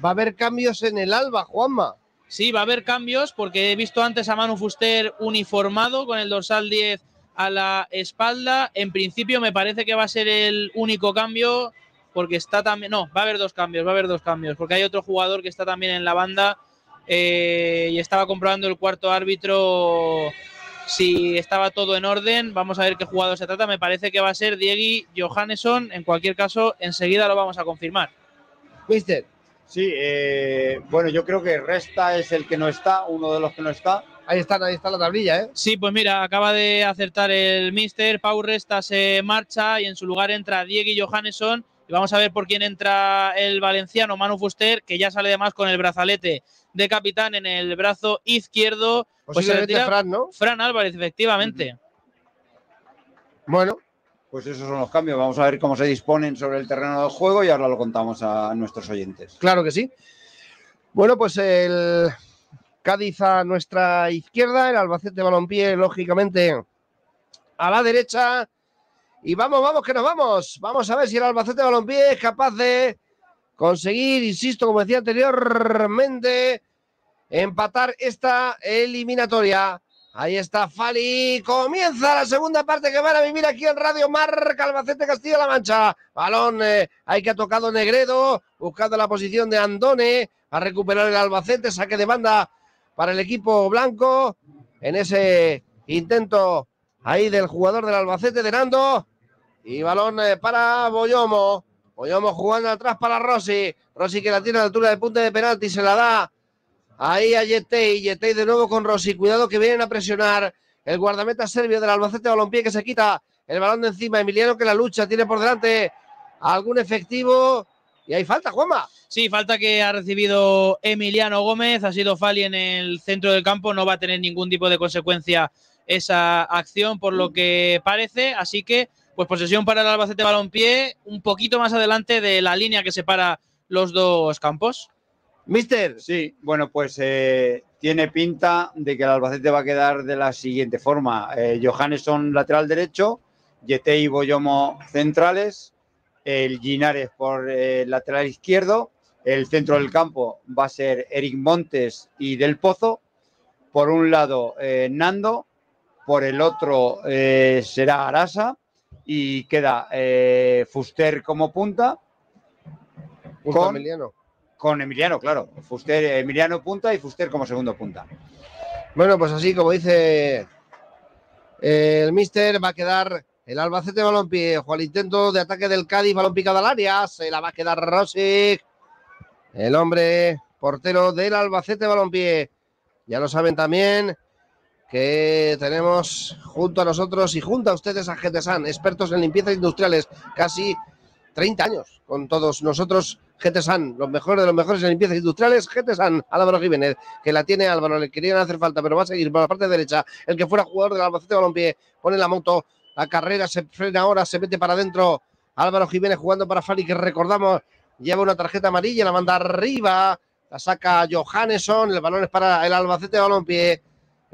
[SPEAKER 4] Va a haber cambios en el Alba, Juanma.
[SPEAKER 6] Sí, va a haber cambios porque he visto antes a Manu Fuster uniformado con el dorsal 10 a la espalda. En principio me parece que va a ser el único cambio porque está también... No, va a haber dos cambios, va a haber dos cambios porque hay otro jugador que está también en la banda eh, y estaba comprobando el cuarto árbitro si estaba todo en orden. Vamos a ver qué jugador se trata. Me parece que va a ser Diego Johannesson. En cualquier caso, enseguida lo vamos a confirmar.
[SPEAKER 4] Mister.
[SPEAKER 5] Sí, eh, bueno, yo creo que Resta es el que no está, uno de los que no está.
[SPEAKER 4] Ahí está, ahí está la tablilla, ¿eh?
[SPEAKER 6] Sí, pues mira, acaba de acertar el Mister. Pau Resta se marcha y en su lugar entra Diego Johannesson. Y vamos a ver por quién entra el valenciano Manu Fuster, que ya sale además con el brazalete de capitán en el brazo izquierdo. Pues se
[SPEAKER 4] Posiblemente
[SPEAKER 6] retira
[SPEAKER 4] Fran, ¿no?
[SPEAKER 6] Fran Álvarez, efectivamente.
[SPEAKER 4] Bueno.
[SPEAKER 5] Pues esos son los cambios. Vamos a ver cómo se disponen sobre el terreno del juego y ahora lo contamos a nuestros oyentes.
[SPEAKER 4] Claro que sí. Bueno, pues el Cádiz a nuestra izquierda, el Albacete Balompié, lógicamente, a la derecha. Y vamos, vamos, que nos vamos. Vamos a ver si el Albacete Balompié es capaz de conseguir, insisto, como decía anteriormente, empatar esta eliminatoria. Ahí está Fali. Comienza la segunda parte que van a vivir aquí en Radio Marca Albacete Castilla-La Mancha. Balón eh, hay que ha tocado Negredo, buscando la posición de Andone. A recuperar el Albacete, saque de banda para el equipo blanco. En ese intento ahí del jugador del Albacete de Nando. Y balón eh, para Boyomo. Boyomo jugando atrás para Rossi. Rossi que la tiene a la altura de punta de penalti. Se la da ahí a Yetei. Yetei de nuevo con Rossi. Cuidado que vienen a presionar. El guardameta serbio del Albacete Balompié que se quita el balón de encima. Emiliano que la lucha tiene por delante algún efectivo. Y hay falta, Juanma.
[SPEAKER 6] Sí, falta que ha recibido Emiliano Gómez, ha sido Fali en el centro del campo, no va a tener ningún tipo de consecuencia esa acción por lo que parece, así que pues posesión para el Albacete Balompié un poquito más adelante de la línea que separa los dos campos.
[SPEAKER 4] Mister.
[SPEAKER 5] Sí, bueno, pues eh, tiene pinta de que el Albacete va a quedar de la siguiente forma. Eh, Johannesson lateral derecho, Yete y Boyomo centrales, el Ginares por eh, lateral izquierdo, el centro del campo va a ser Eric Montes y Del Pozo, por un lado eh, Nando, por el otro eh, será Arasa y queda eh, Fuster como punta. Con-
[SPEAKER 4] Emiliano.
[SPEAKER 5] Con Emiliano, claro. Fuster, Emiliano punta y Fuster como segundo punta.
[SPEAKER 4] Bueno, pues así como dice el Mister, va a quedar el Albacete Balompié. Ojo al intento de ataque del Cádiz, balón picado al área. Se la va a quedar Rosic, el hombre portero del Albacete Balompié. Ya lo saben también que tenemos junto a nosotros y junto a ustedes a GTSAN, expertos en limpiezas industriales, casi 30 años con todos nosotros. GTSAN, los mejores de los mejores en limpiezas industriales, GTSAN, Álvaro Jiménez, que la tiene Álvaro, le querían hacer falta, pero va a seguir por la parte derecha. El que fuera jugador del Albacete Balompié pone la moto, la carrera se frena ahora, se mete para adentro. Álvaro Jiménez jugando para Fali, que recordamos lleva una tarjeta amarilla, la manda arriba, la saca Johannesson, el balón es para el Albacete Balompié.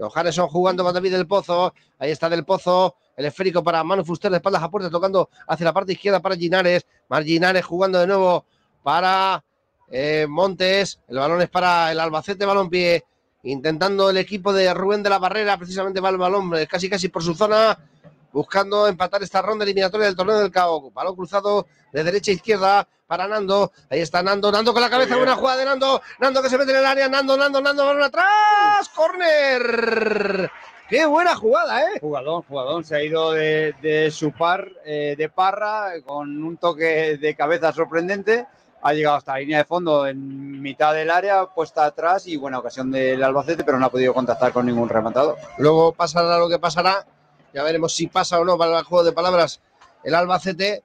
[SPEAKER 4] Johannesson jugando con David del Pozo. Ahí está del Pozo. El esférico para Manu Fuster de espaldas a puerta, tocando hacia la parte izquierda para Ginares. Mar Ginares jugando de nuevo para eh, Montes. El balón es para el Albacete Balompié. Intentando el equipo de Rubén de la Barrera. Precisamente va el balón eh, casi casi por su zona. Buscando empatar esta ronda eliminatoria del torneo del CAO. Balón cruzado de derecha a izquierda para Nando. Ahí está Nando. Nando con la cabeza. Buena jugada de Nando. Nando que se mete en el área. Nando, Nando, Nando. Balón atrás. Corner. Qué buena jugada, ¿eh?
[SPEAKER 5] Jugador, jugador. Se ha ido de, de su par eh, de parra con un toque de cabeza sorprendente. Ha llegado hasta la línea de fondo en mitad del área, puesta atrás y buena ocasión del Albacete, pero no ha podido contactar con ningún rematador.
[SPEAKER 4] Luego pasará lo que pasará. Ya veremos si pasa o no para el juego de palabras el Albacete.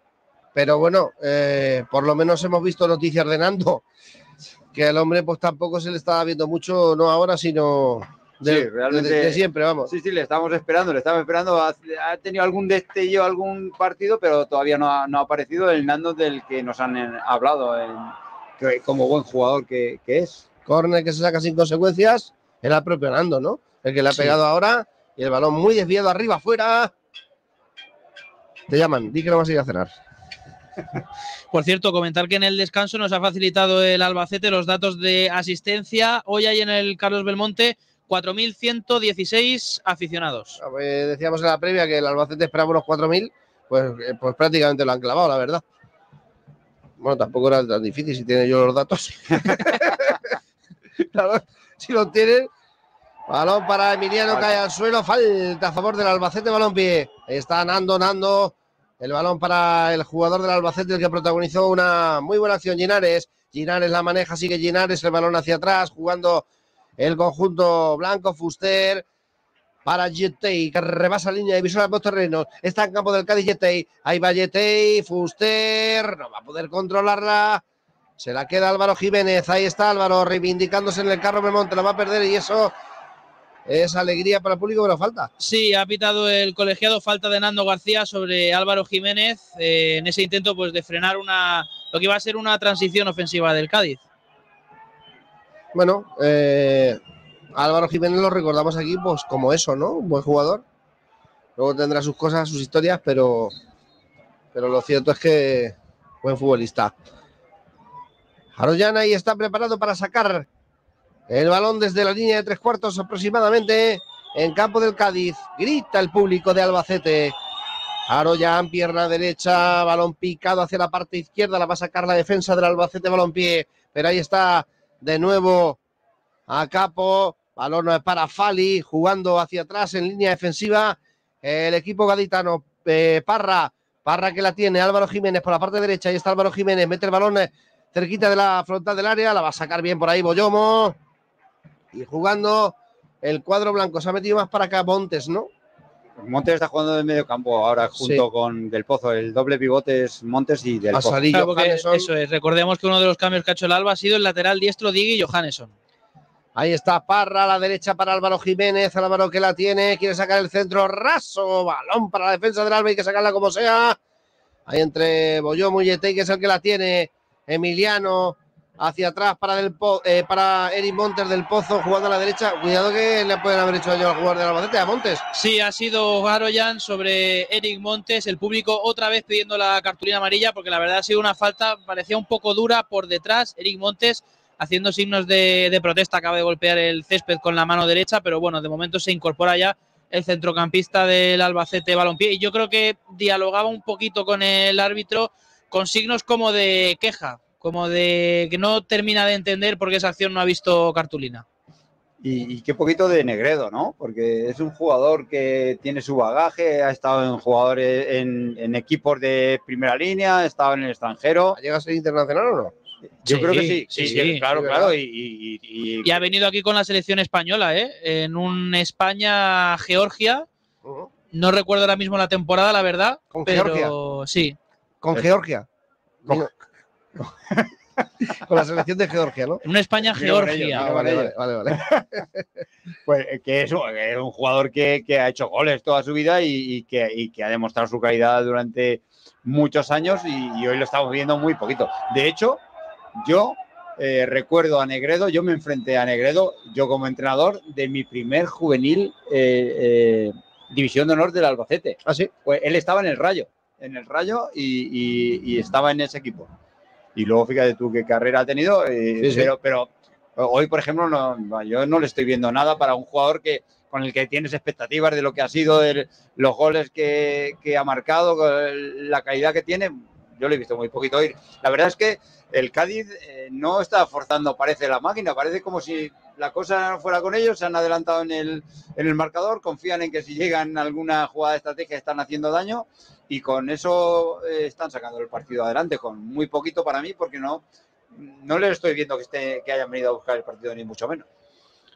[SPEAKER 4] Pero bueno, eh, por lo menos hemos visto noticias de Nando. Que el hombre pues tampoco se le estaba viendo mucho, no ahora, sino de,
[SPEAKER 5] sí, realmente.
[SPEAKER 4] de- de siempre, vamos.
[SPEAKER 5] Sí, sí, le estamos esperando, le estamos esperando. Ha, ha tenido algún destello, algún partido, pero todavía no ha, no ha aparecido el Nando del que nos han eh, hablado en- que- como buen jugador que, que es.
[SPEAKER 4] Corner que se saca sin consecuencias. Era el propio Nando, ¿no? El que le ha
[SPEAKER 5] Sí.
[SPEAKER 4] pegado ahora. Y el balón muy desviado arriba, afuera. Te llaman, di que no vas a ir a cenar. (laughs)
[SPEAKER 6] Por cierto, comentar que en el descanso nos ha facilitado el Albacete los datos de asistencia. Hoy hay en el Carlos Belmonte 4.116 aficionados.
[SPEAKER 4] Eh, decíamos en la previa que el Albacete esperaba unos 4.000, pues, eh, pues prácticamente lo han clavado, la verdad. Bueno, tampoco era tan difícil si tiene yo los datos. (laughs) (laughs) Claro, si los tienen. Balón para Emiliano, cae al suelo, falta a favor del Albacete, balón-pie. Ahí está Nando, Nando. El balón para el jugador del Albacete, el que protagonizó una muy buena acción, Ginares. Ginares la maneja, sigue Ginares, el balón hacia atrás, jugando el conjunto blanco, Fuster para Yetei, que rebasa línea divisoria por terreno. Está en campo del Cádiz Yetei. Ahí va Yetei, Fuster, no va a poder controlarla. Se la queda Álvaro Jiménez. Ahí está Álvaro reivindicándose en el carro Belmonte. La va a perder y eso es alegría para el público, pero falta.
[SPEAKER 6] Sí, ha pitado el colegiado falta de Nando García sobre Álvaro Jiménez eh, en ese intento pues, de frenar una lo que iba a ser una transición ofensiva del Cádiz.
[SPEAKER 4] Bueno, eh, Álvaro Jiménez lo recordamos aquí pues como eso, ¿no? Un buen jugador. Luego tendrá sus cosas, sus historias, pero, pero lo cierto es que buen futbolista. Haroyan ahí está preparado para sacar el balón desde la línea de tres cuartos aproximadamente en campo del Cádiz. Grita el público de Albacete. Aroyan, pierna derecha, balón picado hacia la parte izquierda, la va a sacar la defensa del Albacete balompié, pero ahí está de nuevo a Capo, balón para Fali, jugando hacia atrás en línea defensiva, el equipo gaditano, eh, Parra, Parra que la tiene, Álvaro Jiménez por la parte derecha, ahí está Álvaro Jiménez, mete el balón cerquita de la frontal del área, la va a sacar bien por ahí Boyomo, y jugando el cuadro blanco, se ha metido más para acá Montes, ¿no?
[SPEAKER 5] Montes está jugando de medio campo ahora junto
[SPEAKER 4] Sí.
[SPEAKER 5] con Del Pozo. El doble pivote es Montes y Del Pozo.
[SPEAKER 6] Claro, eso es. Recordemos que uno de los cambios que ha hecho el Alba ha sido el lateral diestro Diggy Johannesson.
[SPEAKER 4] Ahí está Parra a la derecha para Álvaro Jiménez. Álvaro que la tiene, quiere sacar el centro raso. Balón para la defensa del Alba, hay que sacarla como sea. Ahí entre Boyó y Yetey, que es el que la tiene. Emiliano hacia atrás para, del Po- eh, para Eric Montes del Pozo jugando a la derecha. Cuidado que le pueden haber hecho daño al jugador del Albacete, a Montes.
[SPEAKER 6] Sí, ha sido Garoyan sobre Eric Montes, el público otra vez pidiendo la cartulina amarilla porque la verdad ha sido una falta, parecía un poco dura por detrás. Eric Montes haciendo signos de, de protesta, acaba de golpear el césped con la mano derecha, pero bueno, de momento se incorpora ya el centrocampista del Albacete Balompié y yo creo que dialogaba un poquito con el árbitro con signos como de queja, como de que no termina de entender por qué esa acción no ha visto cartulina.
[SPEAKER 5] Y, y qué poquito de Negredo, ¿no? Porque es un jugador que tiene su bagaje, ha estado en jugadores, en, en equipos de primera línea, ha estado en el extranjero.
[SPEAKER 4] ¿Llega a ser internacional o no?
[SPEAKER 5] Yo
[SPEAKER 6] Sí,
[SPEAKER 5] creo que sí,
[SPEAKER 6] sí,
[SPEAKER 5] sí,
[SPEAKER 6] sí,
[SPEAKER 5] claro,
[SPEAKER 6] sí,
[SPEAKER 5] claro. Y, y- y-
[SPEAKER 6] Y ha venido aquí con la selección española, ¿eh? En un España-Georgia. No recuerdo ahora mismo la temporada, la verdad.
[SPEAKER 4] ¿Con
[SPEAKER 6] pero
[SPEAKER 4] Georgia?
[SPEAKER 6] sí.
[SPEAKER 4] Con Georgia. Con... (laughs) con la selección de Georgia, ¿no?
[SPEAKER 6] Un España-Georgia.
[SPEAKER 4] Ah, vale, vale, vale, (laughs) vale.
[SPEAKER 5] Pues eh, que es, un- que es un jugador que, que ha hecho goles toda su vida y, y que, y que ha demostrado su calidad durante muchos años y, y hoy lo estamos viendo muy poquito. De hecho, yo eh, recuerdo a Negredo, yo me enfrenté a Negredo, yo como entrenador de mi primer juvenil eh, eh, división de honor del Albacete.
[SPEAKER 4] ¿Ah, sí?
[SPEAKER 5] Pues él estaba en el Rayo, en el Rayo y, y- y estaba en ese equipo. Y luego fíjate tú qué carrera ha tenido, eh,
[SPEAKER 4] Sí, sí.
[SPEAKER 5] pero, pero hoy, por ejemplo, no, yo no le estoy viendo nada para un jugador que con el que tienes expectativas de lo que ha sido, el- los goles que, que ha marcado, la calidad que tiene. Yo le he visto muy poquito hoy. La verdad es que el Cádiz eh, no está forzando, parece la máquina, parece como si la cosa fuera con ellos, se han adelantado en el, en el marcador, confían en que si llegan alguna jugada de estrategia están haciendo daño y con eso eh, están sacando el partido adelante, con muy poquito para mí, porque no, no les estoy viendo que, esté, que hayan venido a buscar el partido, ni mucho menos.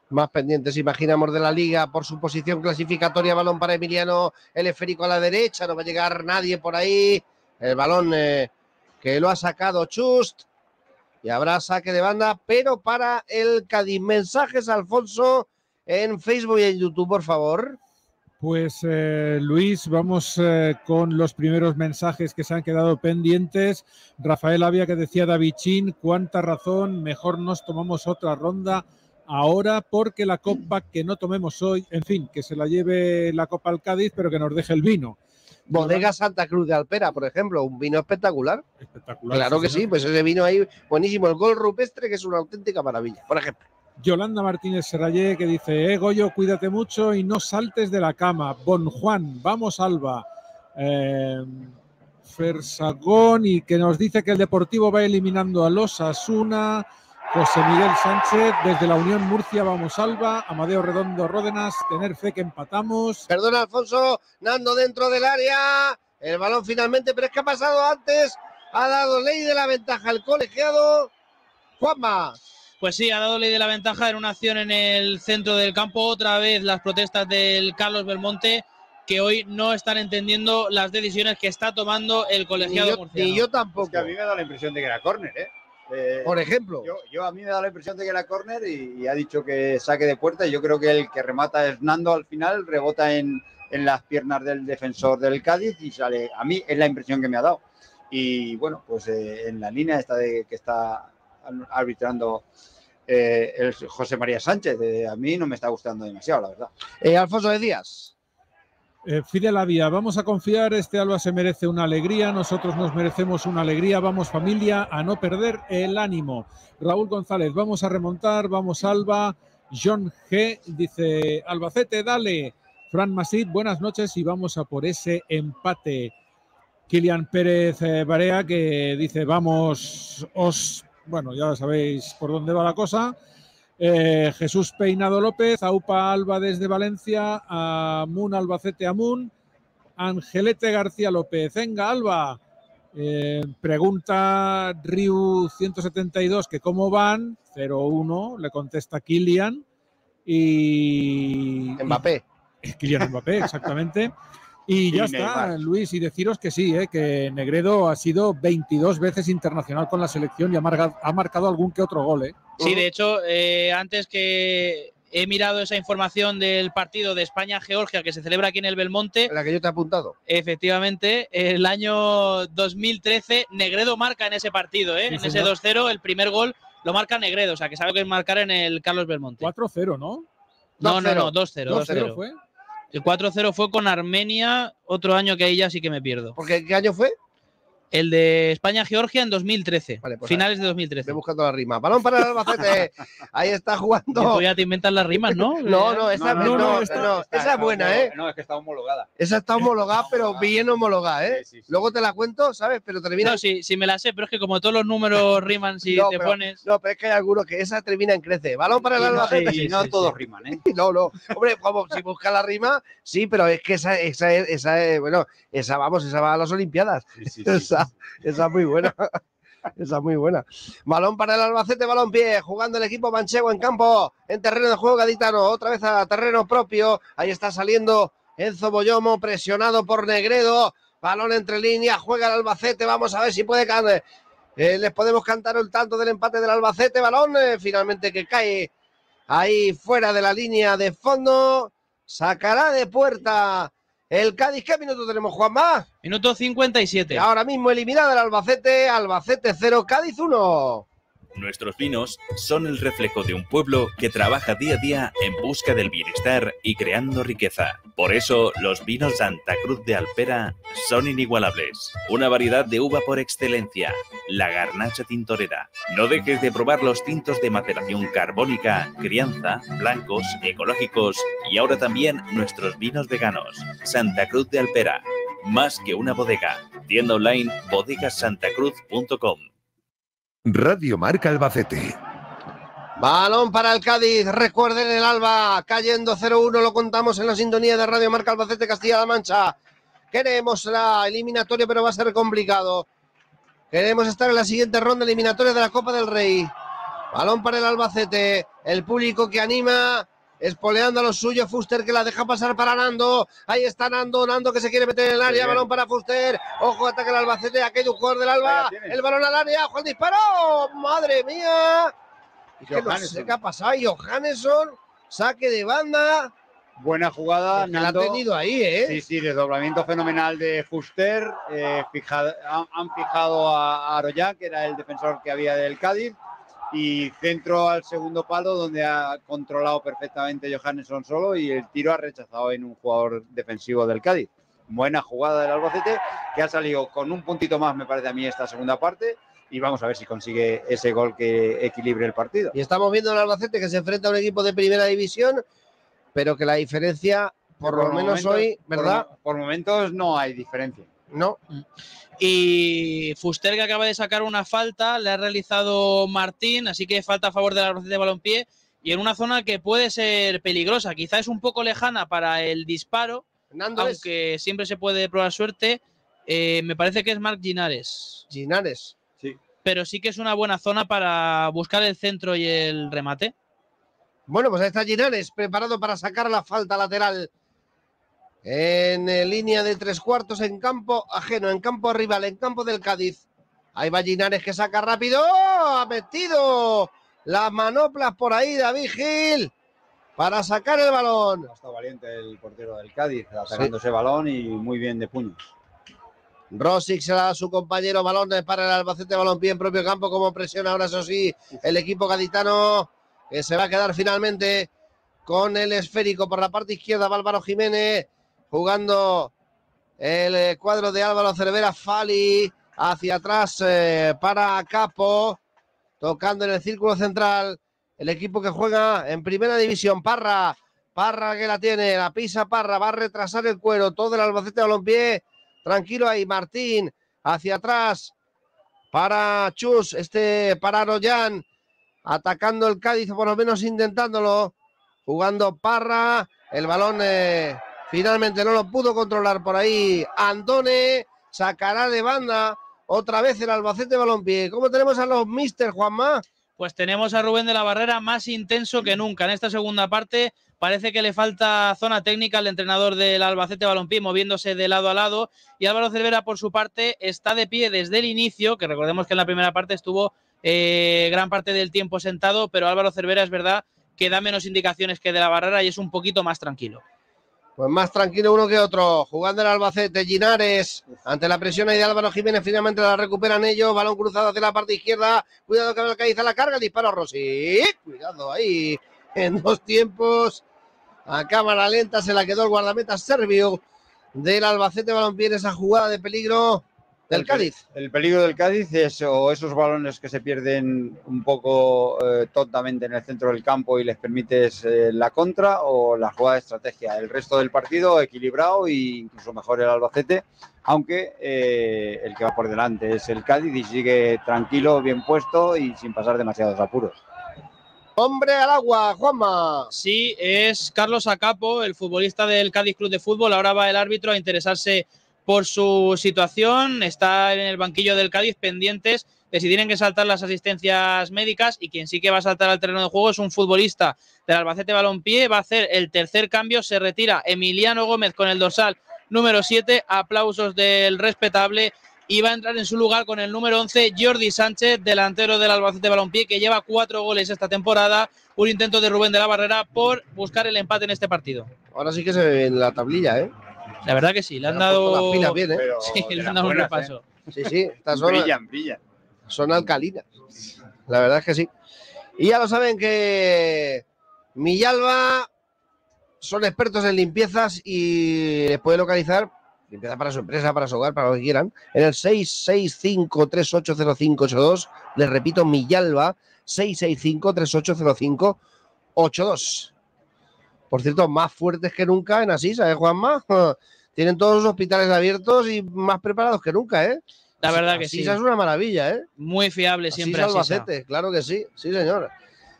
[SPEAKER 4] Más pendientes, imaginamos, de la liga por su posición clasificatoria. Balón para Emiliano, el esférico a la derecha, no va a llegar nadie por ahí. El balón eh, que lo ha sacado Chust. Y habrá saque de banda, pero para el Cádiz. Mensajes, Alfonso, en Facebook y en YouTube, por favor.
[SPEAKER 3] Pues eh, Luis, vamos eh, con los primeros mensajes que se han quedado pendientes. Rafael Avia que decía David Chin, cuánta razón, mejor nos tomamos otra ronda ahora porque la copa que no tomemos hoy, en fin, que se la lleve la copa al Cádiz, pero que nos deje el vino.
[SPEAKER 4] Bodega Santa Cruz de Alpera, por ejemplo, un vino espectacular.
[SPEAKER 3] Espectacular.
[SPEAKER 4] Claro que sí, pues ese vino ahí buenísimo. El gol rupestre, que es una auténtica maravilla, por ejemplo.
[SPEAKER 3] Yolanda Martínez Serrayé que dice, eh, Goyo, cuídate mucho y no saltes de la cama. Bon Juan, vamos Alba. Eh, Fersagón y que nos dice que el Deportivo va eliminando a los Asuna. José Miguel Sánchez, desde la Unión Murcia, vamos Alba. Amadeo Redondo Ródenas, tener fe que empatamos.
[SPEAKER 4] Perdona, Alfonso, Nando dentro del área. El balón finalmente, pero es que ha pasado antes. Ha dado ley de la ventaja el colegiado. Juanma.
[SPEAKER 6] Pues sí, ha dado ley de la ventaja en una acción en el centro del campo. Otra vez las protestas del Carlos Belmonte, que hoy no están entendiendo las decisiones que está tomando el colegiado
[SPEAKER 4] Ni yo-
[SPEAKER 6] murciano.
[SPEAKER 4] ni yo tampoco.
[SPEAKER 5] Es que a mí me da la impresión de que era córner, ¿eh? Eh,
[SPEAKER 4] Por ejemplo.
[SPEAKER 5] Yo, yo a mí me da la impresión de que era córner y, y ha dicho que saque de puerta. y Yo creo que el que remata es Nando al final, rebota en, en las piernas del defensor del Cádiz y sale. A mí es la impresión que me ha dado. Y bueno, pues eh, en la línea esta de que está arbitrando eh, el José María Sánchez, a mí no me está gustando demasiado, la verdad.
[SPEAKER 4] Alfonso de Díaz.
[SPEAKER 3] Eh, Fidel Avia, vamos a confiar, este Alba se merece una alegría, nosotros nos merecemos una alegría, vamos familia a no perder el ánimo. Raúl González, vamos a remontar, vamos Alba. John G dice, Albacete, dale. Fran Masid, buenas noches y vamos a por ese empate. Kilian Pérez eh, Barea que dice, vamos, os, bueno, ya sabéis por dónde va la cosa. Eh, Jesús Peinado López, Aupa Alba desde Valencia, Amun Albacete Amun, Angelete García López, venga Alba. Eh, pregunta Riu 172 que cómo van, 0-1, le contesta Kilian y...
[SPEAKER 4] Mbappé.
[SPEAKER 3] Kylian Mbappé, exactamente. Y ya
[SPEAKER 5] Y
[SPEAKER 3] está,
[SPEAKER 5] Neymar.
[SPEAKER 3] Luis, y deciros que sí, ¿eh? que Negredo ha sido 22 veces internacional con la selección y ha, marga- ha marcado algún que otro gol. ¿eh?
[SPEAKER 6] Sí, de hecho, eh, antes que he mirado esa información del partido de España-Georgia que se celebra aquí en el Belmonte.
[SPEAKER 4] La que yo te he apuntado.
[SPEAKER 6] Efectivamente, el año 2013, Negredo marca en ese partido, ¿eh?
[SPEAKER 3] Sí,
[SPEAKER 6] en ese
[SPEAKER 3] señor.
[SPEAKER 6] 2-0, el primer gol lo marca Negredo, o sea que sabe que es marcar en el Carlos Belmonte.
[SPEAKER 3] 4-0, ¿no?
[SPEAKER 6] No, no, no,
[SPEAKER 3] 2-0
[SPEAKER 6] 2-0. 2-0
[SPEAKER 3] fue.
[SPEAKER 6] El 4-0 fue con Armenia, otro año que ahí ya sí que me pierdo.
[SPEAKER 4] ¿Porque qué año fue?
[SPEAKER 6] El de España-Georgia en 2013.
[SPEAKER 4] pues
[SPEAKER 6] finales de 2013.
[SPEAKER 4] Estoy buscando la rima. Balón para el Albacete. (laughs) Ahí está jugando.
[SPEAKER 6] tú ya te inventas las rimas, ¿no? (laughs)
[SPEAKER 4] No, no, esa no, no,
[SPEAKER 5] está-
[SPEAKER 4] no,
[SPEAKER 5] está-
[SPEAKER 4] esa es buena, ¿eh?
[SPEAKER 5] No, es que está homologada.
[SPEAKER 4] Esa está homologada, pero bien homologada, ¿eh? Luego te la cuento, ¿sabes? Pero termina.
[SPEAKER 6] No, sí, sí me la sé, pero es que como todos los números riman si
[SPEAKER 4] No,
[SPEAKER 6] te
[SPEAKER 4] pero-
[SPEAKER 6] pones.
[SPEAKER 4] No, pero es que hay algunos que esa termina en crece. Balón para el
[SPEAKER 5] Y no-
[SPEAKER 4] Albacete.
[SPEAKER 5] y no todos riman, ¿eh? (laughs)
[SPEAKER 4] No, no. Hombre, como si busca la rima, sí, pero es que esa, esa, es- esa es, bueno, esa vamos, esa va a las Olimpiadas. Esa, esa es muy buena. (laughs) Esa es muy buena. Balón para el Albacete, balón pie, jugando el equipo manchego en campo, en terreno de juego gaditano, otra vez a terreno propio. Ahí está saliendo Enzo Boyomo, presionado por Negredo. Balón entre líneas, juega el Albacete, vamos a ver si puede caer. Eh, les podemos cantar el tanto del empate del Albacete, balón eh, finalmente que cae ahí fuera de la línea de fondo. Sacará de puerta el Cádiz. ¿Qué minuto tenemos, Juanma?
[SPEAKER 6] Minuto 57.
[SPEAKER 4] Y ahora mismo eliminada el Albacete, Albacete 0, Cádiz 1.
[SPEAKER 14] Nuestros vinos son el reflejo de un pueblo que trabaja día a día en busca del bienestar y creando riqueza. Por eso, los vinos Santa Cruz de Alpera son inigualables. Una variedad de uva por excelencia, la garnacha tintorera. No dejes de probar los tintos de maceración carbónica, crianza, blancos, ecológicos y ahora también nuestros vinos veganos. Santa Cruz de Alpera, más que una bodega. Tienda online bodegasantacruz.com.
[SPEAKER 1] Radio Marca Albacete.
[SPEAKER 4] Balón para el Cádiz, recuerden el Alba, cayendo 0-1, lo contamos en la sintonía de Radio Marca Albacete Castilla-La Mancha. Queremos la eliminatoria, pero va a ser complicado. Queremos estar en la siguiente ronda eliminatoria de la Copa del Rey. Balón para el Albacete, el público que anima, espoleando a los suyos, Fuster que la deja pasar para Nando. Ahí está Nando, Nando que se quiere meter en el área, balón para Fuster. Ojo, ataca el Albacete, aquel jugador del Alba. El balón al área, el disparo. Madre mía. Es que no sé qué ha pasado. Johannesson, saque de banda.
[SPEAKER 5] Buena jugada,
[SPEAKER 4] Es que la ha
[SPEAKER 5] Nando.
[SPEAKER 4] tenido ahí, ¿eh?
[SPEAKER 5] Sí, sí, desdoblamiento fenomenal de Fuster. eh, fija- han, han fijado a, Aroyá, que era el defensor que había del Cádiz. Y centro al segundo palo, donde ha controlado perfectamente Johannesson solo. Y el tiro ha rechazado en un jugador defensivo del Cádiz. Buena jugada del Albacete, que ha salido con un puntito más, me parece a mí, esta segunda parte. Y vamos a ver si consigue ese gol que equilibre el partido.
[SPEAKER 4] Y estamos viendo al Albacete que se enfrenta a un equipo de primera división, pero que la diferencia, por, lo menos
[SPEAKER 5] momentos-
[SPEAKER 4] hoy, ¿verdad?
[SPEAKER 5] Por, por momentos no hay diferencia.
[SPEAKER 4] No.
[SPEAKER 6] Y Fuster que acaba de sacar una falta, le ha realizado Martín, así que falta a favor del Albacete de balompié y en una zona que puede ser peligrosa, quizá es un poco lejana para el disparo,
[SPEAKER 4] Nando es-
[SPEAKER 6] aunque siempre se puede probar suerte. eh, me parece que es Marc Ginares.
[SPEAKER 4] Ginares.
[SPEAKER 6] Pero sí que es una buena zona para buscar el centro y el remate.
[SPEAKER 4] Bueno, pues ahí está Ginares preparado para sacar la falta lateral. En eh, línea de tres cuartos, en campo ajeno, en campo rival, en campo del Cádiz. Ahí va Ginares que saca rápido. ¡Oh! Ha metido las manoplas por ahí, David Gil, para sacar el balón.
[SPEAKER 5] Ha estado valiente el portero del Cádiz, atacando ese balón y muy bien de puños.
[SPEAKER 4] Rosic se da a su compañero balón para el Albacete Balompié en propio campo como presiona ahora eso sí el equipo gaditano que se va a quedar finalmente con el esférico por la parte izquierda va Álvaro Jiménez jugando el eh, cuadro de Álvaro Cervera Fali hacia atrás eh, para Capo tocando en el círculo central el equipo que juega en primera división Parra Parra que la tiene la pisa Parra va a retrasar el cuero todo el Albacete Balompié Tranquilo ahí, Martín. Hacia atrás. Para Chus. Este para Royan. Atacando el Cádiz, por lo menos intentándolo. Jugando Parra. El balón eh, finalmente no lo pudo controlar por ahí. Andone. Sacará de banda. Otra vez el Albacete Balompié. ¿Cómo tenemos a los Mister, Juanma?
[SPEAKER 6] Pues tenemos a Rubén de la Barrera más intenso que nunca. En esta segunda parte parece que le falta zona técnica al entrenador del Albacete Balompié moviéndose de lado a lado y Álvaro Cervera por su parte está de pie desde el inicio, que recordemos que en la primera parte estuvo eh, gran parte del tiempo sentado, pero Álvaro Cervera es verdad que da menos indicaciones que de la Barrera y es un poquito más tranquilo.
[SPEAKER 4] Pues más tranquilo uno que otro. Jugando el Albacete, Ginares. Ante la presión ahí de Álvaro Jiménez, finalmente la recuperan ellos. Balón cruzado hacia la parte izquierda. Cuidado que alcanza la carga. Disparo Rossi. Cuidado ahí. En dos tiempos. A cámara lenta se la quedó el guardameta serbio del Albacete Balompié esa jugada de peligro del Cádiz.
[SPEAKER 5] El peligro del Cádiz es o esos balones que se pierden un poco eh, tontamente en el centro del campo y les permites eh, la contra o la jugada de estrategia. El resto del partido equilibrado e incluso mejor el Albacete, aunque eh, el que va por delante es el Cádiz y sigue tranquilo, bien puesto y sin pasar demasiados apuros.
[SPEAKER 4] Hombre al agua, Juanma.
[SPEAKER 6] Sí, es Carlos Acapo, el futbolista del Cádiz Club de Fútbol. Ahora va el árbitro a interesarse por su situación. Está en el banquillo del Cádiz pendientes de si tienen que saltar las asistencias médicas y quien sí que va a saltar al terreno de juego es un futbolista del Albacete Balompié. Va a hacer el tercer cambio. Se retira Emiliano Gómez con el dorsal número 7. Aplausos del respetable. Y va a entrar en su lugar con el número 11, Jordi Sánchez, delantero del Albacete Balompié, que lleva cuatro goles esta temporada. Un intento de Rubén de la Barrera por buscar el empate en este partido.
[SPEAKER 4] Ahora sí que se ve en la tablilla, ¿eh?
[SPEAKER 6] La verdad que sí, le han dado.
[SPEAKER 4] las pilas bien, ¿eh? (laughs)
[SPEAKER 6] Sí, le han dado un repaso.
[SPEAKER 4] Sí, sí, estas son,
[SPEAKER 5] Brillan, brillan.
[SPEAKER 4] son alcalinas. La verdad es que sí. Y ya lo saben que Millalba son expertos en limpiezas y les puede localizar limpieza para su empresa, para su hogar, para lo que quieran, en el 665-380582. Les repito, Millalba, 665-380582. Por cierto, más fuertes que nunca en Asís, ¿sabes, Juanma? (laughs) Tienen todos los hospitales abiertos y más preparados que nunca, ¿eh?
[SPEAKER 6] La verdad que
[SPEAKER 4] Asís
[SPEAKER 6] sí.
[SPEAKER 4] es una maravilla, ¿eh?
[SPEAKER 6] Muy fiable
[SPEAKER 4] Asís
[SPEAKER 6] siempre Asisa.
[SPEAKER 4] Albacete, claro que sí, sí, señor.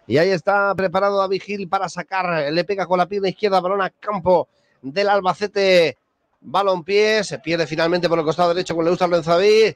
[SPEAKER 4] Y ahí está preparado David Gil para sacar, le pega con la pierna izquierda, balón a campo del Albacete, balón pie, se pierde finalmente por el costado derecho con Leustar Lorenzaví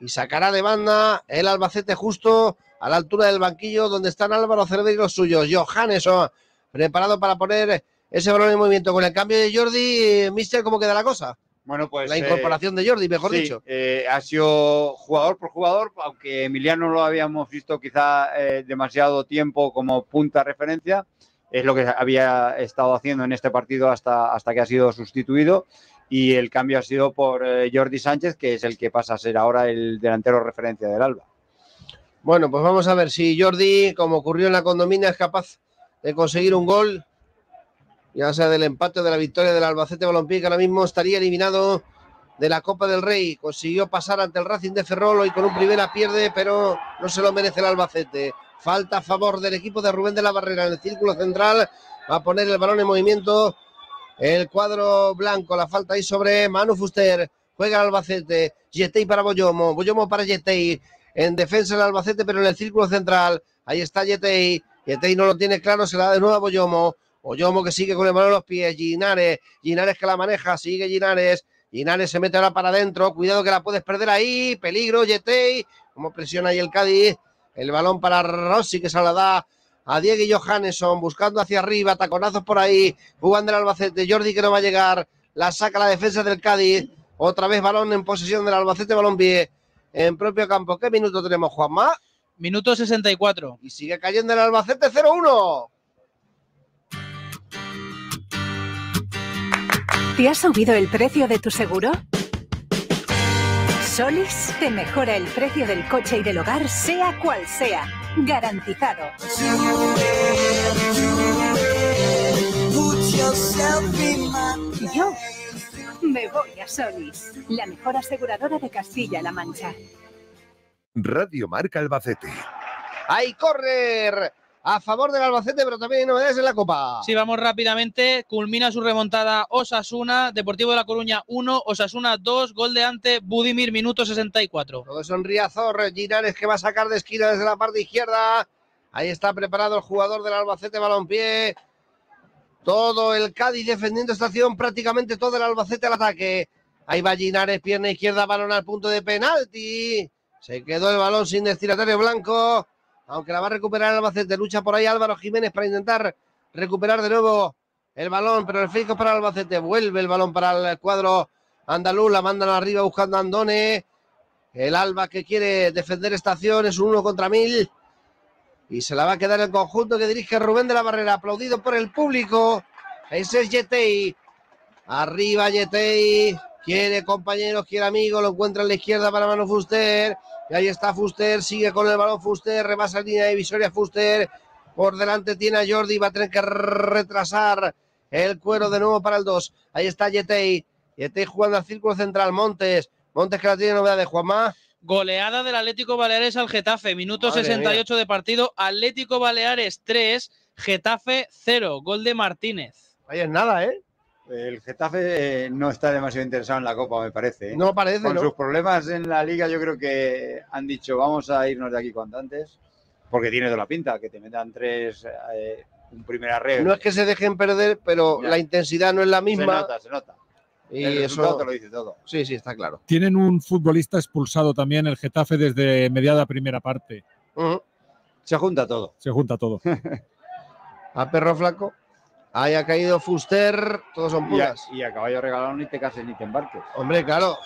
[SPEAKER 4] y sacará de banda el Albacete justo a la altura del banquillo donde están Álvaro Cervera y los suyos. Johanneson preparado para poner ese balón en movimiento con el cambio de Jordi. Mister, ¿cómo queda la cosa?
[SPEAKER 5] Bueno, pues
[SPEAKER 4] La
[SPEAKER 5] eh,
[SPEAKER 4] incorporación de Jordi, mejor
[SPEAKER 5] sí,
[SPEAKER 4] dicho.
[SPEAKER 5] eh, ha sido jugador por jugador, aunque Emiliano lo habíamos visto quizá eh, demasiado tiempo como punta referencia. Es lo que había estado haciendo en este partido hasta, hasta que ha sido sustituido. Y el cambio ha sido por eh, Jordi Sánchez, que es el que pasa a ser ahora el delantero referencia del Alba.
[SPEAKER 4] Bueno, pues vamos a ver si Jordi, como ocurrió en la condomina, es capaz de conseguir un gol, ya sea del empate de la victoria del Albacete Balompié, que ahora mismo estaría eliminado de la Copa del Rey. Consiguió pasar ante el Racing de Ferrol y con un primera pierde, pero no se lo merece el Albacete. Falta a favor del equipo de Rubén de la Barrera en el círculo central. Va a poner el balón en movimiento. El cuadro blanco, la falta ahí sobre Manu Fuster. Juega el Albacete. Yetei para Boyomo. Boyomo para Yetei. En defensa el Albacete, pero en el círculo central. Ahí está Yetei. Yetei no lo tiene claro, se la da de nuevo a Boyomo. Boyomo que sigue con el balón en los pies. Ginares. Ginares que la maneja. Sigue Ginares. Ginares se mete ahora para adentro. Cuidado que la puedes perder ahí. Peligro, Yetei. Como presiona ahí el Cádiz. El balón para Rossi que se la da a Diego y Johanneson buscando hacia arriba, taconazos por ahí, jugando el Albacete, Jordi que no va a llegar, la saca la defensa del Cádiz, otra vez balón en posesión del Albacete Balompié en propio campo. ¿Qué minuto tenemos, Juanma?
[SPEAKER 6] Minuto 64.
[SPEAKER 4] Y sigue cayendo el Albacete 0-1.
[SPEAKER 10] ¿Te ha subido el precio de tu seguro? Solis te mejora el precio del coche y del hogar, sea cual sea. Garantizado. Yo me voy a Solis, la mejor aseguradora de Castilla-La Mancha.
[SPEAKER 1] Radio Marca Albacete.
[SPEAKER 4] ¡Hay correr! A favor del Albacete, pero también hay novedades en la Copa.
[SPEAKER 6] Sí, vamos rápidamente. Culmina su remontada Osasuna, Deportivo de La Coruña 1, Osasuna 2, gol de ante Budimir, minuto 64.
[SPEAKER 4] Todo sonríe Azor, Ginares que va a sacar de esquina desde la parte izquierda. Ahí está preparado el jugador del Albacete Balompié. Todo el Cádiz defendiendo esta acción, prácticamente todo el Albacete al ataque. Ahí va Ginares, pierna izquierda, balón al punto de penalti. Se quedó el balón sin destinatario blanco. aunque la va a recuperar Albacete. Lucha por ahí Álvaro Jiménez para intentar recuperar de nuevo el balón, pero el flico para Albacete. Vuelve el balón para el cuadro andaluz, la mandan arriba buscando Andone. El Alba que quiere defender esta acción es un uno contra mil. Y se la va a quedar el conjunto que dirige Rubén de la Barrera, aplaudido por el público. Ese es Yetei. Arriba Yetei. Quiere compañeros, quiere amigos, lo encuentra en la izquierda para Manu Fuster. Y ahí está Fuster, sigue con el balón Fuster, rebasa línea divisoria Fuster. Por delante tiene a Jordi, va a tener que retrasar el cuero de nuevo para el 2. Ahí está Yetei. Yetei jugando al círculo central, Montes. Montes que la tiene novedad de Juanma.
[SPEAKER 6] Goleada del Atlético Baleares al Getafe, minuto
[SPEAKER 4] Madre
[SPEAKER 6] 68 de partido. Atlético Baleares 3, Getafe 0, gol de Martínez.
[SPEAKER 4] Ahí es nada, ¿eh?
[SPEAKER 5] El Getafe eh, no está demasiado interesado en la Copa, me parece. ¿eh?
[SPEAKER 4] No parece,
[SPEAKER 5] Con
[SPEAKER 4] ¿no?
[SPEAKER 5] sus problemas en la Liga, yo creo que han dicho vamos a irnos de aquí cuanto antes, porque tiene toda la pinta, que te metan tres, eh, un primer arreo.
[SPEAKER 4] No es que se dejen perder, pero
[SPEAKER 5] Ya.
[SPEAKER 4] la intensidad no es la
[SPEAKER 5] Se
[SPEAKER 4] misma.
[SPEAKER 5] nota, se nota.
[SPEAKER 4] Y
[SPEAKER 5] El
[SPEAKER 4] eso
[SPEAKER 5] te lo dice todo.
[SPEAKER 4] Sí, sí, está claro.
[SPEAKER 3] Tienen un futbolista expulsado también el Getafe desde mediada primera parte.
[SPEAKER 5] Se junta todo.
[SPEAKER 3] Se junta todo. (laughs)
[SPEAKER 4] A perro flaco. Ahí ha caído Fuster. Todos son puras.
[SPEAKER 5] y a caballo regalado ni te cases ni te embarques.
[SPEAKER 4] Hombre, claro.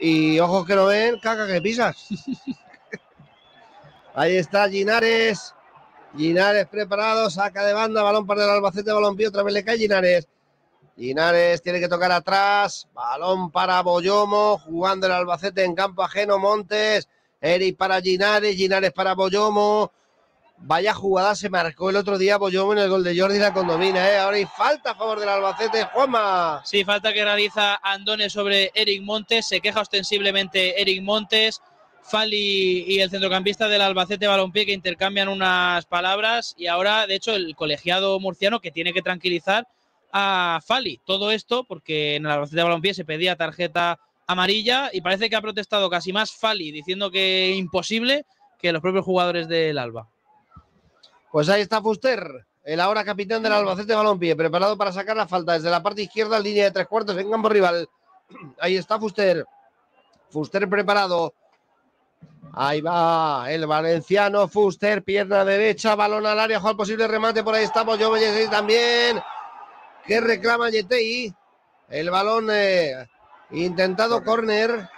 [SPEAKER 4] Y ojos que no ven, caca que pisas. (laughs) Ahí está Ginares. Ginares preparado, saca de banda, balón para el Albacete, balón pío, otra vez le cae Ginares. Ginares tiene que tocar atrás, balón para Boyomo, jugando el Albacete en campo ajeno, Montes, Eric para Ginares, Ginares para Boyomo. Vaya jugada se marcó el otro día Boyomo en el gol de Jordi la condomina, ¿eh? Ahora hay falta a favor del Albacete, Juanma.
[SPEAKER 6] Sí, falta que realiza Andone sobre Eric Montes. Se queja ostensiblemente Eric Montes. Fali y el centrocampista del Albacete Balompié que intercambian unas palabras. Y ahora, de hecho, el colegiado murciano que tiene que tranquilizar a Fali. Todo esto porque en el Albacete Balompié se pedía tarjeta amarilla y parece que ha protestado casi más Fali diciendo que imposible que los propios jugadores del Alba.
[SPEAKER 4] Pues ahí está Fuster, el ahora capitán del Albacete Balompié, preparado para sacar la falta desde la parte izquierda, línea de tres cuartos en campo rival. (clears throat) Ahí está Fuster. Fuster preparado. Ahí va el valenciano Fuster, pierna derecha, balón al área, juega posible remate, por ahí estamos, yo Yetei también, que reclama Yetei, el balón eh, intentado córner,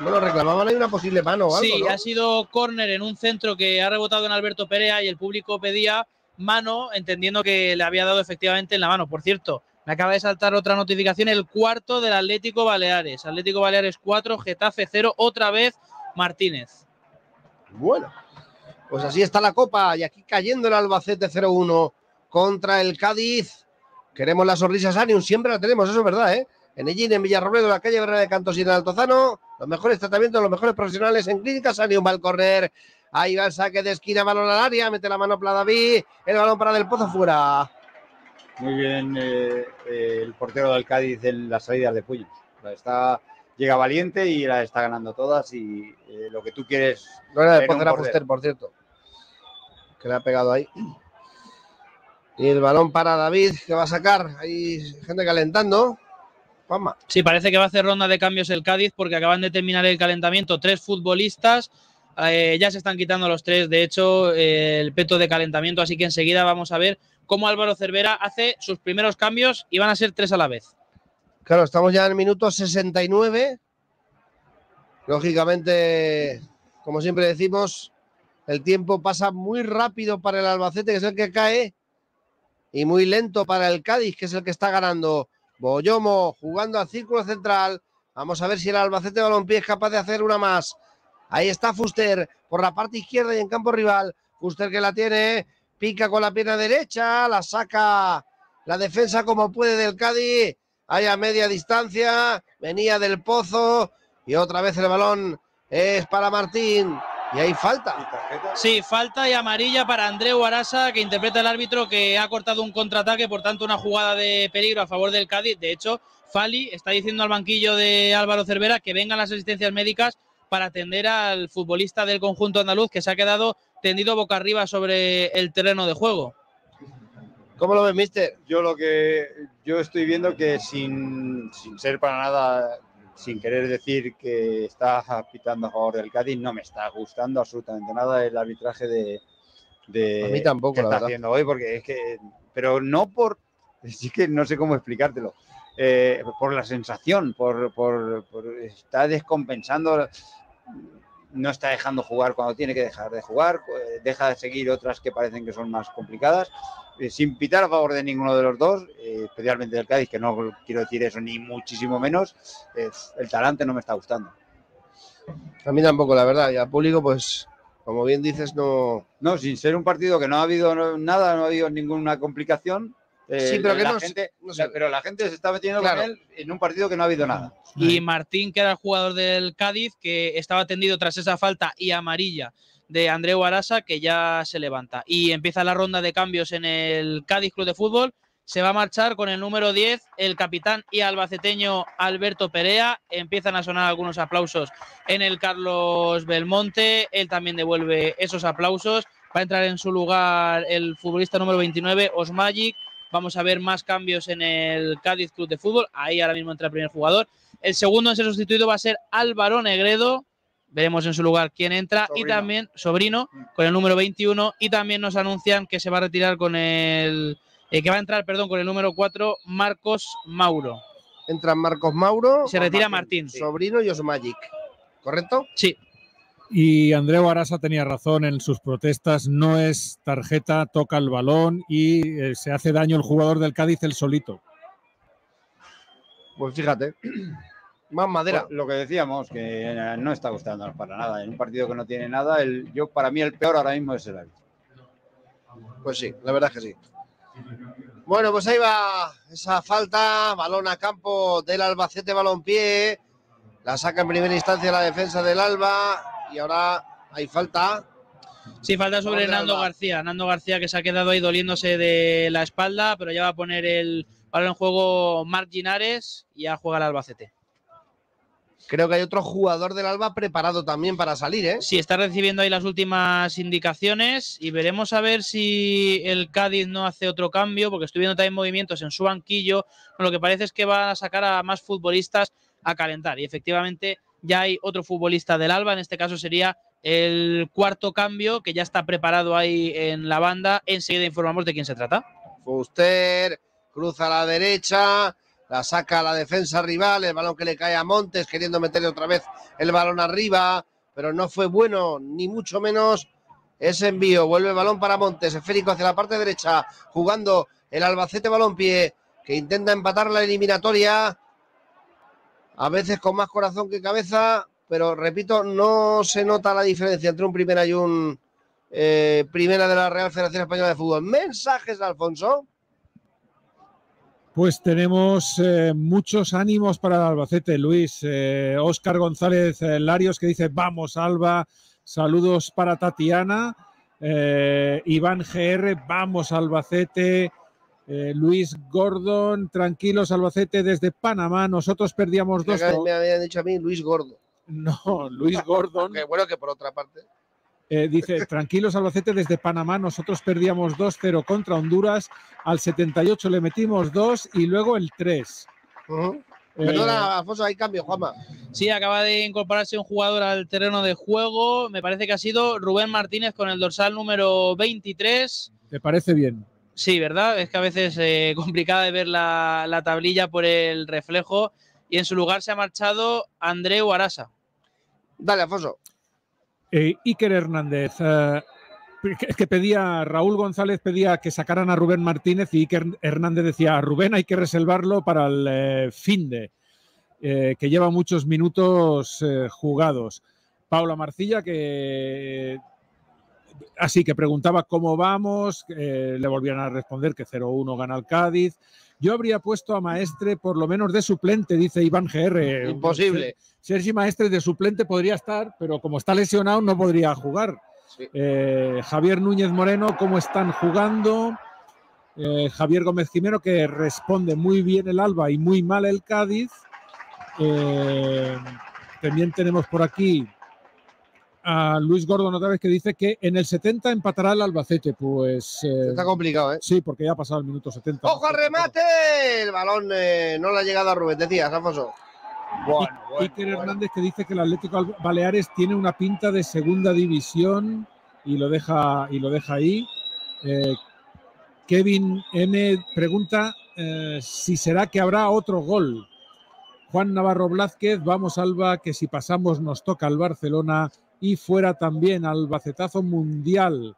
[SPEAKER 4] bueno, reclamaban ahí una posible mano o algo,
[SPEAKER 6] Sí,
[SPEAKER 4] ¿no?
[SPEAKER 6] ha sido córner en un centro que ha rebotado en Alberto Perea y el público pedía mano, entendiendo que le había dado efectivamente en la mano. Por cierto, me acaba de saltar otra notificación, el cuarto del Atlético Baleares. Atlético Baleares 4, Getafe 0, otra vez Martínez.
[SPEAKER 4] Bueno, pues así está la copa y aquí cayendo el Albacete 0-1 contra el Cádiz. Queremos la sonrisa Sanium, siempre la tenemos, eso es verdad, ¿eh? En Ellín, en Villarrobledo, en la calle Bernal de Cantos y en Altozano, los mejores tratamientos, los mejores profesionales en Clínica Sanium correr. Ahí va el saque de esquina, balón al área, mete la mano para David, el balón para Del Pozo fuera.
[SPEAKER 5] Muy bien eh, eh, el portero del Cádiz en las salidas de Puyos. La Está, llega valiente y la está ganando todas y eh, lo que tú quieres.
[SPEAKER 4] No era
[SPEAKER 5] en
[SPEAKER 4] de
[SPEAKER 5] un
[SPEAKER 4] era. Fuster, por cierto. Que le ha pegado ahí. Y el balón para David, que va a sacar. Hay gente calentando. Juanma.
[SPEAKER 6] Sí, parece que va a hacer ronda de cambios el Cádiz porque acaban de terminar el calentamiento. Tres futbolistas, eh, ya se están quitando los tres, de hecho, eh, el peto de calentamiento. Así que enseguida vamos a ver cómo Álvaro Cervera hace sus primeros cambios y van a ser tres a la vez.
[SPEAKER 4] Claro, estamos ya en el minuto 69. Lógicamente, como siempre decimos, el tiempo pasa muy rápido para el Albacete, que es el que cae, y muy lento para el Cádiz, que es el que está ganando. Boyomo jugando al círculo central. Vamos a ver si el Albacete Balompié es capaz de hacer una más. Ahí está Fuster por la parte izquierda y en campo rival. Fuster que la tiene, pica con la pierna derecha, la saca la defensa como puede del Cádiz. Ahí a media distancia, venía del pozo y otra vez el balón es para Martín. Y hay falta.
[SPEAKER 6] Sí, falta y amarilla para Andreu Arasa, que interpreta el árbitro que ha cortado un contraataque, por tanto una jugada de peligro a favor del Cádiz. De hecho, Fali está diciendo al banquillo de Álvaro Cervera que vengan las asistencias médicas para atender al futbolista del conjunto andaluz que se ha quedado tendido boca arriba sobre el terreno de juego.
[SPEAKER 4] ¿Cómo lo ves, mister?
[SPEAKER 5] Yo lo que yo estoy viendo que sin, sin ser para nada sin querer decir que está pitando a favor del Cádiz, no me está gustando absolutamente nada el arbitraje de, de
[SPEAKER 4] A mí tampoco,
[SPEAKER 5] que
[SPEAKER 4] la
[SPEAKER 5] está
[SPEAKER 4] verdad.
[SPEAKER 5] haciendo hoy, porque es que, pero no por, (laughs) es que no sé cómo explicártelo, eh, por la sensación, por, por, por- está descompensando, no está dejando jugar cuando tiene que dejar de jugar, eh, deja de seguir otras que parecen que son más complicadas, eh, sin pitar a favor de ninguno de los dos, eh, especialmente del Cádiz, que no quiero decir eso ni muchísimo menos, eh, el talante no me está gustando.
[SPEAKER 4] A mí tampoco, la verdad. Y al público, pues, como bien dices, no.
[SPEAKER 5] No, sin ser un partido que no ha habido nada, no ha habido ninguna complicación. Eh,
[SPEAKER 4] Sí, pero que
[SPEAKER 5] la
[SPEAKER 4] no-
[SPEAKER 5] gente,
[SPEAKER 4] no sé.
[SPEAKER 5] la- pero la gente se está metiendo
[SPEAKER 4] Claro.
[SPEAKER 5] con él en un partido que no ha habido nada.
[SPEAKER 6] Y Martín, que era el jugador del Cádiz, que estaba tendido tras esa falta y amarilla de Andreu Arasa, que ya se levanta. Y empieza la ronda de cambios en el Cádiz Club de Fútbol. Se va a marchar con el número 10, el capitán y albaceteño Alberto Perea. Empiezan a sonar algunos aplausos en el Carlos Belmonte. Él también devuelve esos aplausos. Va a entrar en su lugar el futbolista número 29, Osmagic. Vamos a ver más cambios en el Cádiz Club de Fútbol. Ahí ahora mismo entra el primer jugador. El segundo en ser sustituido va a ser Álvaro Negredo. Veremos en su lugar quién entra. Y también, sobrino, con el número 21. Y también nos anuncian que se va a retirar con el. eh, que va a entrar, perdón, con el número 4, Marcos Mauro.
[SPEAKER 4] Entran Marcos Mauro.
[SPEAKER 6] Se retira Martín.
[SPEAKER 4] Sobrino y Osmagic. ¿Correcto?
[SPEAKER 6] Sí.
[SPEAKER 3] Y Andreu Arasa tenía razón en sus protestas, no es tarjeta, toca el balón y eh, se hace daño el jugador del Cádiz el solito.
[SPEAKER 4] Pues fíjate. (clears throat) Más madera.
[SPEAKER 5] Pues Lo que decíamos, que eh, no está gustándonos para nada. En un partido que no tiene nada, el, yo para mí el peor ahora mismo es el árbitro.
[SPEAKER 4] Pues sí, la verdad es que sí. Bueno, pues ahí va esa falta, balón a campo del Albacete Balompié, la saca en primera instancia la defensa del Alba y ahora hay falta.
[SPEAKER 6] Sí, falta sobre Nando. García. Nando García que se ha quedado ahí doliéndose de la espalda, pero ya va a poner el balón en juego Marc Ginares y ya juega el Albacete.
[SPEAKER 4] Creo que hay otro jugador del Alba preparado también para salir, ¿eh?
[SPEAKER 6] Sí, está recibiendo ahí las últimas indicaciones y veremos a ver si el Cádiz no hace otro cambio, porque estoy viendo también movimientos en su banquillo. Lo que parece es que van a sacar a más futbolistas a calentar y efectivamente ya hay otro futbolista del Alba, en este caso sería el cuarto cambio que ya está preparado ahí en la banda. Enseguida informamos de quién se trata.
[SPEAKER 4] Fuster cruza a la derecha, la saca a la defensa rival, el balón que le cae a Montes queriendo meterle otra vez el balón arriba, pero no fue bueno, ni mucho menos ese envío. Vuelve el balón para Montes, esférico hacia la parte derecha, jugando el Albacete Balompié, que intenta empatar la eliminatoria, a veces con más corazón que cabeza, pero repito, no se nota la diferencia entre un primera y un eh, primera de la Real Federación Española de Fútbol. Mensajes, Alfonso.
[SPEAKER 3] Pues tenemos eh, muchos ánimos para el Albacete, Luis. Óscar González eh, Larios que dice, vamos Alba, saludos para Tatiana. Eh, Iván GR, vamos Albacete. Eh, Luis Gordon, tranquilos Albacete desde Panamá, nosotros perdíamos dos.
[SPEAKER 4] Me, me habían dicho a mí Luis Gordo.
[SPEAKER 3] No, Luis Gordon. (laughs)
[SPEAKER 4] Que bueno que por otra parte.
[SPEAKER 3] Eh, dice, tranquilos Albacete desde Panamá, nosotros perdíamos 2-0 contra Honduras, al 78 le metimos 2 y luego el 3.
[SPEAKER 4] Ujú.
[SPEAKER 3] Eh,
[SPEAKER 4] Perdona, Alfonso, hay cambio, Juanma.
[SPEAKER 6] Sí, acaba de incorporarse un jugador al terreno de juego. Me parece que ha sido Rubén Martínez con el dorsal número 23.
[SPEAKER 3] ¿Te parece bien?
[SPEAKER 6] Sí, ¿verdad? Es que a veces eh, (laughs) complicada de ver la, la tablilla por el reflejo. Y en su lugar se ha marchado Andreu Arasa.
[SPEAKER 4] Dale, Alfonso.
[SPEAKER 3] Eh, Iker Hernández, eh, es que pedía, Raúl González pedía que sacaran a Rubén Martínez y Iker Hernández decía, a Rubén hay que reservarlo para el eh, fin de, eh, que lleva muchos minutos eh, jugados. Paula Marcilla, que así que preguntaba cómo vamos, eh, le volvían a responder que 0-1 gana el Cádiz. Yo habría puesto a Maestre por lo menos de suplente, dice Iván GR.
[SPEAKER 4] Imposible.
[SPEAKER 3] Sergi Maestre de suplente podría estar, pero como está lesionado no podría jugar.
[SPEAKER 4] Sí.
[SPEAKER 3] Eh, Javier Núñez Moreno, ¿cómo están jugando? Eh, Javier Gómez Jimeno, que responde muy bien el Alba y muy mal el Cádiz. También tenemos por aquí a Luis Gordon otra vez que dice que en el 70 empatará el Albacete. Pues eh,
[SPEAKER 4] Está complicado, ¿eh?
[SPEAKER 3] sí, porque ya ha pasado el minuto 70.
[SPEAKER 4] ¡Ojo al remate! El balón eh, no le ha llegado a Rubén, decías, Alfonso.
[SPEAKER 5] Bueno,
[SPEAKER 3] Iker Hernández que dice que el Atlético Al- Baleares tiene una pinta de segunda división y lo deja, y lo deja ahí. Eh, Kevin M pregunta eh, si será que habrá otro gol. Juan Navarro Blázquez, vamos Alba, que si pasamos nos toca al Barcelona y fuera también al bacetazo mundial.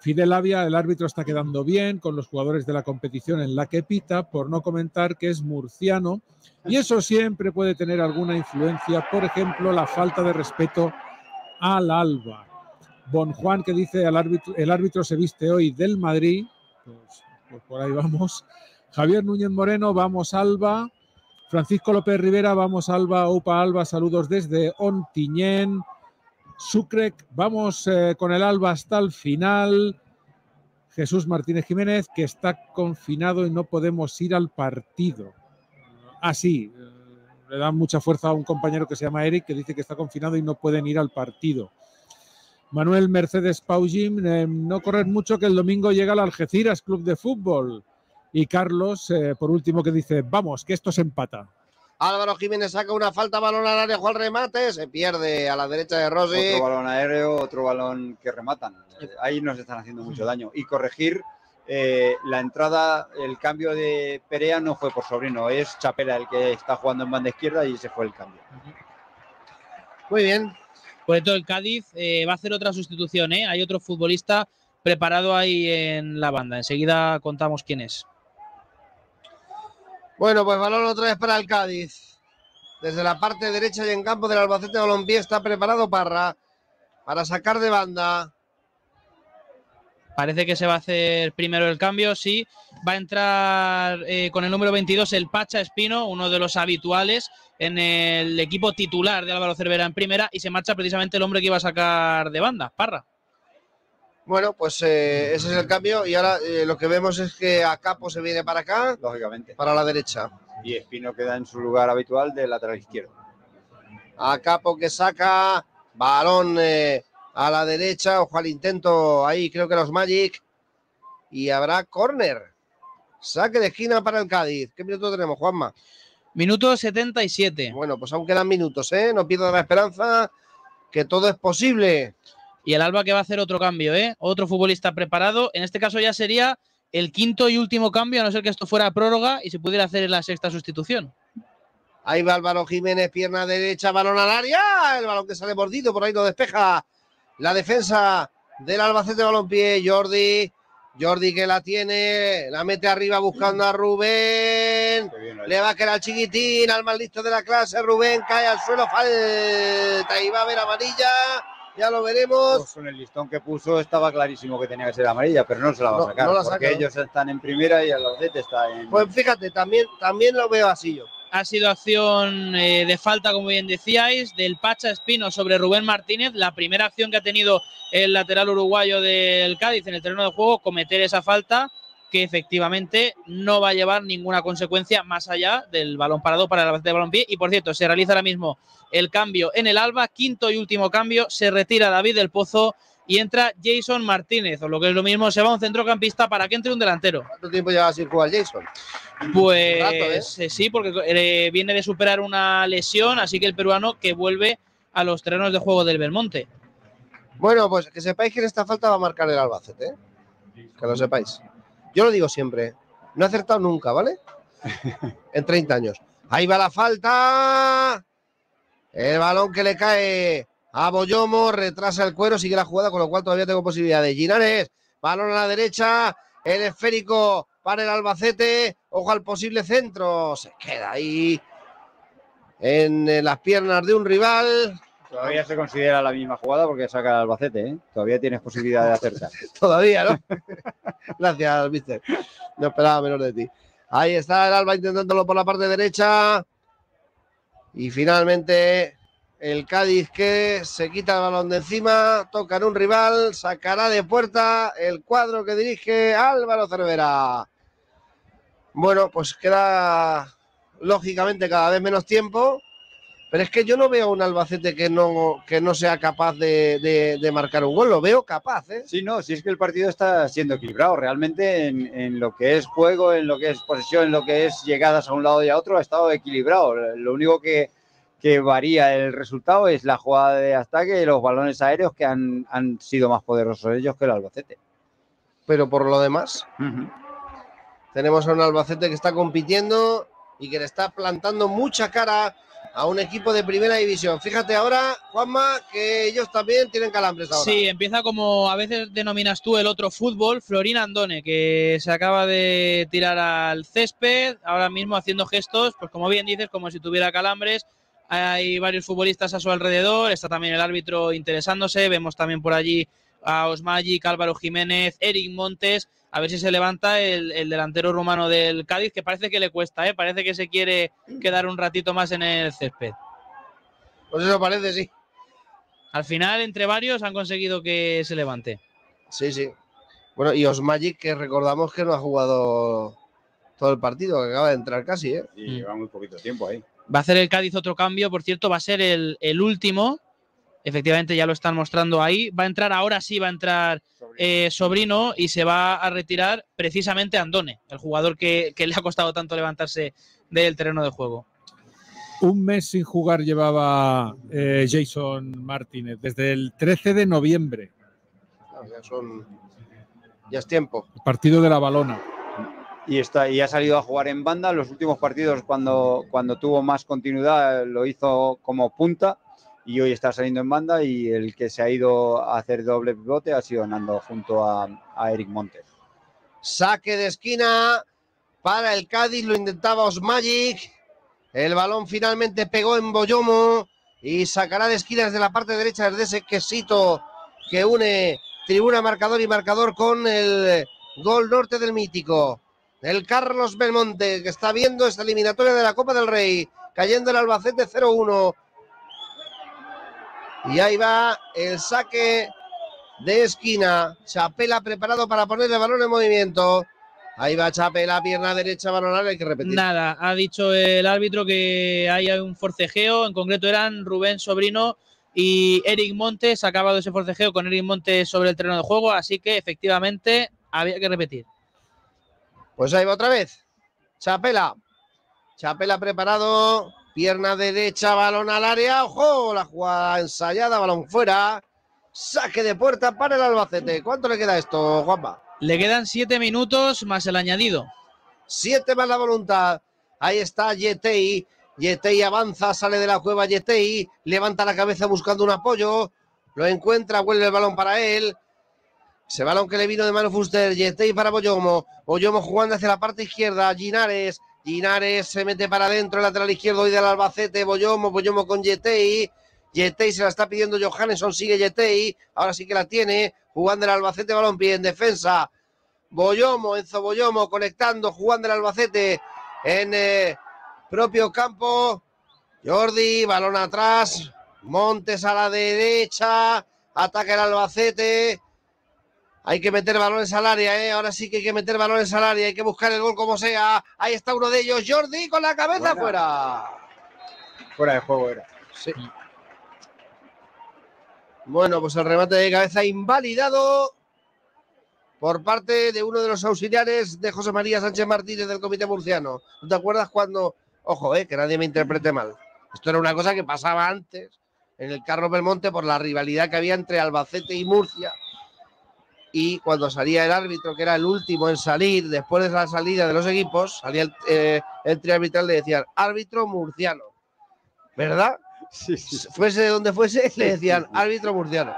[SPEAKER 3] Fidel Avia, el árbitro está quedando bien con los jugadores de la competición en la que pita, por no comentar que es murciano, y eso siempre puede tener alguna influencia, por ejemplo, la falta de respeto al Alba. Bon Juan que dice al árbitro, el árbitro se viste hoy del Madrid, pues, pues por ahí vamos. Javier Núñez Moreno, vamos Alba. Francisco López Rivera, vamos Alba, Upa Alba, saludos desde Ontiñén. Sucrec, vamos eh, con el Alba hasta el final. Jesús Martínez Jiménez, que está confinado y no podemos ir al partido. Ah, sí, eh, le da mucha fuerza a un compañero que se llama Eric, que dice que está confinado y no pueden ir al partido. Manuel Mercedes Paujim, eh, no correr mucho que el domingo llega al Algeciras Club de Fútbol. Y Carlos, eh, por último, que dice, vamos, que esto se empata.
[SPEAKER 4] Álvaro Jiménez saca una falta, balón al área, juega el remate, se pierde a la derecha de Rossi.
[SPEAKER 5] Otro balón aéreo, otro balón que rematan. Eh, Ahí nos están haciendo mucho daño. Y corregir eh, la entrada, el cambio de Perea no fue por sobrino, es Chapela el que está jugando en banda izquierda y ese fue el cambio.
[SPEAKER 4] Muy bien.
[SPEAKER 6] Por esto el Cádiz eh, va a hacer otra sustitución, ¿eh? Hay otro futbolista preparado ahí en la banda. Enseguida contamos quién es.
[SPEAKER 4] Bueno, pues balón otra vez para el Cádiz. Desde la parte derecha y en campo del Albacete Balompié está preparado Parra para sacar de banda.
[SPEAKER 6] Parece que se va a hacer primero el cambio, sí. Va a entrar eh, con el número 22 el Pacha Espino, uno de los habituales en el equipo titular de Álvaro Cervera en primera y se marcha precisamente el hombre que iba a sacar de banda, Parra.
[SPEAKER 4] Bueno, pues eh, ese es el cambio y ahora eh, lo que vemos es que a Capo se viene para acá,
[SPEAKER 5] Lógicamente.
[SPEAKER 4] para la derecha.
[SPEAKER 5] Y Espino queda en su lugar habitual de lateral izquierdo.
[SPEAKER 4] A Capo que saca balón eh, a la derecha, ojo al intento ahí, creo que los Magic. Y habrá córner. Saque de esquina para el Cádiz. ¿Qué minuto tenemos, Juanma?
[SPEAKER 6] Minuto 77.
[SPEAKER 4] Bueno, pues aún quedan minutos, ¿eh? No pierdas la esperanza, que todo es posible.
[SPEAKER 6] Y el Alba que va a hacer otro cambio, ¿eh? Otro futbolista preparado. En este caso ya sería el quinto y último cambio, a no ser que esto fuera prórroga y se pudiera hacer la sexta sustitución.
[SPEAKER 4] Ahí va Álvaro Jiménez, pierna derecha, balón al área. El balón que sale mordido, por ahí lo despeja la defensa del Albacete Balompié. Jordi, Jordi que la tiene, la mete arriba buscando a Rubén. Le va a quedar al chiquitín, al más listo de la clase. Rubén cae al suelo, falta y va a ver amarilla. Ya lo veremos.
[SPEAKER 5] Pues con el listón que puso estaba clarísimo que tenía que ser amarilla, pero no se la va
[SPEAKER 4] No,
[SPEAKER 5] a sacar.
[SPEAKER 4] no la
[SPEAKER 5] porque ellos están en primera y el Albacete está en.
[SPEAKER 4] Pues fíjate, también, también lo veo así yo.
[SPEAKER 6] Ha sido acción eh, de falta, como bien decíais, del Pacha Espino sobre Rubén Martínez. La primera acción que ha tenido el lateral uruguayo del Cádiz en el terreno de juego, cometer esa falta que efectivamente no va a llevar ninguna consecuencia más allá del balón parado para el Albacete de Balompié. Y por cierto, se realiza ahora mismo el cambio en el Alba, quinto y último cambio, se retira David del Pozo y entra Jason Martínez, o lo que es lo mismo, se va un centrocampista para que entre un delantero.
[SPEAKER 4] ¿Cuánto tiempo lleva sin jugar Jason?
[SPEAKER 6] Pues
[SPEAKER 4] rato, ¿eh?
[SPEAKER 6] eh, sí, porque eh, viene de superar una lesión, así que el peruano que vuelve a los terrenos de juego del Belmonte.
[SPEAKER 4] Bueno, pues que sepáis que en esta falta va a marcar el Albacete, ¿eh? Que lo sepáis. Yo lo digo siempre, no he acertado nunca, ¿vale? (laughs) en 30 años. Ahí va la falta. El balón que le cae a Boyomo, retrasa el cuero, sigue la jugada, con lo cual todavía tengo posibilidad de Ginares. Balón a la derecha, el esférico para el Albacete. Ojo al posible centro. Se queda ahí en eh, las piernas de un rival.
[SPEAKER 5] Todavía se considera la misma jugada porque saca el Albacete, ¿eh? Todavía tienes posibilidad de acertar. (laughs)
[SPEAKER 4] Todavía, ¿no? (laughs) Gracias, mister. No esperaba menos de ti. Ahí está el Alba intentándolo por la parte derecha. Y finalmente el Cádiz que se quita el balón de encima, toca en un rival, sacará de puerta el cuadro que dirige Álvaro Cervera. Bueno, pues queda lógicamente cada vez menos tiempo. Pero es que yo no veo a un Albacete que no, que no sea capaz de, de- de marcar un gol. Lo veo capaz, ¿eh?
[SPEAKER 5] Sí, no, si es que el partido está siendo equilibrado. Realmente en, en lo que es juego, en lo que es posesión, en lo que es llegadas a un lado y a otro, ha estado equilibrado. Lo único que, que varía el resultado es la jugada de ataque y los balones aéreos que han, han sido más poderosos ellos que el Albacete.
[SPEAKER 4] Pero por lo demás, tenemos a un Albacete que está compitiendo y que le está plantando mucha cara a un equipo de primera división. Fíjate ahora, Juanma, que ellos también tienen calambres ahora.
[SPEAKER 6] Sí, empieza como a veces denominas tú el otro fútbol, Florín Andone, que se acaba de tirar al césped, ahora mismo haciendo gestos, pues como bien dices, como si tuviera calambres. Hay varios futbolistas a su alrededor, está también el árbitro interesándose, vemos también por allí a Osmagic, Álvaro Jiménez, Eric Montes, a ver si se levanta el, el delantero rumano del Cádiz, que parece que le cuesta, ¿eh? parece que se quiere quedar un ratito más en el césped.
[SPEAKER 4] Pues eso parece, sí.
[SPEAKER 6] Al final, entre varios, han conseguido que se levante.
[SPEAKER 4] Sí, sí. Bueno, y Osmagic, que recordamos que no ha jugado todo el partido, que acaba de entrar casi, ¿eh?
[SPEAKER 5] Y lleva muy poquito tiempo ahí.
[SPEAKER 6] Va a hacer el Cádiz otro cambio, por cierto, va a ser el, el último. Efectivamente, ya lo están mostrando ahí. Va a entrar, ahora sí va a entrar eh, Sobrino y se va a retirar precisamente Andone, el jugador que, que le ha costado tanto levantarse del terreno de juego.
[SPEAKER 3] Un mes sin jugar llevaba eh, Jason Martínez, desde el 13 de noviembre,
[SPEAKER 4] Ah, ya son. Ya es tiempo.
[SPEAKER 3] partido de la balona.
[SPEAKER 5] Y, está, y ha salido a jugar en banda. Los últimos partidos, cuando, cuando tuvo más continuidad, lo hizo como punta. Y hoy está saliendo en banda. Y el que se ha ido a hacer doble pivote ha sido Nando junto a, Eric Montes.
[SPEAKER 4] Saque de esquina para el Cádiz, lo intentaba Osmagic. El balón finalmente pegó en Boyomo y sacará de esquina desde la parte derecha desde ese quesito que une tribuna marcador y marcador con el gol norte del mítico. El Carlos Belmonte que está viendo esta eliminatoria de la Copa del Rey, cayendo el Albacete 0-1. Y ahí va el saque de esquina. Chapela preparado para poner el balón en movimiento. Ahí va Chapela, pierna derecha, balón al área, hay que repetir.
[SPEAKER 6] Nada, ha dicho el árbitro que hay un forcejeo, en concreto eran Rubén Sobrino y Eric Montes, ha acabado ese forcejeo con Eric Montes sobre el terreno de juego, así que efectivamente había que repetir.
[SPEAKER 4] Pues ahí va otra vez. Chapela. Chapela preparado. Pierna derecha, balón al área. ¡Ojo! La jugada ensayada, balón fuera. Saque de puerta para el Albacete. ¿Cuánto le queda esto, Juanpa?
[SPEAKER 6] Le quedan siete minutos más el añadido.
[SPEAKER 4] Siete más la voluntad. Ahí está Yetei. Yetei avanza, sale de la cueva Yetei. Levanta la cabeza buscando un apoyo. Lo encuentra, vuelve el balón para él. Ese balón que le vino de mano Fuster. Yetei para Boyomo. Boyomo jugando hacia la parte izquierda. Ginares. Ginares se mete para adentro, el lateral izquierdo hoy del Albacete. Boyomo, Boyomo con Yetei. Yetei se la está pidiendo Johannesson, sigue Yetei. Ahora sí que la tiene. Jugando el Albacete, balompié en defensa. Boyomo, Enzo Boyomo conectando, jugando el Albacete en eh, propio campo. Jordi, balón atrás. Montes a la derecha. Ataca el Albacete. Hay que meter balones al área, ¿eh? Ahora sí que hay que meter balones al área. Hay que buscar el gol como sea. Ahí está uno de ellos. Jordi con la cabeza
[SPEAKER 5] Fuera.
[SPEAKER 4] fuera.
[SPEAKER 5] Fuera de juego era.
[SPEAKER 4] Sí. Bueno, pues el remate de cabeza invalidado por parte de uno de los auxiliares de José María Sánchez Martínez del Comité Murciano. ¿No te acuerdas cuando, ojo, eh, que nadie me interprete mal? Esto era una cosa que pasaba antes en el Carlos Belmonte por la rivalidad que había entre Albacete y Murcia. Y cuando salía el árbitro, que era el último en salir, después de la salida de los equipos, salía el, eh, el triarbitral, le decían árbitro murciano. ¿Verdad? Fuese de donde fuese, le decían (laughs) árbitro murciano.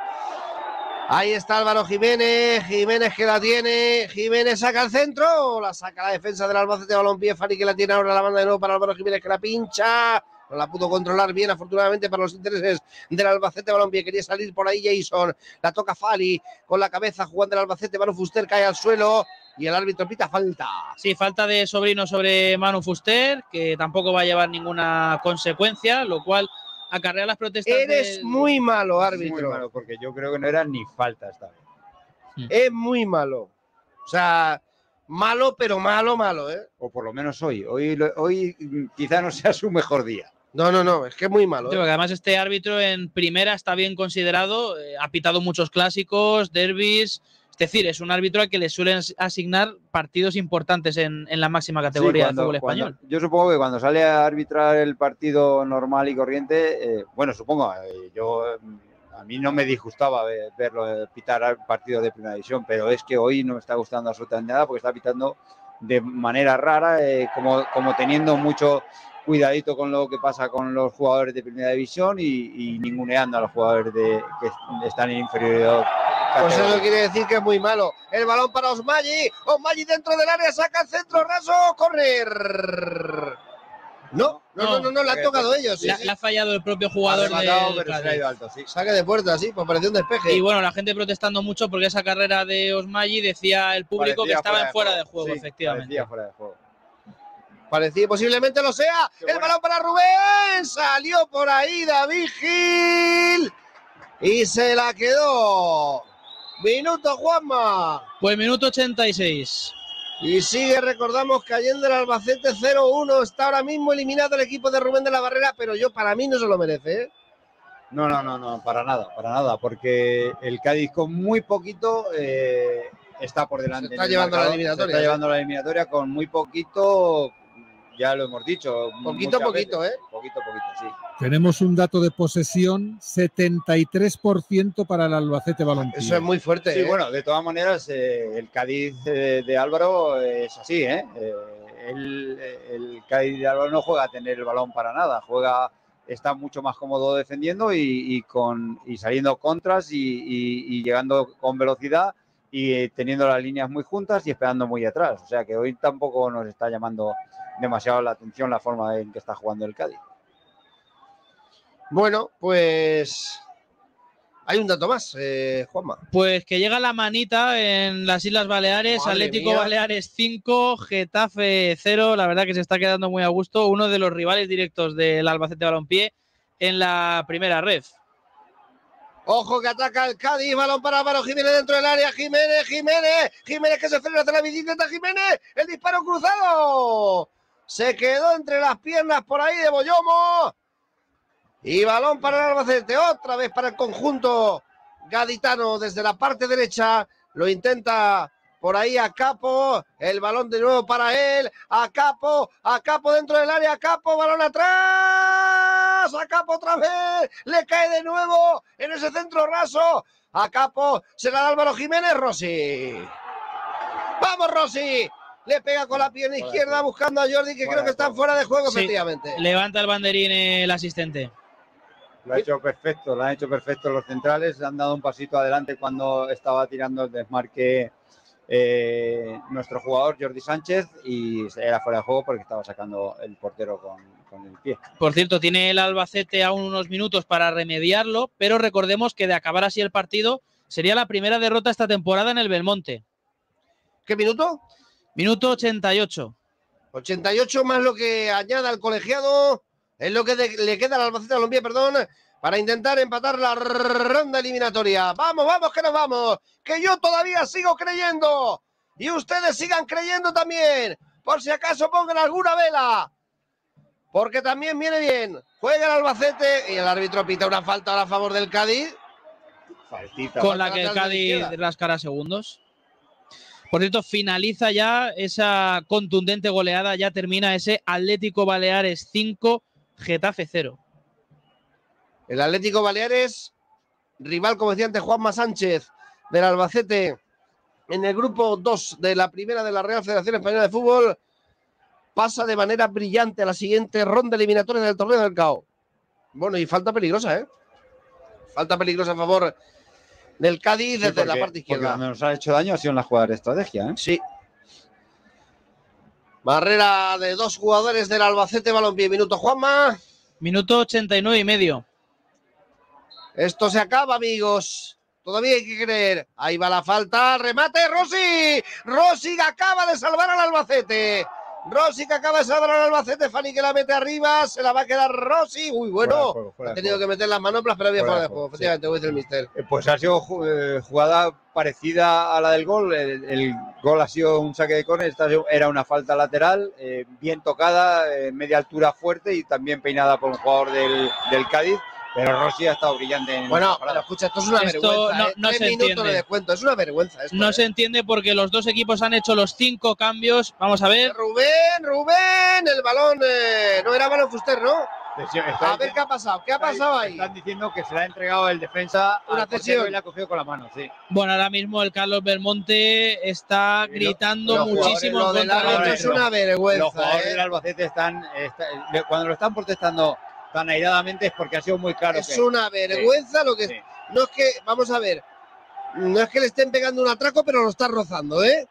[SPEAKER 4] Ahí está Álvaro Jiménez, Jiménez que la tiene, Jiménez saca el centro, la saca la defensa del Albacete Balompié, Fari que la tiene ahora la banda de nuevo para Álvaro Jiménez que la pincha, no la pudo controlar bien afortunadamente para los intereses del Albacete Balompié, quería salir por ahí Jason, la toca Fali con la cabeza jugando el Albacete, Manu Fuster cae al suelo y el árbitro pita falta.
[SPEAKER 6] Sí, falta de sobrino sobre Manu Fuster, que tampoco va a llevar ninguna consecuencia, lo cual acarrea las protestas.
[SPEAKER 4] Eres
[SPEAKER 6] del-
[SPEAKER 4] muy malo,
[SPEAKER 5] Muy
[SPEAKER 4] árbitro.
[SPEAKER 5] malo, porque yo creo que no era ni falta esta vez.
[SPEAKER 4] Es muy malo. O sea, malo, pero malo, malo, ¿eh?
[SPEAKER 5] O por lo menos hoy. Hoy, hoy mm, quizá no sea su mejor día.
[SPEAKER 4] No, no, no, es que es muy malo.
[SPEAKER 6] Sí,
[SPEAKER 4] ¿eh?
[SPEAKER 6] porque además este árbitro en primera está bien considerado, eh, ha pitado muchos clásicos, derbis. Es decir, es un árbitro al que le suelen as- asignar partidos importantes en, en la máxima categoría
[SPEAKER 5] Sí, cuando-
[SPEAKER 6] del fútbol
[SPEAKER 5] cuando-
[SPEAKER 6] español.
[SPEAKER 5] yo supongo que cuando sale a arbitrar el partido normal y corriente, eh, bueno, supongo, eh, yo mm, a mí no me disgustaba ve- verlo eh, pitar al partido de primera división, pero es que hoy no me está gustando absolutamente nada porque está pitando de manera rara, eh, como, como teniendo mucho cuidadito con lo que pasa con los jugadores de primera división y, y ninguneando a los jugadores de, que están en inferioridad.
[SPEAKER 4] Pues eso quiere decir que es muy malo. El balón para Osmagi. Osmagi dentro del área, saca el centro raso, correr. No, no, no, no, no, le han tocado ellos. sí,
[SPEAKER 6] Le,
[SPEAKER 4] sí.
[SPEAKER 6] le ha fallado el propio jugador
[SPEAKER 4] Ha rematado,
[SPEAKER 6] del
[SPEAKER 4] pero se le ha
[SPEAKER 6] Cádiz.
[SPEAKER 4] ido alto, sí. Saque de puerta, sí, pues pareció un despeje.
[SPEAKER 6] Y bueno, la gente protestando mucho porque esa carrera de Osmagi decía el público
[SPEAKER 4] Parecía
[SPEAKER 6] que estaba en
[SPEAKER 4] fuera de
[SPEAKER 6] de juego, efectivamente.
[SPEAKER 5] fuera de juego.
[SPEAKER 4] Parecía posiblemente lo sea. el balón para Rubén. Salió por ahí David Gil. Y se la quedó. Minuto, Juanma.
[SPEAKER 6] Pues minuto 86.
[SPEAKER 4] Y sigue, recordamos, cayendo el Albacete 0-1. Está ahora mismo eliminado el equipo de Rubén de la Barrera, pero yo para mí no se lo merece. ¿eh?
[SPEAKER 5] No, no, no, no, para nada, para nada, porque el Cádiz con muy poquito eh, está por delante.
[SPEAKER 4] Se está llevando la eliminatoria,
[SPEAKER 5] Se está
[SPEAKER 4] ¿eh?
[SPEAKER 5] llevando la eliminatoria con muy poquito, ya lo hemos dicho.
[SPEAKER 4] Poquito,
[SPEAKER 5] muchas
[SPEAKER 4] poquito,
[SPEAKER 5] veces.
[SPEAKER 4] ¿eh?
[SPEAKER 5] Poquito, poquito, sí.
[SPEAKER 3] Tenemos un dato de posesión 73% para el Albacete Balompié.
[SPEAKER 4] Eso es muy fuerte.
[SPEAKER 5] Sí,
[SPEAKER 4] ¿eh?
[SPEAKER 5] bueno, de todas maneras, eh, el Cádiz eh, de Álvaro es así, ¿eh? Eh, el, el Cádiz de Álvaro no juega a tener el balón para nada, juega, está mucho más cómodo defendiendo y, y con, y saliendo contras y, y- y llegando con velocidad y teniendo las líneas muy juntas y esperando muy atrás. O sea que hoy tampoco nos está llamando demasiado la atención la forma en que está jugando el Cádiz.
[SPEAKER 4] Bueno, pues hay un dato más, eh, Juanma.
[SPEAKER 6] Pues que llega la manita en las Islas Baleares,
[SPEAKER 4] Madre
[SPEAKER 6] Atlético
[SPEAKER 4] mía.
[SPEAKER 6] Baleares 5, Getafe 0, la verdad que se está quedando muy a gusto, uno de los rivales directos del Albacete Balompié en la primera red.
[SPEAKER 4] Ojo que ataca el Cádiz, balón para Álvaro Jiménez dentro del área, Jiménez, Jiménez, Jiménez que se frena hacia la bicicleta, Jiménez, el disparo cruzado, se quedó entre las piernas por ahí de Boyomo, y balón para el Albacete, otra vez para el conjunto gaditano desde la parte derecha, lo intenta por ahí a Capo, el balón de nuevo para él, a Capo, a Capo dentro del área, a Capo, balón atrás, a Capo otra vez, le cae de nuevo en ese centro raso, a Capo, se la da Álvaro Jiménez, Rossi. Vamos, Rossi. Le pega con la pierna izquierda buscando a Jordi, que creo que están fuera de juego,
[SPEAKER 6] Sí,
[SPEAKER 4] efectivamente.
[SPEAKER 6] Levanta el banderín el asistente.
[SPEAKER 5] Lo ha hecho perfecto, lo han hecho perfecto los centrales, han dado un pasito adelante cuando estaba tirando el desmarque eh, nuestro jugador Jordi Sánchez y era fuera de juego porque estaba sacando el portero con, con el pie.
[SPEAKER 6] Por cierto, tiene el Albacete aún unos minutos para remediarlo, pero recordemos que de acabar así el partido sería la primera derrota esta temporada en el Belmonte.
[SPEAKER 4] ¿Qué minuto?
[SPEAKER 6] Minuto 88.
[SPEAKER 4] 88 más lo que añada el colegiado, es lo que de- le queda al Albacete Balompié, perdón, para intentar empatar la ronda eliminatoria. Vamos, vamos, que nos vamos, que yo todavía sigo creyendo y ustedes sigan creyendo también, por si acaso pongan alguna vela, porque también viene bien. Juega el Albacete y el árbitro pita una falta ahora a favor del Cádiz.
[SPEAKER 6] con la que el Cádiz rascará segundos. Por cierto, finaliza ya esa contundente goleada, ya termina ese Atlético Baleares 5, Getafe 0.
[SPEAKER 4] El Atlético Baleares, rival, como decía antes, Juanma Sánchez del Albacete, en el grupo 2 de la primera de la Real Federación Española de Fútbol, pasa de manera brillante a la siguiente ronda eliminatoria del torneo del CAO. Bueno, y falta peligrosa, ¿eh? Falta peligrosa a favor del Cádiz
[SPEAKER 5] Sí,
[SPEAKER 4] desde la
[SPEAKER 5] porque-
[SPEAKER 4] parte
[SPEAKER 5] porque
[SPEAKER 4] izquierda.
[SPEAKER 5] donde nos ha hecho daño ha sido en la jugada de estrategia. ¿eh?
[SPEAKER 4] Sí. Barrera de dos jugadores del Albacete Balompié. Minuto, Juanma.
[SPEAKER 6] Minuto 89 y medio.
[SPEAKER 4] Esto se acaba, amigos. Todavía hay que creer. Ahí va la falta. Remate, Rossi. Rossi acaba de salvar al Albacete. Rossi que acaba de salvar al Albacete, Fanny que la mete arriba, se la va a quedar Rossi. Uy, bueno,
[SPEAKER 5] juego,
[SPEAKER 4] ha tenido que meter las manoplas, pero había
[SPEAKER 5] Fuera de
[SPEAKER 4] juego, efectivamente, dice el mister.
[SPEAKER 5] Eh, Pues ha sido eh, jugada parecida a la del gol. El, el gol ha sido un saque de córner, era una falta lateral, eh, bien tocada, eh, media altura fuerte y también peinada por un jugador del, del Cádiz. Pero Rossi ha estado brillante en
[SPEAKER 4] Bueno, pero escucha, esto es una
[SPEAKER 6] Esto
[SPEAKER 4] vergüenza.
[SPEAKER 6] no-
[SPEAKER 4] ¿eh?
[SPEAKER 6] no
[SPEAKER 4] Tres
[SPEAKER 6] se
[SPEAKER 4] minutos
[SPEAKER 6] entiende.
[SPEAKER 4] de descuento, es una vergüenza esto.
[SPEAKER 6] No
[SPEAKER 4] ¿eh?
[SPEAKER 6] se entiende porque los dos equipos han hecho los cinco cambios. Vamos a ver.
[SPEAKER 4] Rubén, Rubén, el balón eh, no era balón Fuster, ¿no?
[SPEAKER 5] Está-
[SPEAKER 4] A ver qué ha pasado, qué ha pasado ahí.
[SPEAKER 5] Están diciendo que se le ha entregado el defensa
[SPEAKER 4] Una cesión.
[SPEAKER 5] y la ha cogido con la mano, sí.
[SPEAKER 6] Bueno, ahora mismo el Carlos Belmonte está gritando muchísimo
[SPEAKER 4] lo
[SPEAKER 6] contra del
[SPEAKER 4] árbitro es una vergüenza.
[SPEAKER 5] Los jugadores
[SPEAKER 4] ¿eh?
[SPEAKER 5] del Albacete están, está- cuando lo están protestando tan airadamente es porque ha sido muy claro.
[SPEAKER 4] Es
[SPEAKER 5] que-
[SPEAKER 4] una vergüenza lo que
[SPEAKER 5] Sí.
[SPEAKER 4] no es que vamos a ver, no es que le estén pegando un atraco, pero lo está rozando, ¿eh?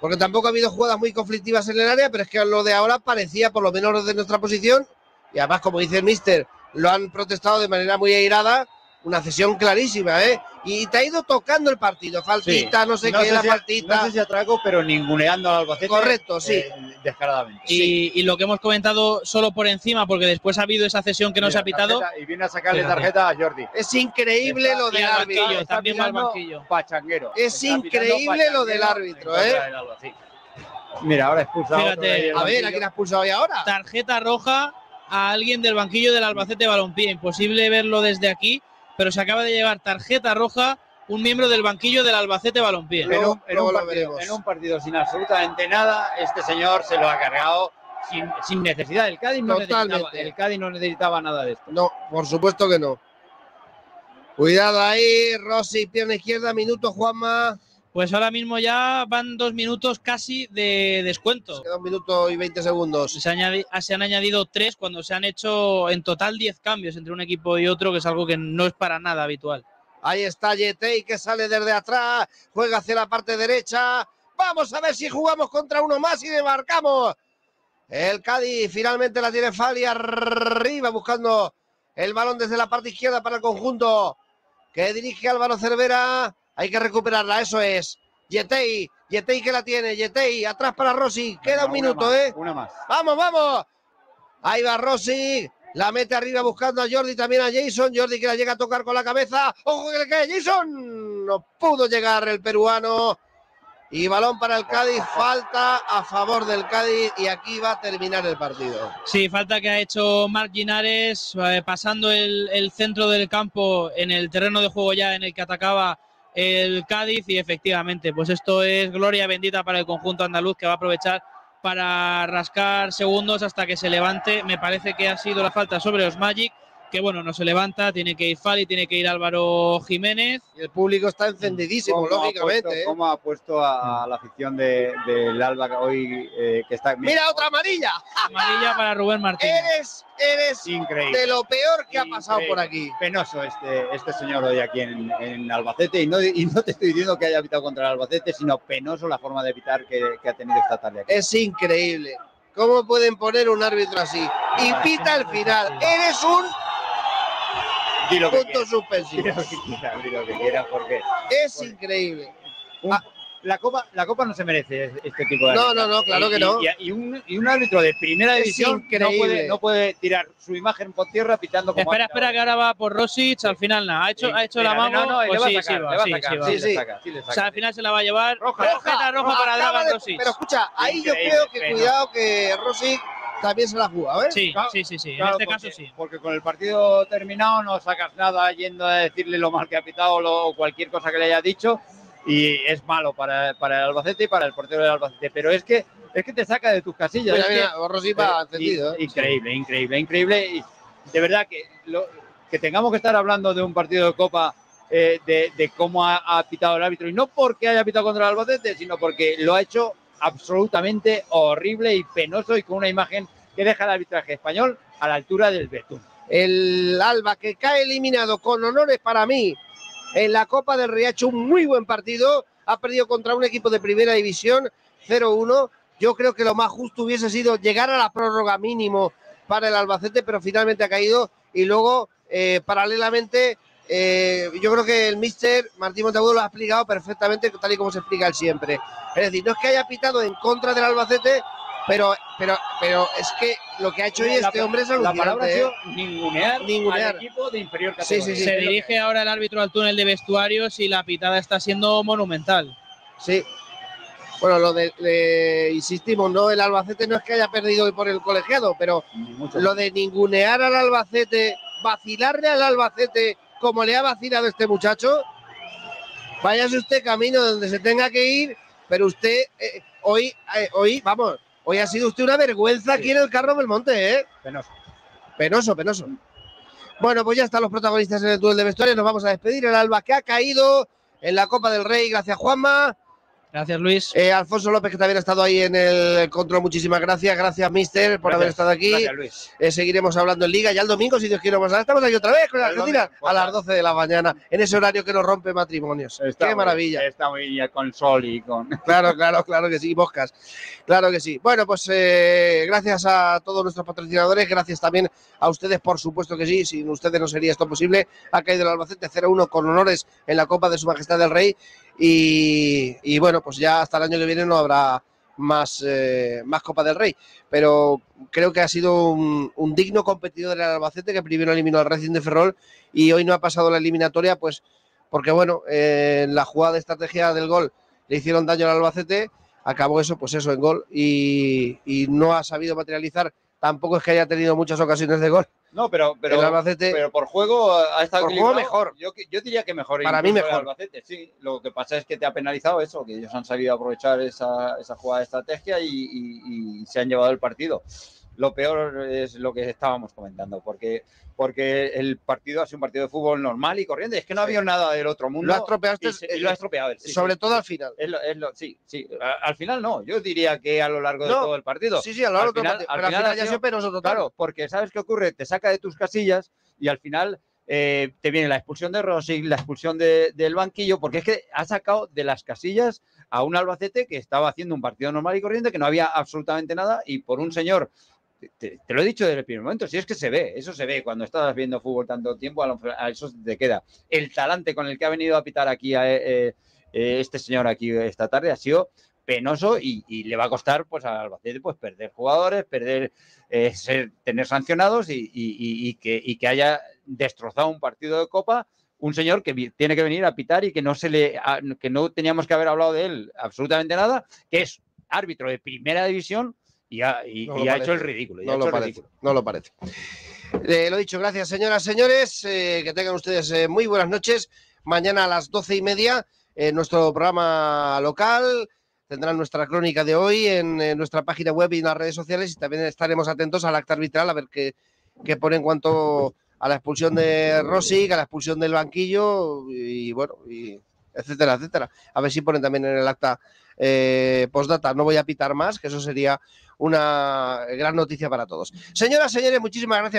[SPEAKER 4] Porque tampoco ha habido jugadas muy conflictivas en el área, pero es que lo de ahora parecía, por lo menos de nuestra posición, y además, como dice el mister, lo han protestado de manera muy airada, una cesión clarísima, ¿eh? Y te ha ido tocando el partido, faltita, no sé qué, la
[SPEAKER 5] si-
[SPEAKER 4] faltita.
[SPEAKER 5] No sé si atraco, pero ninguneando al Albacete.
[SPEAKER 4] Correcto, sí.
[SPEAKER 5] eh, descaradamente.
[SPEAKER 6] Y, y lo que hemos comentado solo por encima, porque después ha habido esa cesión que no se ha pitado.
[SPEAKER 5] tarjeta, y viene a sacarle
[SPEAKER 6] Fíjate.
[SPEAKER 5] tarjeta a Jordi.
[SPEAKER 4] Es increíble lo del árbitro.
[SPEAKER 6] banquillo,
[SPEAKER 5] Está
[SPEAKER 6] también va al banquillo.
[SPEAKER 5] Pachanguero.
[SPEAKER 4] Es
[SPEAKER 5] Está
[SPEAKER 4] increíble lo del árbitro, ¿eh?
[SPEAKER 5] Mira, ahora expulsa a
[SPEAKER 6] Fíjate,
[SPEAKER 4] ver, ¿a quién ha expulsado hoy ahora?
[SPEAKER 6] Tarjeta roja a alguien del banquillo del Albacete Balompié. Imposible verlo desde aquí, pero se acaba de llevar tarjeta roja un miembro del banquillo del Albacete Balompié.
[SPEAKER 5] en un, en
[SPEAKER 4] Luego
[SPEAKER 5] un
[SPEAKER 4] lo
[SPEAKER 5] partido,
[SPEAKER 4] veremos.
[SPEAKER 5] en un partido sin absolutamente nada, este señor se lo ha cargado sin, sin necesidad. El Cádiz, no necesitaba,
[SPEAKER 4] Totalmente.
[SPEAKER 5] el Cádiz no necesitaba nada de esto.
[SPEAKER 4] No, por supuesto que no. Cuidado ahí, Rossi, pierna izquierda, minuto, Juanma.
[SPEAKER 6] Pues ahora mismo ya van dos minutos casi de descuento.
[SPEAKER 4] Queda un minuto y 20 segundos.
[SPEAKER 6] Se, añadi- se han añadido tres cuando se han hecho en total 10 cambios entre un equipo y otro, que es algo que no es para nada habitual.
[SPEAKER 4] Ahí está Yetei que sale desde atrás, juega hacia la parte derecha. Vamos a ver si jugamos contra uno más y demarcamos. El Cádiz finalmente la tiene Fali arriba buscando el balón desde la parte izquierda para el conjunto que dirige Álvaro Cervera. Hay que recuperarla, eso es. Yetei, Yetei que la tiene, Yetei, atrás para Rossi. Queda un minuto,
[SPEAKER 5] más,
[SPEAKER 4] ¿eh?
[SPEAKER 5] Una más.
[SPEAKER 4] Vamos, vamos. Ahí va Rossi. La mete arriba buscando a Jordi, también a Jason. Jordi que la llega a tocar con la cabeza. ¡Ojo que le cae Jason! No pudo llegar el peruano. Y balón para el Cádiz. Falta a favor del Cádiz. Y aquí va a terminar el partido.
[SPEAKER 6] Sí, falta que ha hecho Marc Ginares eh, pasando el, el centro del campo en el terreno de juego ya en el que atacaba el Cádiz y efectivamente, pues esto es gloria bendita para el conjunto andaluz que va a aprovechar para rascar segundos hasta que se levante. Me parece que ha sido la falta sobre Osmagic, que bueno, no se levanta, tiene que ir Fali, tiene que ir Álvaro Jiménez.
[SPEAKER 4] Y el público está encendidísimo,
[SPEAKER 5] ¿Cómo ha
[SPEAKER 4] lógicamente.
[SPEAKER 5] puesto-
[SPEAKER 4] ¿eh?
[SPEAKER 5] ¿Cómo ha puesto a, a la afición de- del Alba hoy eh, que está
[SPEAKER 4] Mira, otra amarilla.
[SPEAKER 6] Amarilla para Rubén Martínez.
[SPEAKER 4] Eres, eres
[SPEAKER 5] increíble?
[SPEAKER 4] de lo peor que ha pasado por aquí.
[SPEAKER 5] Penoso este, este señor hoy aquí en, en Albacete y no, y no te estoy diciendo que haya pitado contra el Albacete, sino penoso la forma de pitar que, que ha tenido esta tarde aquí.
[SPEAKER 4] Es increíble. ¿Cómo pueden poner un árbitro así? Y pita al final. Eres un
[SPEAKER 5] Di lo que
[SPEAKER 4] punto
[SPEAKER 5] quieras,
[SPEAKER 4] suspensivo.
[SPEAKER 5] di lo que quieras, di lo que quieras, porque
[SPEAKER 4] Es increíble.
[SPEAKER 5] un- la, copa, la Copa no se merece este tipo de
[SPEAKER 4] No,
[SPEAKER 5] árbitros.
[SPEAKER 4] no, no, claro
[SPEAKER 5] Y-
[SPEAKER 4] que no.
[SPEAKER 5] Y, y un, y un árbitro de primera división no puede, no puede tirar su imagen por tierra pitando como
[SPEAKER 6] Espera, espera, que ahora va por Rosic, al final nada, ha hecho,
[SPEAKER 5] Sí,
[SPEAKER 6] ha hecho
[SPEAKER 5] mira,
[SPEAKER 6] la mano,
[SPEAKER 5] no, no,
[SPEAKER 6] pues sí,
[SPEAKER 5] sacar,
[SPEAKER 6] sí, va,
[SPEAKER 5] le va a
[SPEAKER 6] sí,
[SPEAKER 5] sacar,
[SPEAKER 6] sí, va.
[SPEAKER 5] sí,
[SPEAKER 4] Sí,
[SPEAKER 5] le
[SPEAKER 4] sí.
[SPEAKER 5] saca, sí le
[SPEAKER 6] O sea, al final se la va a llevar.
[SPEAKER 5] Roja,
[SPEAKER 6] Tarjeta roja para
[SPEAKER 4] Acaba
[SPEAKER 6] Dragan Rosic.
[SPEAKER 4] Pero escucha, ahí yo creo que
[SPEAKER 5] pena.
[SPEAKER 4] cuidado que Rossi también se la jugado, ¿eh?
[SPEAKER 6] Sí,
[SPEAKER 5] Claro,
[SPEAKER 6] sí, sí, sí. En este
[SPEAKER 5] porque-
[SPEAKER 6] caso sí.
[SPEAKER 5] Porque con el partido terminado no sacas nada yendo a decirle lo mal que ha pitado o cualquier cosa que le haya dicho y es malo para, para el Albacete y para el portero del Albacete. Pero es que es que te saca de tus casillas.
[SPEAKER 4] Mira, mira,
[SPEAKER 5] que-
[SPEAKER 4] va
[SPEAKER 5] eh,
[SPEAKER 4] encendido, ¿eh?
[SPEAKER 5] Increíble, increíble, increíble. Y de verdad que, lo- que tengamos que estar hablando de un partido de Copa eh, de, de cómo ha, ha pitado el árbitro y no porque haya pitado contra el Albacete, sino porque lo ha hecho absolutamente horrible y penoso y con una imagen que deja el arbitraje español a la altura del Betún.
[SPEAKER 4] El Alba que cae eliminado con honores para mí en la Copa del hecho un muy buen partido. Ha perdido contra un equipo de primera división 0-1. Yo creo que lo más justo hubiese sido llegar a la prórroga mínimo para el Albacete, pero finalmente ha caído. Y luego, eh, paralelamente, eh, yo creo que el míster Martín Monteagudo lo ha explicado perfectamente, tal y como se explica él siempre. Es decir, no es que haya pitado en contra del Albacete, Pero, pero, pero es que lo que ha hecho hoy
[SPEAKER 5] La-
[SPEAKER 4] este hombre es
[SPEAKER 5] La palabra ha
[SPEAKER 4] ¿eh?
[SPEAKER 5] sido ningunear,
[SPEAKER 4] Ningunear.
[SPEAKER 5] al equipo de inferior categoría.
[SPEAKER 4] sí, sí.
[SPEAKER 6] Se dirige ahora el árbitro al túnel de vestuarios y la pitada está siendo monumental.
[SPEAKER 4] Sí. Bueno, lo de, de- insistimos, no, el Albacete no es que haya perdido hoy por el colegiado, pero lo de ningunear al Albacete, vacilarle al Albacete como le ha vacilado este muchacho, váyase usted camino donde se tenga que ir, pero usted eh, hoy, eh, hoy, vamos, hoy ha sido usted una vergüenza aquí en el Carro Belmonte, ¿eh?
[SPEAKER 5] Penoso.
[SPEAKER 4] Penoso, penoso. Bueno, pues ya están los protagonistas en el duel de vestuarios. Nos vamos a despedir. El Alba que ha caído en la Copa del Rey. Gracias, Juanma.
[SPEAKER 6] Gracias, Luis.
[SPEAKER 4] Eh, Alfonso López, que también ha estado ahí en el control. Muchísimas gracias. Gracias, Mister, por
[SPEAKER 5] Gracias.
[SPEAKER 4] haber estado aquí.
[SPEAKER 5] Gracias, Luis.
[SPEAKER 4] Eh, seguiremos hablando en Liga. Ya el domingo, si Dios quiere, vamos a Estamos aquí otra vez con Argentina a las 12 de la mañana, en ese horario que nos rompe matrimonios.
[SPEAKER 5] Está
[SPEAKER 4] Qué
[SPEAKER 5] muy-
[SPEAKER 4] maravilla.
[SPEAKER 5] Está muy bien con sol y con. (laughs)
[SPEAKER 4] Claro, claro, claro que sí, moscas. Claro que sí. Bueno, pues eh, gracias a todos nuestros patrocinadores, gracias también a ustedes, por supuesto que sí, sin ustedes no sería esto posible. Ha caído el Albacete 0-1 con honores en la Copa de Su Majestad del Rey y, bueno, pues ya hasta el año que viene no habrá más, eh, más Copa del Rey, pero creo que ha sido un, digno competidor del Albacete que primero eliminó al Racing de Ferrol y hoy no ha pasado la eliminatoria, pues porque bueno, eh, la jugada de estrategia del gol le hicieron daño al Albacete, acabó eso, pues eso, en gol y no ha sabido materializar. Tampoco es que haya tenido muchas ocasiones de gol.
[SPEAKER 5] No, pero, pero,
[SPEAKER 4] El Albacete-
[SPEAKER 5] pero por juego ha estado
[SPEAKER 4] Por juego
[SPEAKER 5] equilibrado.
[SPEAKER 4] mejor.
[SPEAKER 5] Yo, yo diría que mejor.
[SPEAKER 4] Para mí
[SPEAKER 5] el
[SPEAKER 4] mejor.
[SPEAKER 5] Albacete, sí. Lo que pasa es que te ha penalizado eso, que ellos han sabido aprovechar esa, esa jugada de estrategia y, y- y se han llevado el partido. Lo peor es lo que estábamos comentando, porque, porque el partido ha sido un partido de fútbol normal y corriente. Es que no había nada del otro mundo.
[SPEAKER 4] Lo ha estropeado
[SPEAKER 5] lo ha estropeado él, sí,
[SPEAKER 4] sobre
[SPEAKER 5] sí.
[SPEAKER 4] todo al final.
[SPEAKER 5] Es lo- es lo- sí, sí. Al final no. Yo diría que a lo largo de todo el partido.
[SPEAKER 4] sí, sí, a lo largo
[SPEAKER 5] Al
[SPEAKER 4] de todo el
[SPEAKER 5] final-
[SPEAKER 4] partido,
[SPEAKER 5] al
[SPEAKER 4] pero al
[SPEAKER 5] final
[SPEAKER 4] final ya ha
[SPEAKER 5] sido-
[SPEAKER 4] penoso total.
[SPEAKER 5] Claro, porque ¿sabes qué ocurre? Te saca de tus casillas y al final eh, te viene la expulsión de Rossi, la expulsión de- del banquillo, porque es que ha sacado de las casillas a un Albacete que estaba haciendo un partido normal y corriente, que no había absolutamente nada, y por un señor, te, lo he dicho desde el primer momento, si es que se ve, eso se ve, cuando estás viendo fútbol tanto tiempo, a, lo- a eso te queda. El talante con el que ha venido a pitar aquí a, eh, eh, este señor aquí esta tarde ha sido penoso y, le va a costar pues al Albacete pues perder jugadores, perder eh, ser- tener sancionados y, que, y que haya destrozado un partido de Copa un señor que tiene que venir a pitar y que no se le a- que no teníamos que haber hablado de él absolutamente nada, que es árbitro de primera división y ha, y-
[SPEAKER 4] No
[SPEAKER 5] y ha hecho el ridículo. ha
[SPEAKER 4] No
[SPEAKER 5] hecho
[SPEAKER 4] lo parece.
[SPEAKER 5] ridículo.
[SPEAKER 4] No lo parece. Eh, lo dicho, gracias señoras, señores. eh, que tengan ustedes eh, muy buenas noches. Mañana a las doce y media, en nuestro programa local. Tendrán nuestra crónica de hoy en, eh, nuestra página web y en las redes sociales. Y también estaremos atentos al acta arbitral a ver qué, qué pone en cuanto a la expulsión de Rossi, a la expulsión del banquillo y bueno, y etcétera, etcétera. A ver si ponen también en el acta eh, postdata. No voy a pitar más, que eso sería una gran noticia para todos. Señoras, señores, muchísimas gracias.